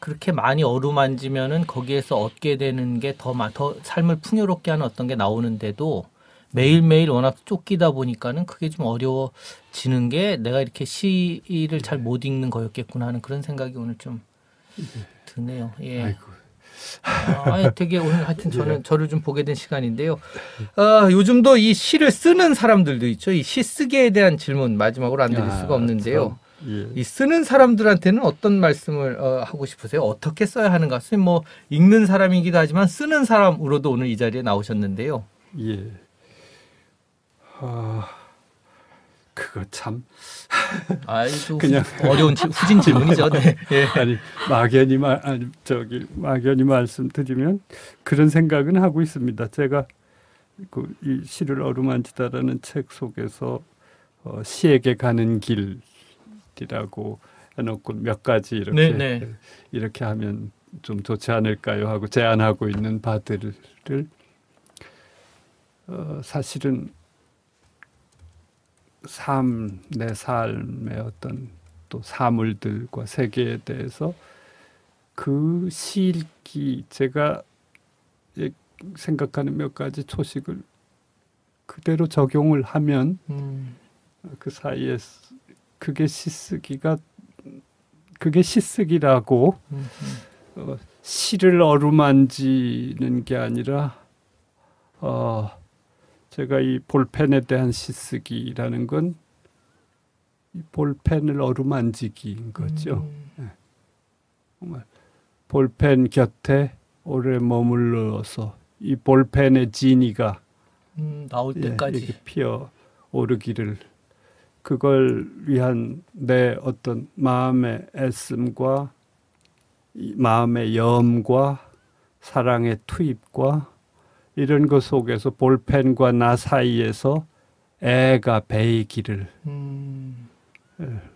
[SPEAKER 3] 그렇게 많이 어루만지면은 거기에서 얻게 되는 게 더 더 삶을 풍요롭게 하는 어떤 게 나오는데도 매일매일 워낙 쫓기다 보니까는 그게 좀 어려워 지는 게 내가 이렇게 시를 잘 못 읽는 거였겠구나 하는 그런 생각이 오늘 좀 드네요. 예.
[SPEAKER 5] 아이고
[SPEAKER 3] 아, 되게 오늘 하여튼 저는 저를 좀 보게 된 시간인데요. 아, 요즘도 이 시를 쓰는 사람들도 있죠. 이 시 쓰기에 대한 질문 마지막으로 안 드릴
[SPEAKER 5] 야,
[SPEAKER 3] 수가 없는데요.
[SPEAKER 5] 참, 예.
[SPEAKER 3] 이 쓰는 사람들한테는 어떤 말씀을 어, 하고 싶으세요? 어떻게 써야 하는가? 선생님 뭐 읽는 사람이기도 하지만 쓰는 사람으로도 오늘 이 자리에 나오셨는데요.
[SPEAKER 5] 예. 아, 그거 참
[SPEAKER 3] 아이도
[SPEAKER 5] 그냥-
[SPEAKER 3] 어려운 지- 후진 질문이죠. 네. 예.
[SPEAKER 5] 아니 막연히 말 아니 저기 막연히 말씀드리면 그런 생각은 하고 있습니다. 제가 그 이 시를 어루만지다라는 책 속에서 어, 시에게 가는 길이라고 해놓고 몇 가지 이렇게
[SPEAKER 3] 네, 네.
[SPEAKER 5] 이렇게 하면 좀 좋지 않을까요 하고 제안하고 있는 바들을 어, 사실은 삶, 내 삶의 어떤 또 사물들과 세계에 대해서 그 시읽기 제가 예, 생각하는 몇 가지 초식을 그대로 적용을 하면
[SPEAKER 3] 음,
[SPEAKER 5] 그 사이에 쓰- 그게 시쓰기가 그게 시쓰기라고
[SPEAKER 3] 음, 음.
[SPEAKER 5] 어, 시를 어루만지는 게 아니라 어, 제가 이 볼펜에 대한 시쓰기라는 건이 볼펜을 어루만지기인 거죠.
[SPEAKER 3] 음,
[SPEAKER 5] 정말 볼펜 곁에 오래 머물러서 이 볼펜의 진이가
[SPEAKER 3] 음, 나올
[SPEAKER 5] 예,
[SPEAKER 3] 때까지.
[SPEAKER 5] 이렇게 피어 오르기를 그걸 위한 내 어떤 마음의 애씀과 이 마음의 염과 사랑의 투입과 이런 것 속에서 볼펜과 나 사이에서 애가 배의 길을
[SPEAKER 3] 음,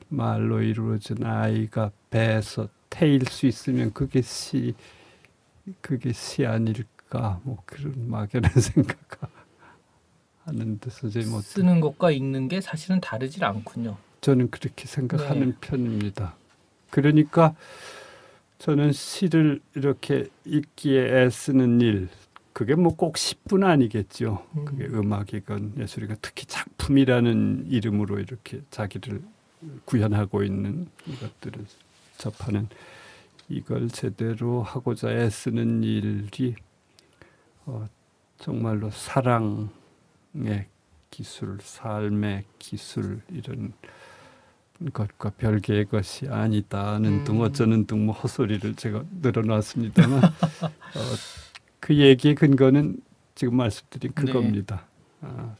[SPEAKER 5] 말로 이루어진 아이가 배에서 태일 수 있으면 그게 시 그게 시 아닐까 뭐 그런 막연한 생각 하는데 선생님 어떤
[SPEAKER 3] 쓰는 것과 읽는 게 사실은 다르질 않군요.
[SPEAKER 5] 저는 그렇게 생각하는
[SPEAKER 3] 네.
[SPEAKER 5] 편입니다. 그러니까 저는 시를 이렇게 읽기에 애쓰는 일 그게 뭐꼭 시뿐 아니겠죠.
[SPEAKER 3] 음.
[SPEAKER 5] 그게 음악이건 예술이건 특히 작품이라는 이름으로 이렇게 자기를 구현하고 있는 이것들을 접하는 이걸 제대로 하고자 애쓰는 일이 어, 정말로 사랑의 기술, 삶의 기술 이런 것과 별개의 것이 아니다는
[SPEAKER 3] 음.
[SPEAKER 5] 등 어쩌는 등 뭐 헛소리를 제가 늘어놨습니다만 어, 그 얘기의 근거는 지금 말씀드린
[SPEAKER 3] 네.
[SPEAKER 5] 그겁니다. 아,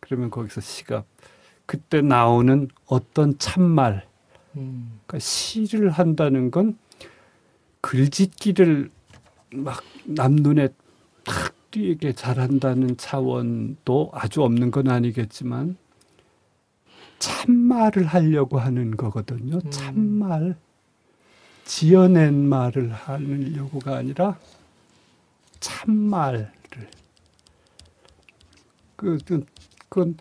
[SPEAKER 5] 그러면 거기서 시가 그때 나오는 어떤 참말
[SPEAKER 3] 음,
[SPEAKER 5] 그러니까 시를 한다는 건 글짓기를 막 남눈에 탁 띄게 잘한다는 차원도 아주 없는 건 아니겠지만 참말을 하려고 하는 거거든요.
[SPEAKER 3] 음.
[SPEAKER 5] 참말. 지어낸 말을 하려고가 아니라 참말을. 그, 그- 그건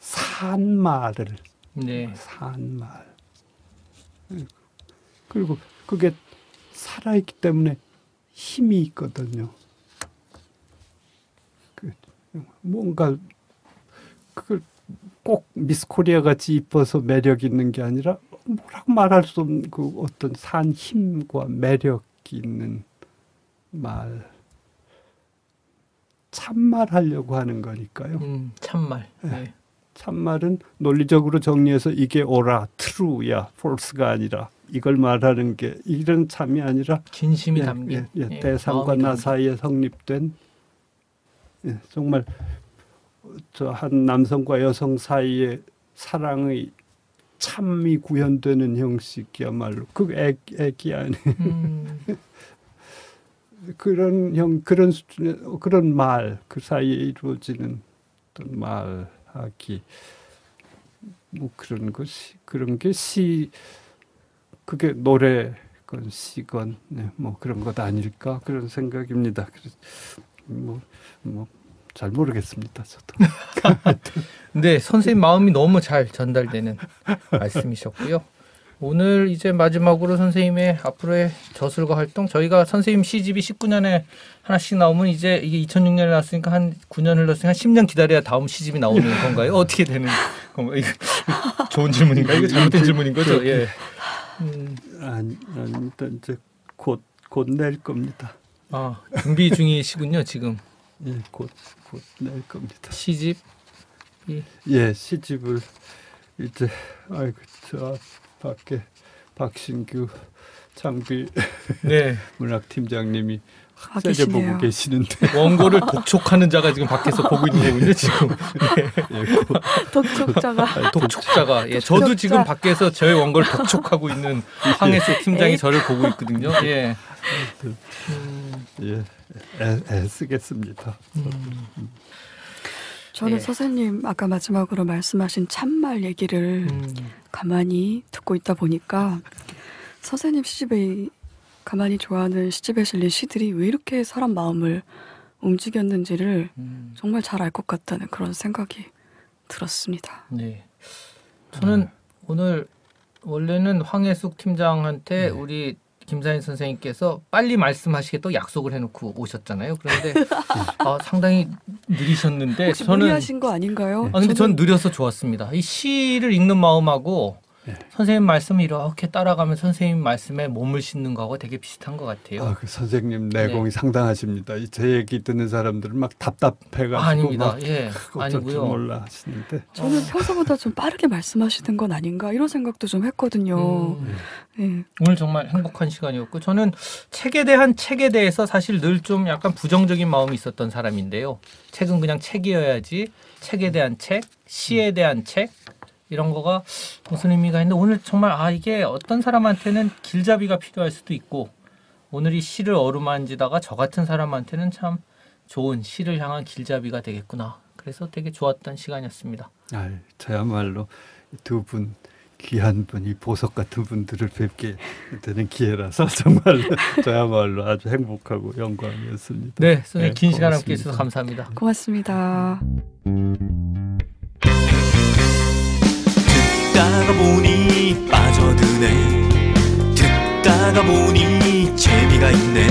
[SPEAKER 5] 산말을,
[SPEAKER 3] 네.
[SPEAKER 5] 산말. 그리고 그게 살아있기 때문에 힘이 있거든요. 그 뭔가 그걸 꼭 미스코리아 같이 이뻐서 매력 있는 게 아니라 뭐라고 말할 수 없는 그 어떤 산 힘과 매력이 있는 말. 참말 하려고 하는 거니까요.
[SPEAKER 3] 음, 참말. 네.
[SPEAKER 5] 참말은 논리적으로 정리해서 이게 오라, 트루야, 폴스가 아니라 이걸 말하는 게 이런 참이 아니라
[SPEAKER 3] 진심이
[SPEAKER 5] 예,
[SPEAKER 3] 담긴.
[SPEAKER 5] 예, 예,
[SPEAKER 3] 예,
[SPEAKER 5] 대상과 나. 사이에 성립된 예, 정말 저 한 남성과 여성 사이의 사랑의 참이 구현되는 형식이야말로 그 애, 애기 아니
[SPEAKER 3] 음,
[SPEAKER 5] 그런 형 그런 수준의 그런 말 그 사이에 이루어지는 어떤 말하기. 뭐 그런 것이 그런 게 시 그게 노래건 시건 네, 뭐 그런 것 아닐까? 그런 생각입니다. 뭐뭐 잘 모르겠습니다. 저도.
[SPEAKER 3] 네, 선생님 마음이 너무 잘 전달되는 말씀이셨고요. 오늘 이제 마지막으로 선생님의 앞으로의 저술가 활동 저희가 선생님 시집이 19년에 하나씩 나오면 이제 이게 2006년에 나왔으니까 한 9년 흘렀으니까 한 10년 기다려야 다음 시집이 나오는 건가요? 어떻게 되는 건가요? 이거 좋은 질문인가요? 이거 잘못된 질문인 거죠? 예. 음,
[SPEAKER 5] 아니, 아니 일단 이제 곧 곧 낼 겁니다.
[SPEAKER 3] 아, 준비 중이시군요, 지금.
[SPEAKER 5] 예, 곧곧낼 겁니다.
[SPEAKER 3] 시집.
[SPEAKER 5] 예, 시집을 이제 아이고 저 밖에 박신규 장비
[SPEAKER 3] 네.
[SPEAKER 5] 문학팀장님이
[SPEAKER 4] 아,
[SPEAKER 5] 학생제 보고. 계시는데
[SPEAKER 3] 원고를 독촉하는 자가 지금 밖에서 보고 있는 거군요, 지금.
[SPEAKER 5] 예, 곧
[SPEAKER 4] 독촉자가
[SPEAKER 3] 독촉자가 예, 저도
[SPEAKER 4] 독촉자.
[SPEAKER 3] 지금 밖에서 저의 원고를 독촉하고 있는 황혜수 팀장이
[SPEAKER 4] 에이.
[SPEAKER 3] 저를 보고 있거든요. 예. 음,
[SPEAKER 5] 예, 애, 애쓰겠습니다.
[SPEAKER 4] 저는
[SPEAKER 3] 예.
[SPEAKER 4] 선생님 아까 마지막으로 말씀하신 참말 얘기를
[SPEAKER 3] 음,
[SPEAKER 4] 가만히 듣고 있다 보니까 선생님 시집에 가만히 좋아하는 시집에 실린 시들이 왜 이렇게 사람 마음을 움직였는지를
[SPEAKER 3] 음,
[SPEAKER 4] 정말 잘 알 것 같다는 그런 생각이 들었습니다.
[SPEAKER 3] 네. 저는 오늘 원래는 황혜숙 팀장한테 우리 김사인 선생님께서 빨리 말씀하시겠다고 약속을 해놓고 오셨잖아요. 그런데 아, 상당히 느리셨는데
[SPEAKER 4] 혹시
[SPEAKER 3] 저는
[SPEAKER 4] 무리하신 거 아닌가요?
[SPEAKER 3] 아 근데 전
[SPEAKER 4] 저는
[SPEAKER 3] 느려서 좋았습니다. 이 시를 읽는 마음하고
[SPEAKER 5] 네.
[SPEAKER 3] 선생님 말씀을 이렇게 따라가면 선생님 말씀에 몸을 싣는 거하고 되게 비슷한 것 같아요.
[SPEAKER 5] 아, 그 선생님 내공이 상당하십니다. 이제 얘기 듣는 사람들은 막 답답해가지고
[SPEAKER 3] 아, 아닙니다.
[SPEAKER 5] 막
[SPEAKER 3] 예, 아니고요.
[SPEAKER 5] 몰라 하시는데
[SPEAKER 4] 저는
[SPEAKER 3] 어.
[SPEAKER 4] 평소보다 좀 빠르게 말씀하시는 건 아닌가 이런 생각도 좀 했거든요.
[SPEAKER 3] 음,
[SPEAKER 4] 네.
[SPEAKER 3] 오늘 정말 행복한 시간이었고 저는 책에 대한 책에 대해서 사실 늘 좀 약간 부정적인 마음이 있었던 사람인데요. 책은 그냥 책이어야지 책에 대한 책, 시에 대한 책 이런 거가 무슨 의미가 있는데 오늘 정말 아 이게 어떤 사람한테는 길잡이가 필요할 수도 있고 오늘 이 시를 어루만지다가 저 같은 사람한테는 참 좋은 시를 향한 길잡이가 되겠구나. 그래서 되게 좋았던 시간이었습니다.
[SPEAKER 5] 아, 저야말로 두 분 귀한 분, 이 보석 같은 분들을 뵙게 되는 기회라서 정말 저야말로 아주 행복하고 영광이었습니다.
[SPEAKER 3] 네, 선생님
[SPEAKER 5] 네,
[SPEAKER 3] 긴 시간
[SPEAKER 5] 고맙습니다.
[SPEAKER 3] 함께 해주셔서 감사합니다.
[SPEAKER 4] 고맙습니다.
[SPEAKER 1] 듣다가 보니 빠져드네. 듣다가 보니 재미가 있네.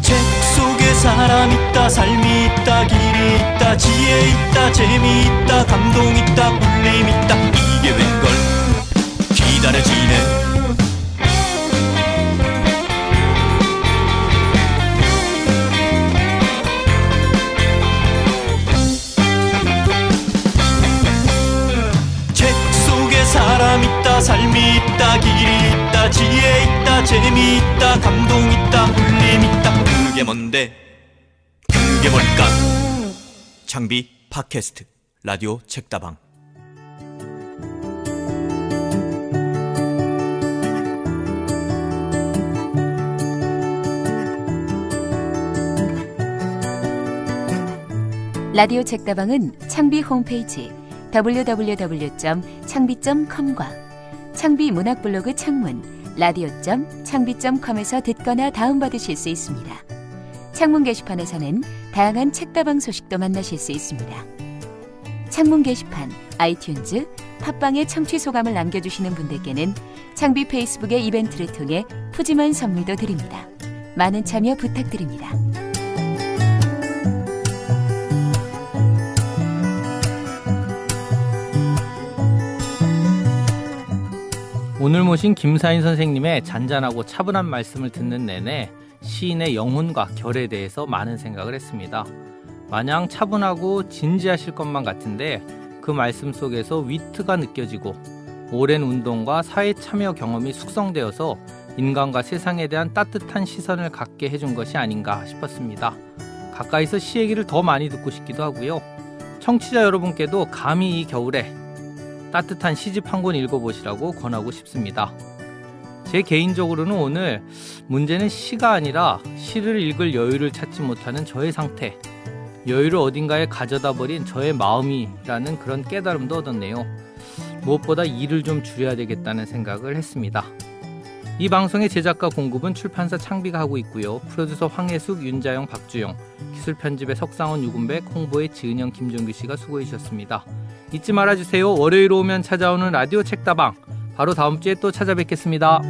[SPEAKER 1] 책 속에 사람 있다 삶이 있다 길이 있다 지혜 있다 재미 있다 감동 있다 울림 있다. 이게 웬걸? 기다려지네 지혜 있다 재미 있다 감동 있다 울림 있다. 그게 뭔데? 그게 뭘까? 장비 팟캐스트 라디오 책다방.
[SPEAKER 2] 라디오 책다방은 창비 홈페이지 www.changbi.com과 창비 문학 블로그 창문 radio.changbi.com에서 듣거나 다운받으실 수 있습니다. 창문 게시판에서는 다양한 책다방 소식도 만나실 수 있습니다. 창문 게시판, 아이튠즈, 팟빵에 청취 소감을 남겨주시는 분들께는 창비 페이스북의 이벤트를 통해 푸짐한 선물도 드립니다. 많은 참여 부탁드립니다.
[SPEAKER 3] 오늘 모신 김사인 선생님의 잔잔하고 차분한 말씀을 듣는 내내 시인의 영혼과 결에 대해서 많은 생각을 했습니다. 마냥 차분하고 진지하실 것만 같은데 그 말씀 속에서 위트가 느껴지고 오랜 운동과 사회 참여 경험이 숙성되어서 인간과 세상에 대한 따뜻한 시선을 갖게 해준 것이 아닌가 싶었습니다. 가까이서 시 얘기를 더 많이 듣고 싶기도 하고요. 청취자 여러분께도 감히 이 겨울에 따뜻한 시집 한 권 읽어보시라고 권하고 싶습니다. 제 개인적으로는 오늘 문제는 시가 아니라 시를 읽을 여유를 찾지 못하는 저의 상태, 여유를 어딘가에 가져다 버린 저의 마음이라는 그런 깨달음도 얻었네요. 무엇보다 일을 좀 줄여야 되겠다는 생각을 했습니다. 이 방송의 제작과 공급은 출판사 창비가 하고 있고요. 프로듀서 황혜숙, 윤자영, 박주영, 기술 편집의 석상원, 유군백, 홍보의 지은영, 김종규 씨가 수고해 주셨습니다. 잊지 말아주세요. 월요일 오면 찾아오는 라디오 책다방. 바로 다음 주에 또 찾아뵙겠습니다.